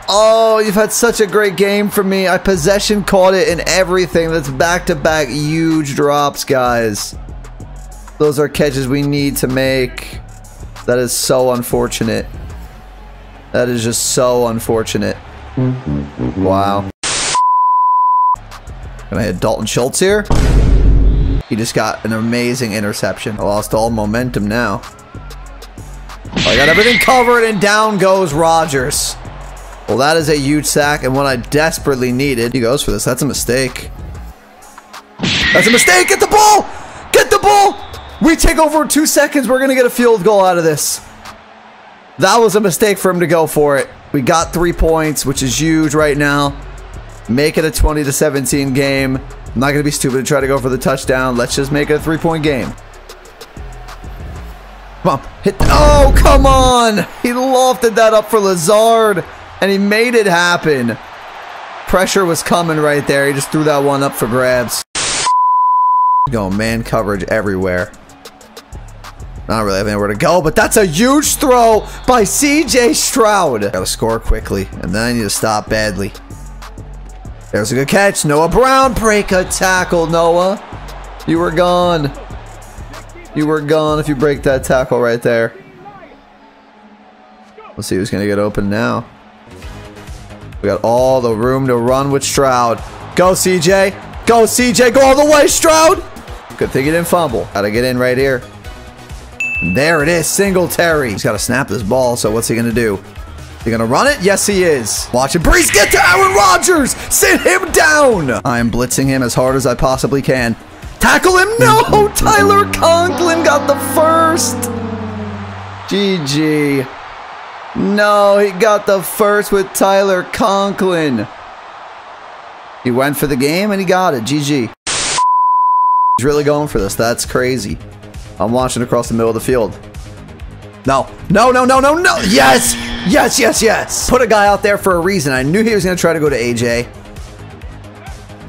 Oh, you've had such a great game for me. I possession caught it in everything. That's back-to-back -back huge drops, guys. Those are catches we need to make. That is so unfortunate. That is just so unfortunate. Wow. Can I hit Dalton Schultz here? He just got an amazing interception. I lost all momentum now. I got everything covered and down goes Rodgers. Well, that is a huge sack and what I desperately needed. He goes for this. That's a mistake. That's a mistake. Get the ball. Get the ball. We take over two seconds. We're going to get a field goal out of this. That was a mistake for him to go for it. We got three points, which is huge right now. Make it a 20 to 17 game. I'm not going to be stupid and try to go for the touchdown. Let's just make it a three-point game. Hit. Oh, come on. He lofted that up for Lazard, and he made it happen. Pressure was coming right there. He just threw that one up for grabs. Going man coverage everywhere. Not really having anywhere to go, but that's a huge throw by CJ Stroud. Gotta score quickly, and then I need to stop badly. There's a good catch. Noah Brown, break a tackle, Noah. You were gone. You were gone if you break that tackle right there. Let's see who's going to get open now. We got all the room to run with Stroud. Go, CJ. Go, CJ. Go all the way, Stroud. Good thing he didn't fumble. Got to get in right here. There it is, Singletary. He's got to snap this ball, so what's he going to do? You gonna run it? Yes, he is. Watch it. Breece, get to Aaron Rodgers. Sit him down. I am blitzing him as hard as I possibly can. Tackle him. No, Tyler Conklin got the first. GG. No, he got the first with Tyler Conklin. He went for the game and he got it. GG. He's really going for this. That's crazy. I'm watching across the middle of the field. No. No, no, no, no, no. Yes. Yes, yes, yes. Put a guy out there for a reason. I knew he was going to try to go to AJ.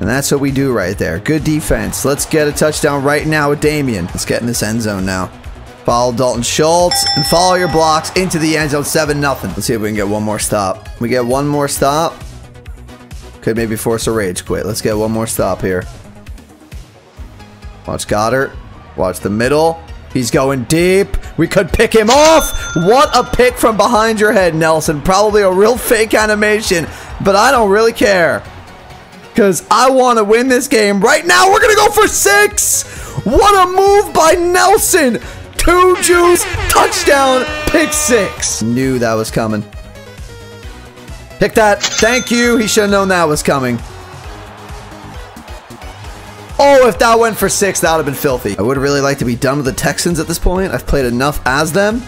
And that's what we do right there. Good defense. Let's get a touchdown right now with Dameon. Let's get in this end zone now. Follow Dalton Schultz and follow your blocks into the end zone. 7 nothing. Let's see if we can get one more stop. We get one more stop. Could maybe force a rage quit. Let's get one more stop here. Watch Goddard. Watch the middle. He's going deep. We could pick him off. What a pick from behind your head, Nelson. Probably a real fake animation, but I don't really care. Because I want to win this game right now. We're going to go for six. What a move by Nelson. Two juice, touchdown, pick six. Knew that was coming. Pick that. Thank you. He should have known that was coming. Oh, if that went for six, that would have been filthy. I would really like to be done with the Texans at this point. I've played enough as them.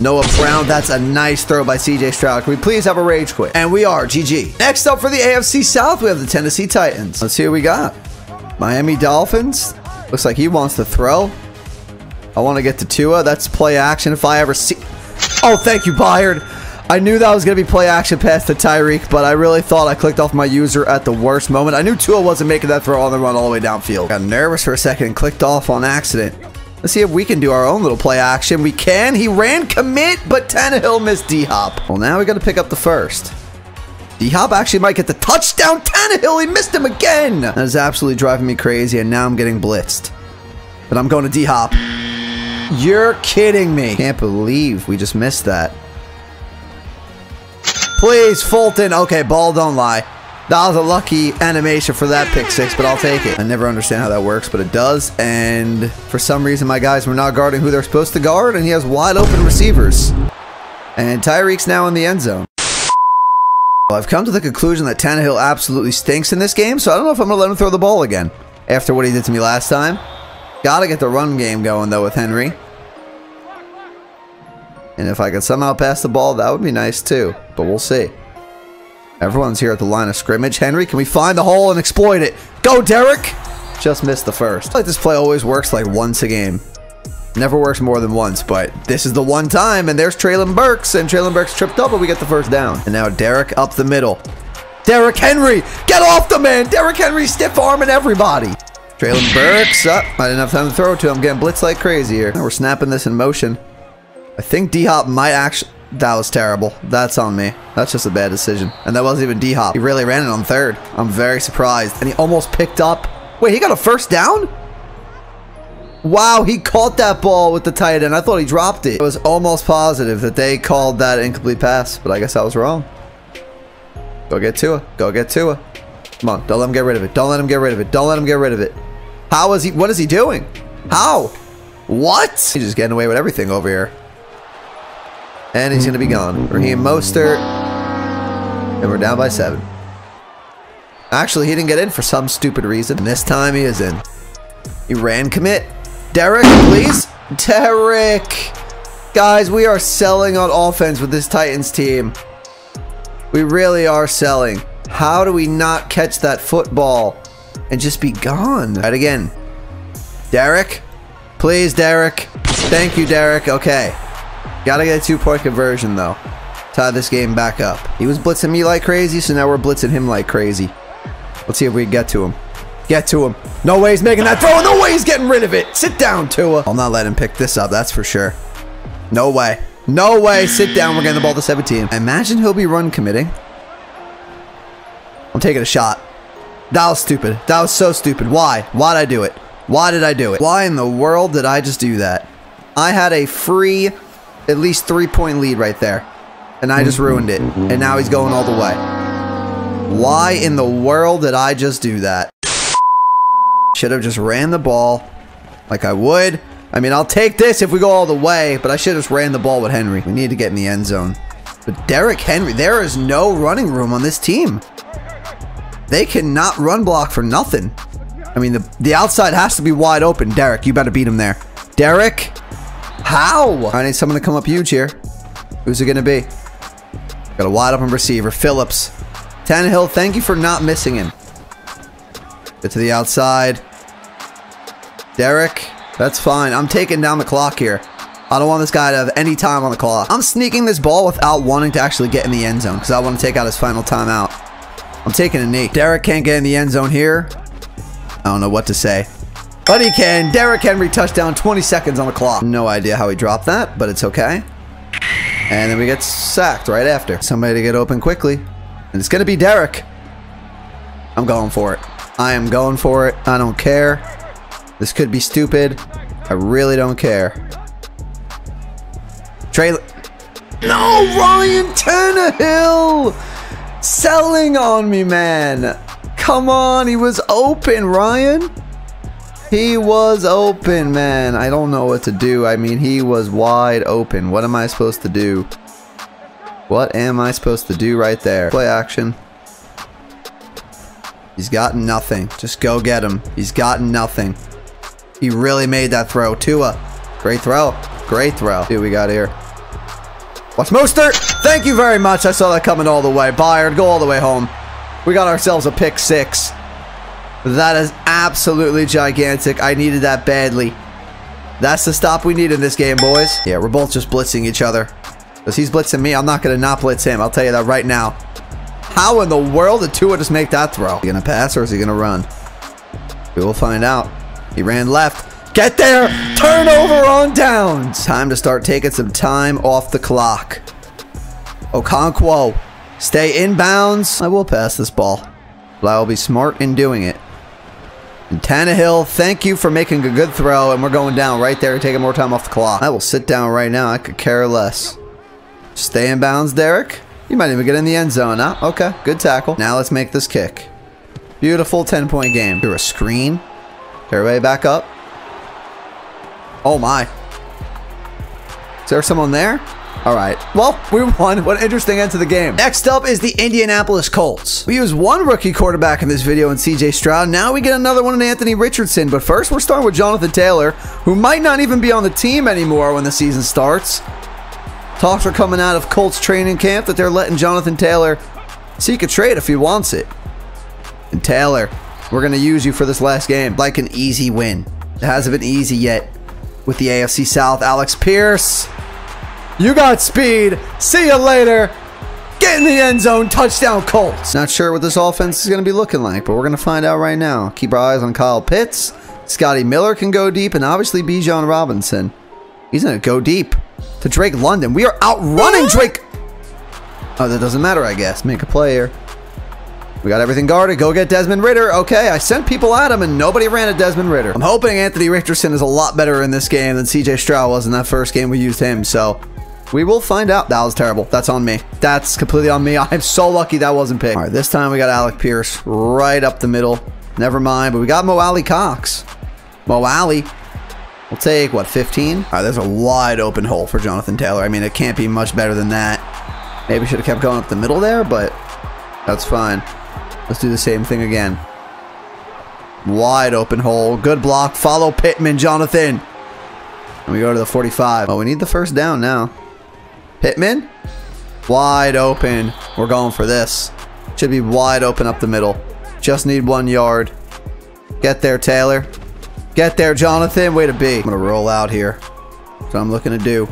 Noah Brown, that's a nice throw by CJ Stroud. Can we please have a rage quit? And we are, GG. Next up for the AFC South, we have the Tennessee Titans. Let's see what we got. Miami Dolphins. Looks like he wants to throw. I want to get to Tua. That's play action if I ever see... Oh, thank you, Byard. I knew that was going to be play action pass to Tyreek, but I really thought I clicked off my user at the worst moment. I knew Tua wasn't making that throw on the run all the way downfield. Got nervous for a second and clicked off on accident. Let's see if we can do our own little play action. We can. He ran commit, but Tannehill missed D-Hop. Well, now we got to pick up the first. D-Hop actually might get the touchdown. Tannehill, he missed him again. That is absolutely driving me crazy, and now I'm getting blitzed. But I'm going to D-Hop. You're kidding me. Can't believe we just missed that. Please, Fulton. Okay, ball don't lie. That was a lucky animation for that pick six, but I'll take it. I never understand how that works, but it does. And for some reason, my guys were not guarding who they're supposed to guard, and he has wide open receivers. And Tyreek's now in the end zone. Well, I've come to the conclusion that Tannehill absolutely stinks in this game, so I don't know if I'm going to let him throw the ball again after what he did to me last time. Gotta get the run game going, though, with Henry. And if I could somehow pass the ball, that would be nice, too. But we'll see. Everyone's here at the line of scrimmage. Henry, can we find the hole and exploit it? Go, Derrick! Just missed the first. like this play always works like once a game. Never works more than once, but this is the one time, and there's Treylon Burks, and Treylon Burks tripped up, but we get the first down. And now Derrick up the middle. Derrick Henry! Get off the man! Derrick Henry stiff arming everybody! Treylon Burks up. I didn't have time to throw it to him. I'm Getting blitz like crazy here. Now we're snapping this in motion. I think D-Hop might actually... That was terrible. That's on me. That's just a bad decision. And that wasn't even D-Hop. He really ran it on third. I'm very surprised. And he almost picked up... Wait, he got a first down? Wow, he caught that ball with the tight end. I thought he dropped it. I was almost positive that they called that incomplete pass, but I guess I was wrong. Go get Tua. Go get Tua. Come on, don't let him get rid of it. Don't let him get rid of it. Don't let him get rid of it. How is he? What is he doing? How? What? He's just getting away with everything over here. And he's going to be gone. Raheem Mostert. And we're down by seven. Actually, he didn't get in for some stupid reason. And this time he is in. He ran commit. Derrick, please. Derrick. Guys, we are selling on offense with this Titans team. We really are selling. How do we not catch that football and just be gone? Right again. Derrick. Please, Derrick. Thank you, Derrick. Okay. Gotta get a two-point conversion, though. Tie this game back up. He was blitzing me like crazy, so now we're blitzing him like crazy. Let's see if we can get to him. Get to him. No way he's making that throw. No way he's getting rid of it. Sit down, Tua. I'll not let him pick this up, that's for sure. No way. No way. Sit down. We're getting the ball to 17. Imagine he'll be run committing. I'm taking a shot. That was stupid. That was so stupid. Why? Why'd I do it? Why did I do it? Why in the world did I just do that? I had a free at least three point lead right there. And I just ruined it. And now he's going all the way. Why in the world did I just do that? Should have just ran the ball like I would. I mean, I'll take this if we go all the way, but I should have just ran the ball with Henry. We need to get in the end zone. But Derrick Henry, there is no running room on this team. They cannot run block for nothing. I mean, the, the outside has to be wide open. Derrick, you better beat him there. Derrick, how? I need someone to come up huge here. Who's it going to be? Got a wide open receiver. Phillips. Tannehill, thank you for not missing him. Get to the outside. Derrick, that's fine. I'm taking down the clock here. I don't want this guy to have any time on the clock. I'm sneaking this ball without wanting to actually get in the end zone because I want to take out his final timeout. I'm taking a knee. Derrick can't get in the end zone here. I don't know what to say. He can. Derrick Henry touchdown, 20 seconds on the clock. No idea how he dropped that, but it's okay. And then we get sacked right after. Somebody to get open quickly. And it's going to be Derrick. I'm going for it. I am going for it. I don't care. This could be stupid. I really don't care. Trey. No, Ryan Tannehill! Selling on me, man. come on. He was open, Ryan. He was open, man. I don't know what to do. I mean, he was wide open. What am I supposed to do? What am I supposed to do right there? Play action. He's got nothing. Just go get him. He's got nothing. He really made that throw. Tua. Great throw. Great throw. What we got here. Watch Mostert. Thank you very much. I saw that coming all the way. Byard, go all the way home. We got ourselves a pick six. That is absolutely gigantic. I needed that badly. That's the stop we need in this game, boys. Yeah, we're both just blitzing each other. Because he's blitzing me, I'm not going to not blitz him. I'll tell you that right now. How in the world did Tua just make that throw? Is he going to pass or is he going to run? We will find out. He ran left. Get there! Turnover on downs! Time to start taking some time off the clock. Okonkwo, stay in bounds. I will pass this ball. But I will be smart in doing it. Tannehill, thank you for making a good throw, and we're going down right there, taking more time off the clock. I will sit down right now. I could care less. Stay in bounds, Derrick. You might even get in the end zone, huh? Okay, good tackle. Now let's make this kick. Beautiful 10-point game. Through a screen. Everybody back up. Oh, my. Is there someone there? All right. Well, we won. What an interesting end to the game. Next up is the Indianapolis Colts. We use one rookie quarterback in this video in CJ Stroud. Now we get another one in Anthony Richardson. But first, we're starting with Jonathan Taylor, who might not even be on the team anymore when the season starts. Talks are coming out of Colts training camp that they're letting Jonathan Taylor seek a trade if he wants it. And Taylor, we're going to use you for this last game. Like an easy win. It hasn't been easy yet with the AFC South. Alec Pierce. You got speed. See you later. Get in the end zone. Touchdown Colts. Not sure what this offense is going to be looking like, but we're going to find out right now. Keep our eyes on Kyle Pitts. Scotty Miller can go deep, and obviously Bijan Robinson. He's going to go deep to Drake London. We are outrunning Drake. Oh, that doesn't matter, I guess. Make a play here. We got everything guarded. Go get Desmond Ridder. Okay, I sent people at him and nobody ran at Desmond Ridder. I'm hoping Anthony Richardson is a lot better in this game than CJ Stroud was in that first game we used him. So we will find out. That was terrible. That's on me. That's completely on me. I'm so lucky that wasn't picked. All right, this time we got Alec Pierce right up the middle. Never mind, but we got Mo Alie-Cox. Mo Alie We'll take, what, 15? All right, there's a wide open hole for Jonathan Taylor. I mean, it can't be much better than that. Maybe should have kept going up the middle there, but that's fine. Let's do the same thing again. Wide open hole. Good block. Follow Pittman, Jonathan. And we go to the 45. Oh, we need the first down now. Pittman. Wide open. We're going for this. Should be wide open up the middle. Just need one yard. Get there, Taylor. Get there, Jonathan. Way to be. I'm going to roll out here. That's what I'm looking to do.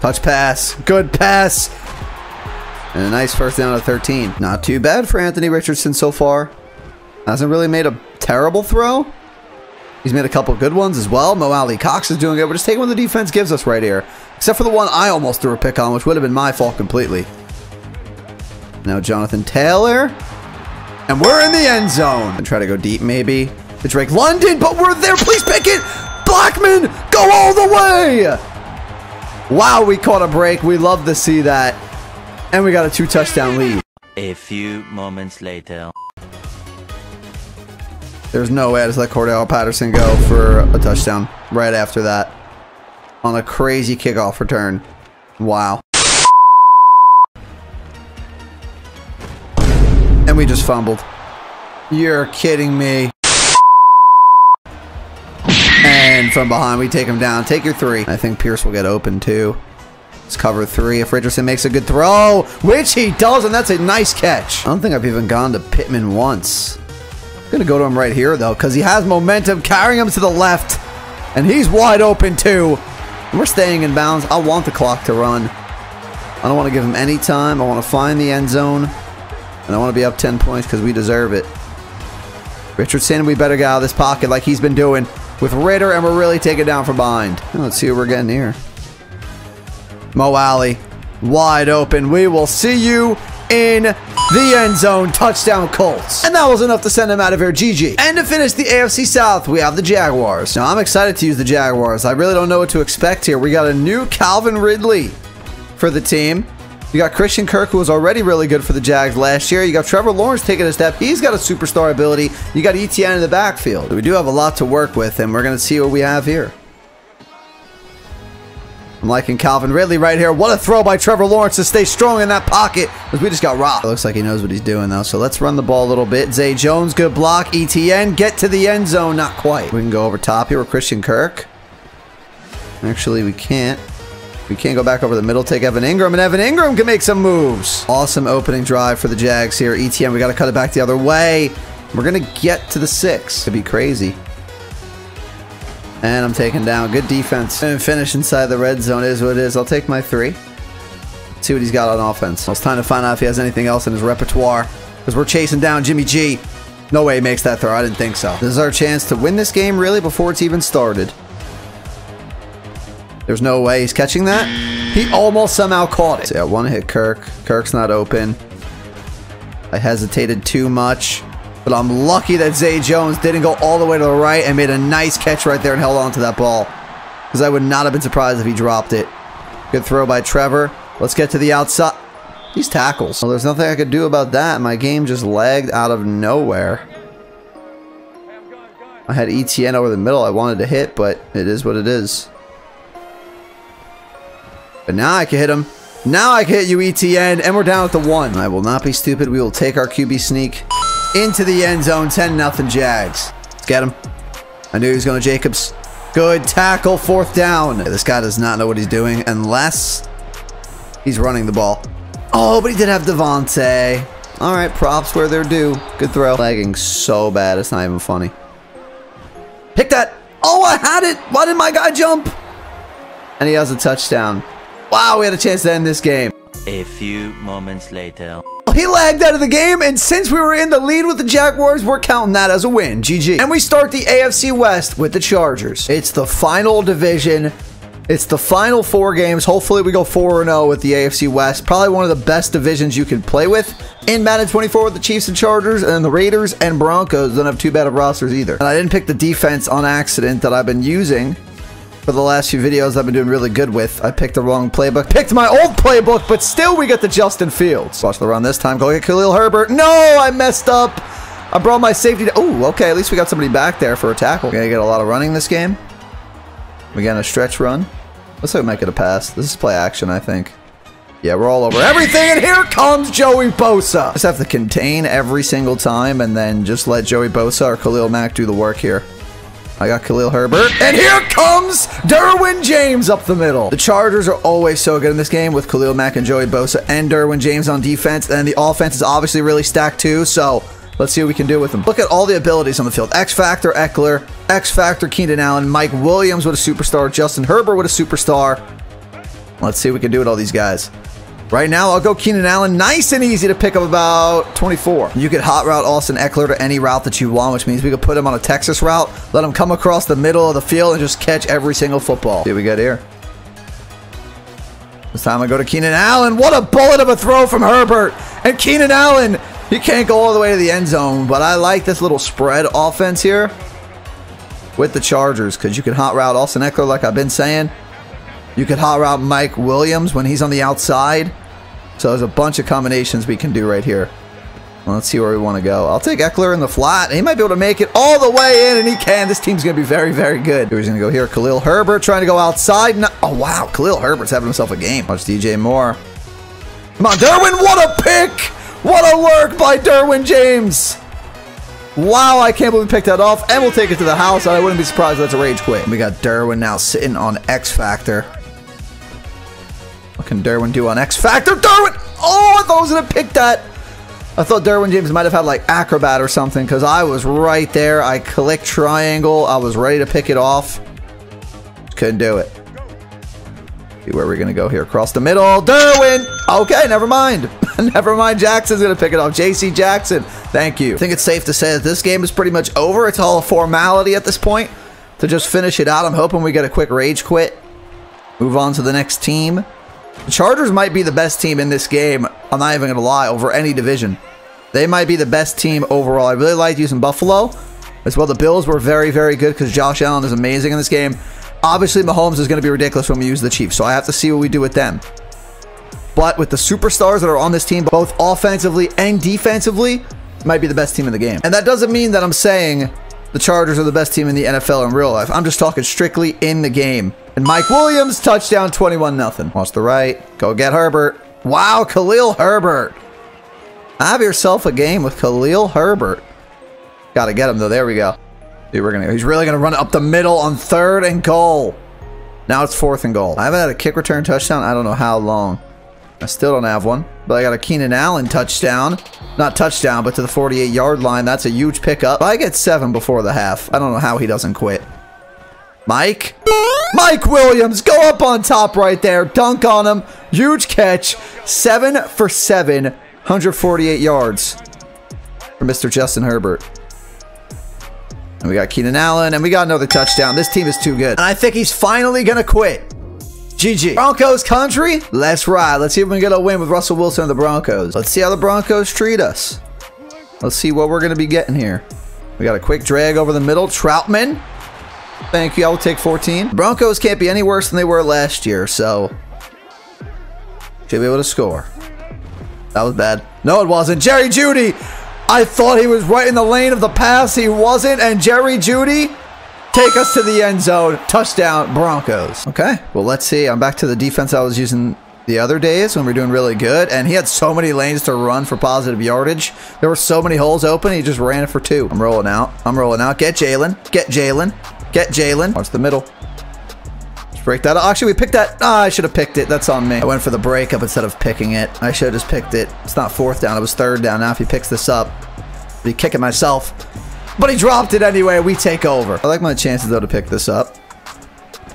Touch pass. Good pass. And a nice first down at 13. Not too bad for Anthony Richardson so far. Hasn't really made a terrible throw. He's made a couple good ones as well. Mo Alie-Cox is doing it. We're just taking what the defense gives us right here. Except for the one I almost threw a pick on, which would have been my fault completely. Now Jonathan Taylor. And we're in the end zone. And try to go deep maybe. To Drake London, but we're there. Please pick it. Blackmon, go all the way. Wow, we caught a break. We love to see that. And we got a two touchdown lead. A few moments later. There's no way just let Cordarrelle Patterson go for a touchdown right after that. On a crazy kickoff return. Wow. And we just fumbled. You're kidding me. And from behind, we take him down. Take your three. I think Pierce will get open too. Let's cover three if Richardson makes a good throw, which he does, and that's a nice catch. I don't think I've even gone to Pittman once. To go to him right here, though, because he has momentum, carrying him to the left, and he's wide open, too. We're staying in bounds. I want the clock to run. I don't want to give him any time. I want to find the end zone, and I want to be up 10 points because we deserve it. Richardson, we better get out of this pocket like he's been doing with Ridder, and we're really taking down from behind. Let's see what we're getting here. Mo Alie, wide open. We will see you in the end zone. Touchdown Colts. And that was enough to send him out of here. GG. And to finish the AFC South, we have the Jaguars. Now, I'm excited to use the Jaguars. I really don't know what to expect here. We got a new Calvin Ridley for the team. You got Christian Kirk, who was already really good for the Jags last year. You got Trevor Lawrence taking a step. He's got a superstar ability. You got ETN in the backfield. We do have a lot to work with, and we're going to see what we have here. I'm liking Calvin Ridley right here. What a throw by Trevor Lawrence to stay strong in that pocket because we just got robbed. Looks like he knows what he's doing though. So let's run the ball a little bit. Zay Jones, good block. ETN, get to the end zone. Not quite. We can go over top here with Christian Kirk. Actually, we can't. We can't go back over the middle, take Evan Engram, and Evan Engram can make some moves. Awesome opening drive for the Jags here. ETN, we got to cut it back the other way. We're going to get to the six. Could be crazy. And I'm taking down. Good defense. And finish inside the red zone is what it is. I'll take my three. See what he's got on offense. Well, it's time to find out if he has anything else in his repertoire. Because we're chasing down Jimmy G. No way he makes that throw. I didn't think so. This is our chance to win this game, really, before it's even started. There's no way he's catching that. He almost somehow caught it. So yeah, one hit Kirk. Kirk's not open. I hesitated too much. But I'm lucky that Zay Jones didn't go all the way to the right and made a nice catch right there and held on to that ball. Because I would not have been surprised if he dropped it. Good throw by Trevor. Let's get to the outside. These tackles. Well, there's nothing I could do about that. My game just lagged out of nowhere. I had ETN over the middle I wanted to hit, but it is what it is. But now I can hit him. Now I can hit you, ETN, and we're down at the one. I will not be stupid. We will take our QB sneak into the end zone. 10 nothing Jags. Let's get him. I knew he was going to Jacobs. Good tackle, fourth down. This guy does not know what he's doing unless he's running the ball. Oh, but he did have Davante. All right, props where they're due. Good throw. Lagging so bad, it's not even funny. Pick that. Oh, I had it. Why did my guy jump? And he has a touchdown. Wow, we had a chance to end this game. A few moments later. He lagged out of the game, and since we were in the lead with the Jaguars, we're counting that as a win. GG. And we start the AFC West with the Chargers. It's the final division. It's the final four games. Hopefully, we go 4 0 with the AFC West. Probably one of the best divisions you can play with in Madden 24 with the Chiefs and Chargers, and the Raiders and Broncos don't have too bad of rosters either. And I didn't pick the defense on accident that I've been using for the last few videos I've been doing really good with. I picked the wrong playbook. Picked my old playbook, but still we get the Justin Fields. Watch the run this time. Go get Khalil Herbert. No, I messed up. I brought my safety. Oh, okay. At least we got somebody back there for a tackle. We're going to get a lot of running this game. We got a stretch run. Looks like we might get a pass. This is play action, I think. Yeah, we're all over everything, and here comes Joey Bosa. Just have to contain every single time and then just let Joey Bosa or Khalil Mack do the work here. I got Khalil Herbert. And here comes Derwin James up the middle. The Chargers are always so good in this game with Khalil Mack and Joey Bosa and Derwin James on defense. And the offense is obviously really stacked too. So let's see what we can do with them. Look at all the abilities on the field. X Factor Ekeler, X Factor Keenan Allen, Mike Williams with a superstar, Justin Herbert with a superstar. Let's see what we can do with all these guys. Right now, I'll go Keenan Allen. Nice and easy to pick up about 24. You could hot route Austin Ekeler to any route that you want, which means we could put him on a Texas route, let him come across the middle of the field and just catch every single football. See what we got here. This time I go to Keenan Allen. What a bullet of a throw from Herbert. And Keenan Allen, he can't go all the way to the end zone, but I like this little spread offense here with the Chargers because you can hot route Austin Ekeler like I've been saying. You could hot route Mike Williams when he's on the outside. So there's a bunch of combinations we can do right here. Let's see where we want to go. I'll take Ekeler in the flat. He might be able to make it all the way in, and he can. This team's going to be very, very good. He's going to go here. Khalil Herbert trying to go outside. No oh, wow. Khalil Herbert's having himself a game. Watch DJ Moore. Come on, Derwin. What a pick. What a work by Derwin James. Wow, I can't believe we picked that off. And we'll take it to the house. I wouldn't be surprised if that's a rage quit. We got Derwin now sitting on X Factor. Can Derwin do on X Factor? Derwin! Oh, I thought I was going to pick that. I thought Derwin James might have had like Acrobat or something because I was right there. I clicked triangle. I was ready to pick it off. Couldn't do it. See where we're going to go here. Across the middle. Derwin! Okay, never mind. never mind. Jackson's going to pick it off. JC Jackson. Thank you. I think it's safe to say that this game is pretty much over. It's all a formality at this point to just finish it out. I'm hoping we get a quick rage quit. Move on to the next team. The Chargers might be the best team in this game. I'm not even going to lie, over any division. They might be the best team overall. I really liked using Buffalo. As well, the Bills were very, very good because Josh Allen is amazing in this game. Obviously, Mahomes is going to be ridiculous when we use the Chiefs, so I have to see what we do with them. But with the superstars that are on this team, both offensively and defensively, might be the best team in the game. And that doesn't mean that I'm saying the Chargers are the best team in the NFL in real life. I'm just talking strictly in the game. And Mike Williams, touchdown 21 nothing. Watch the right. Go get Herbert. Wow, Khalil Herbert. Have yourself a game with Khalil Herbert. Gotta get him though. There we go. Dude, we're gonna. He's really gonna run up the middle on third and goal. Now it's fourth and goal. I haven't had a kick return touchdown. I don't know how long. I still don't have one. But I got a Keenan Allen touchdown. Not touchdown, but to the 48 yard line. That's a huge pickup. I get seven before the half. I don't know how he doesn't quit. Mike. Mike Williams, go up on top right there. Dunk on him. Huge catch. Seven for seven. 148 yards for Mr. Justin Herbert. And we got Keenan Allen, and we got another touchdown. This team is too good. And I think he's finally going to quit. GG. Broncos country, let's ride. Let's see if we can get a win with Russell Wilson and the Broncos. Let's see how the Broncos treat us. Let's see what we're going to be getting here. We got a quick drag over the middle. Trautman. Thank you. I will take 14. Broncos can't be any worse than they were last year, so should be able to score. That was bad. No, it wasn't. Jerry Jeudy. I thought he was right in the lane of the pass. He wasn't. And Jerry Jeudy, take us to the end zone. Touchdown, Broncos. Okay, well, let's see. I'm back to the defense I was using the other days when we were doing really good. And he had so many lanes to run for positive yardage. There were so many holes open. He just ran it for two. I'm rolling out. I'm rolling out. Get Jalen. Get Jalen. Get Jalen. Watch the middle. Break that. Actually, we picked that. Oh, I should have picked it. That's on me. I went for the breakup instead of picking it. I should have just picked it. It's not fourth down. It was third down. Now if he picks this up, I'd be kicking myself. But he dropped it anyway. We take over. I like my chances, though, to pick this up.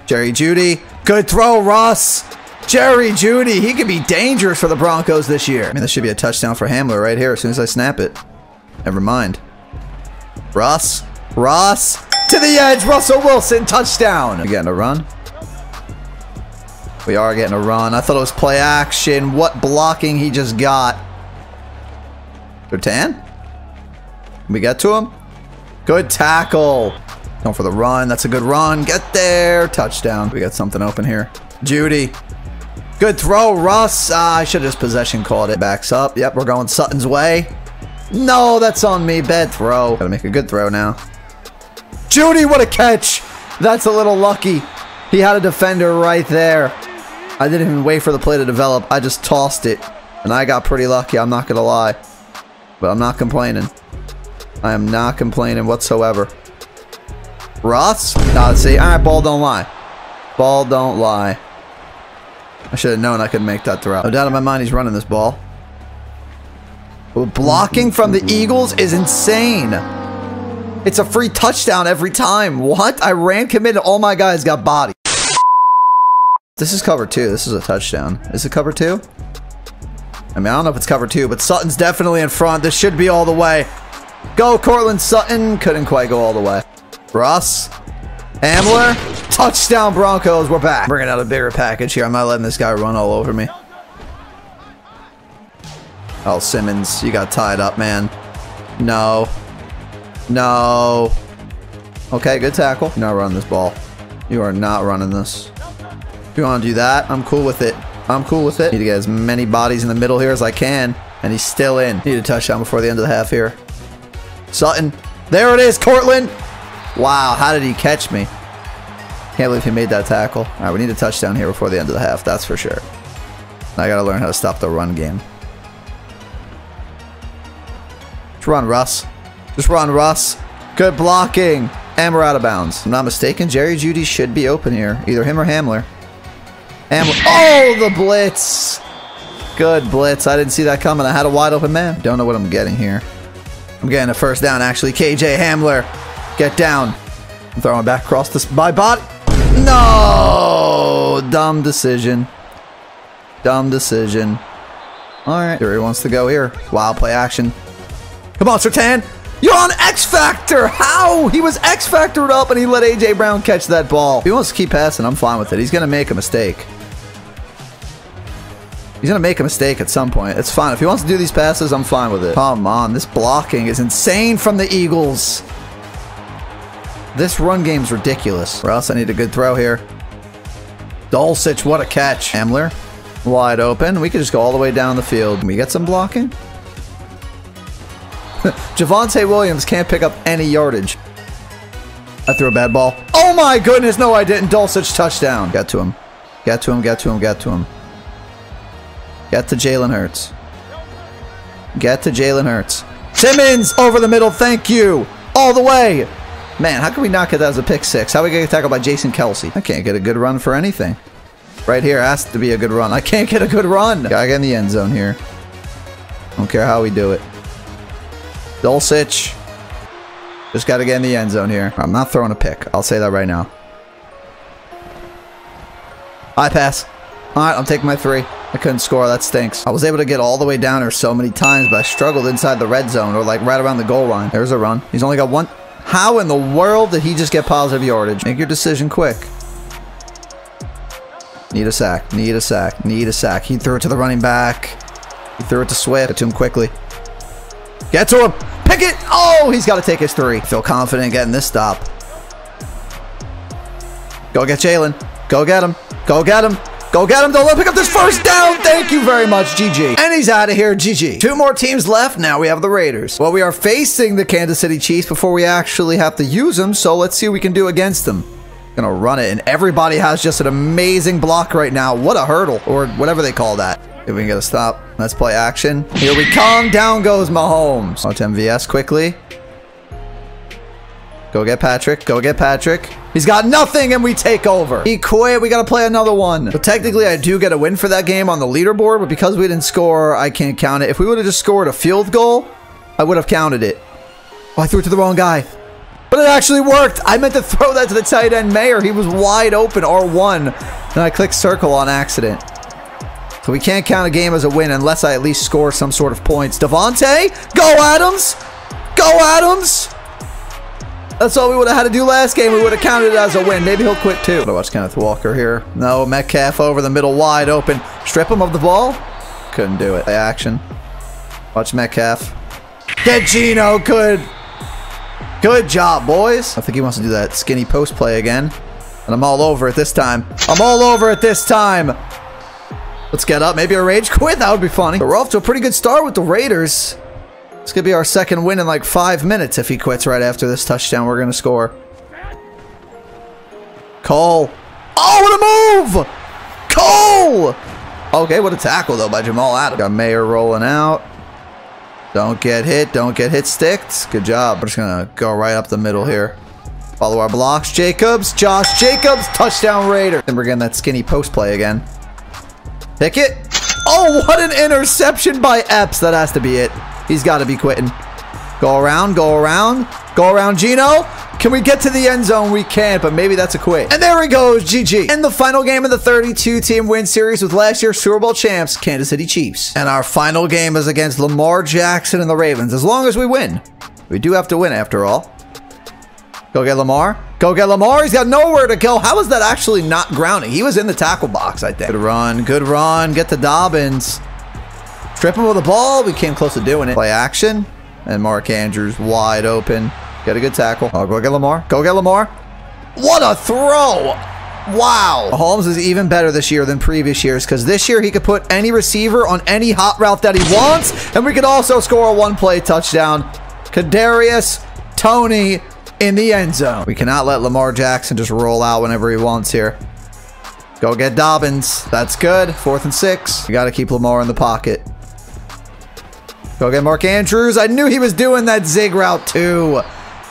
Jerry Jeudy. Good throw, Russ. Jerry Jeudy. He could be dangerous for the Broncos this year. I mean, this should be a touchdown for Hamler right here as soon as I snap it. Never mind. Russ. Russ. To the edge. Russell Wilson. Touchdown. We getting a run. We are getting a run. I thought it was play action. What blocking he just got. Bertan? We get to him? Good tackle. Going for the run. That's a good run. Get there. Touchdown. We got something open here. Jeudy. Good throw, Russ. Ah, I should have just possession called it. Backs up. Yep, we're going Sutton's way. No, that's on me. Bad throw. Gotta make a good throw now. Jeudy, what a catch. That's a little lucky. He had a defender right there. I didn't even wait for the play to develop. I just tossed it. And I got pretty lucky, I'm not going to lie. But I'm not complaining. I am not complaining whatsoever. Ross? No, see, alright, ball don't lie. Ball don't lie. I should have known I could make that throw. No doubt in my mind he's running this ball. blocking from the Eagles is insane. It's a free touchdown every time. What? I ran committed. All my guys got body. This is cover two. This is a touchdown. Is it cover two? I mean, I don't know if it's cover two, but Sutton's definitely in front. This should be all the way. Go, Courtland Sutton. Couldn't quite go all the way. Ross. Hamler. Touchdown, Broncos. We're back. Bringing out a bigger package here. I'm not letting this guy run all over me. Oh, Simmons. You got tied up, man. No. No. Okay, good tackle. You're not running this ball. You are not running this. If you want to do that, I'm cool with it. I'm cool with it. Need to get as many bodies in the middle here as I can. And he's still in. Need a touchdown before the end of the half here. Sutton. There it is, Courtland. Wow, how did he catch me? Can't believe he made that tackle. All right, we need a touchdown here before the end of the half. That's for sure. I got to learn how to stop the run game. Just run, Russ. Just run, Russ. Good blocking. And we're out of bounds. I'm not mistaken, Jerry Jeudy should be open here. Either him or Hamler. Hamler. Oh, the blitz. Good blitz. I didn't see that coming. I had a wide open man. Don't know what I'm getting here. I'm getting a first down, actually. KJ Hamler, get down. I'm throwing back across this my body. No! Dumb decision. Dumb decision. All right, Jerry wants to go here. Wild play action. Come on, Surtain. You're on X Factor. How? He was X Factored up and he let AJ Brown catch that ball. If he wants to keep passing, I'm fine with it. He's going to make a mistake. He's going to make a mistake at some point. It's fine. If he wants to do these passes, I'm fine with it. Come on. This blocking is insane from the Eagles. This run game's ridiculous. Or else I need a good throw here. Dulcich, what a catch. Hamler. Wide open. We could just go all the way down the field. Can we get some blocking? Javonte Williams can't pick up any yardage. I threw a bad ball. Oh my goodness, no I didn't. Dulcich touchdown. Got to him. Got to him, got to him, got to him. Get to Jalen Hurts. Get to Jalen Hurts. Simmons over the middle, thank you. All the way. Man, how can we not get that as a pick six? How are we get tackled by Jason Kelce? I can't get a good run for anything. Right here has to be a good run. I can't get a good run. Gotta get in the end zone here. Don't care how we do it. Dulcich. Just gotta get in the end zone here. I'm not throwing a pick. I'll say that right now. I pass. Alright, I'm taking my three. I couldn't score. That stinks. I was able to get all the way down there so many times, but I struggled inside the red zone or like right around the goal line. There's a run. He's only got one. How in the world did he just get positive yardage? Make your decision quick. Need a sack. Need a sack. Need a sack. He threw it to the running back. He threw it to Swift. Get to him quickly. Get to him. Pick it. Oh, he's got to take his three. Feel confident getting this stop. Go get Jalen. Go get him. Go get him. Go get him. Don't let him pick up this first down. Thank you very much, GG. And he's out of here, GG. Two more teams left. Now we have the Raiders. Well, we are facing the Kansas City Chiefs before we actually have to use them. So let's see what we can do against them. Gonna run it, and everybody has just an amazing block right now. What a hurdle, or whatever they call that. If we can get a stop, let's play action. Here we come. Down goes Mahomes. Watch MVS quickly. Go get Patrick. Go get Patrick. He's got nothing and we take over. He quit. We got to play another one. So technically, I do get a win for that game on the leaderboard, but because we didn't score, I can't count it. If we would have just scored a field goal, I would have counted it. Oh, I threw it to the wrong guy. But it actually worked. I meant to throw that to the tight end Mayer. He was wide open, R1. And I clicked circle on accident. So we can't count a game as a win unless I at least score some sort of points. Davante, go Adams! Go Adams! That's all we would have had to do last game. We would have counted it as a win. Maybe he'll quit too. Watch Kenneth Walker here. No, Metcalf over the middle, wide open. Strip him of the ball. Couldn't do it. Action. Watch Metcalf. Get Geno. Good. Good job, boys. I think he wants to do that skinny post play again. And I'm all over it this time. I'm all over it this time. Let's get up. Maybe a rage quit. That would be funny. But we're off to a pretty good start with the Raiders. It's going to be our second win in like five minutes if he quits right after this touchdown we're going to score. Cole. Oh, what a move! Cole! Okay, what a tackle, though, by Jamal Adams. Got Mayer rolling out. Don't get hit. Don't get hit sticked. Good job. We're just going to go right up the middle here. Follow our blocks. Jacobs. Josh Jacobs. Touchdown Raider. And we're getting that skinny post play again. Pick it. Oh, what an interception by Epps. That has to be it. He's got to be quitting. Go around, go around, go around Geno. Can we get to the end zone? We can't, but maybe that's a quit. And there he goes, GG. And the final game of the 32-team win series with last year's Super Bowl champs, Kansas City Chiefs. And our final game is against Lamar Jackson and the Ravens, as long as we win. We do have to win, after all. Go get Lamar. Go get Lamar. He's got nowhere to go. How is that actually not grounding? He was in the tackle box, I think. Good run. Good run. Get to Dobbins. Strip him with the ball. We came close to doing it. Play action. And Mark Andrews wide open. Get a good tackle. Oh, go get Lamar. Go get Lamar. What a throw. Wow. Holmes is even better this year than previous years because this year he could put any receiver on any hot route that he wants. And we could also score a one-play touchdown. Kadarius Toney in the end zone. We cannot let Lamar Jackson just roll out whenever he wants here. Go get Dobbins. That's good. Fourth and six. We got to keep Lamar in the pocket. Go get Mark Andrews. I knew he was doing that zig route too.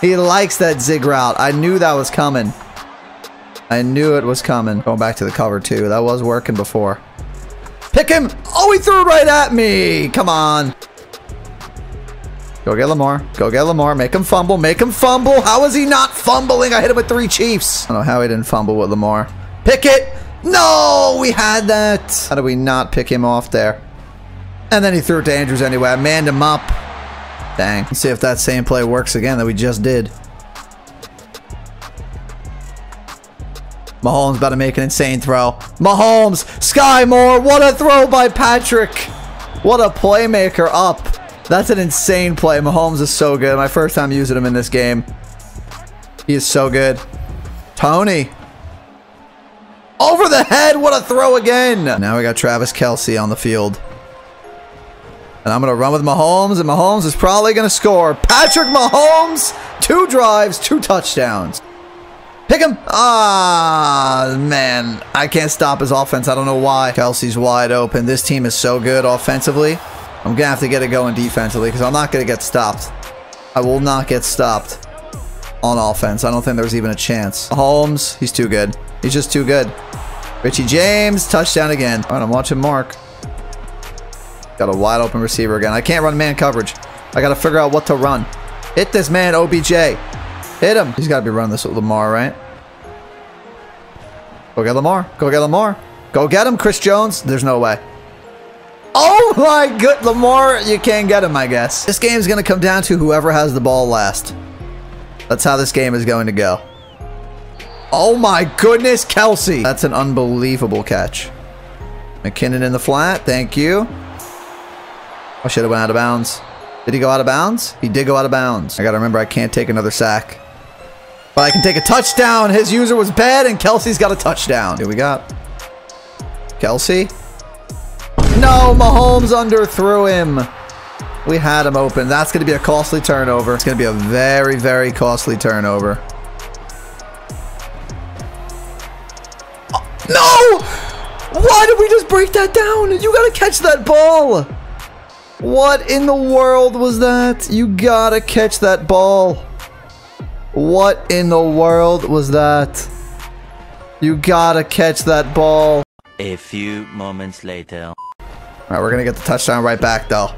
He likes that zig route. I knew that was coming. I knew it was coming. Going back to the cover too. That was working before. Pick him. Oh, he threw right at me. Come on. Go get Lamar. Go get Lamar. Make him fumble. Make him fumble. How is he not fumbling? I hit him with three Chiefs. I don't know how he didn't fumble with Lamar. Pick it. No, we had that. How do we not pick him off there? And then he threw it to Andrews anyway. I manned him up. Dang. Let's see if that same play works again that we just did. Mahomes about to make an insane throw. Mahomes, Skyy Moore, what a throw by Patrick. What a playmaker up. That's an insane play. Mahomes is so good. My first time using him in this game. He is so good. Toney. Over the head. What a throw again. Now we got Travis Kelce on the field. And I'm going to run with Mahomes, and Mahomes is probably going to score. Patrick Mahomes, two drives, two touchdowns. Pick him. Ah, man. I can't stop his offense. I don't know why. Kelce's wide open. This team is so good offensively. I'm going to have to get it going defensively because I'm not going to get stopped. I will not get stopped on offense. I don't think there's even a chance. Holmes, he's too good. He's just too good. Richie James, touchdown again. All right, I'm watching Mark. Got a wide open receiver again. I can't run man coverage. I got to figure out what to run. Hit this man, OBJ. Hit him. He's got to be running this with Lamar, right? Go get Lamar. Go get Lamar. Go get him, Chris Jones. There's no way. Oh my good Lamar, you can't get him, I guess. This game's to come down to whoever has the ball last. That's how this game is going to go. Oh my goodness, Kelce. That's an unbelievable catch. McKinnon in the flat. Thank you. Oh, I should have went out of bounds. Did he go out of bounds? He did go out of bounds. I got to remember I can't take another sack. But I can take a touchdown. His user was bad, and Kelce's got a touchdown. Here we got Kelce. No, Mahomes underthrew him. We had him open. That's going to be a costly turnover. It's going to be a very, very costly turnover. Oh, no! Why did we just break that down? You got to catch that ball. What in the world was that? You got to catch that ball. What in the world was that? You got to catch that ball. A few moments later. All right, we're going to get the touchdown right back, though.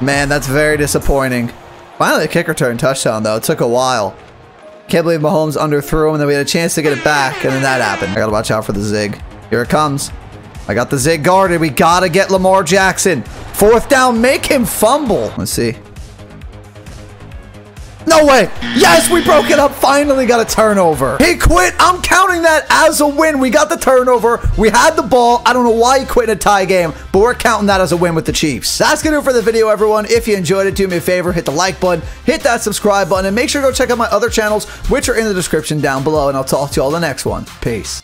Man, that's very disappointing. Finally, a kick return touchdown, though. It took a while. Can't believe Mahomes underthrew him, and then we had a chance to get it back, and then that happened. I got to watch out for the zig. Here it comes. I got the zig guarded. We got to get Lamar Jackson. Fourth down, make him fumble. Let's see. No way. Yes, we broke it up. Finally got a turnover. He quit. I'm counting that as a win. We got the turnover. We had the ball. I don't know why he quit in a tie game, but we're counting that as a win with the Chiefs. That's going to do it for the video, everyone. If you enjoyed it, do me a favor, hit the like button, hit that subscribe button, and make sure to go check out my other channels, which are in the description down below, and I'll talk to you all in the next one. Peace.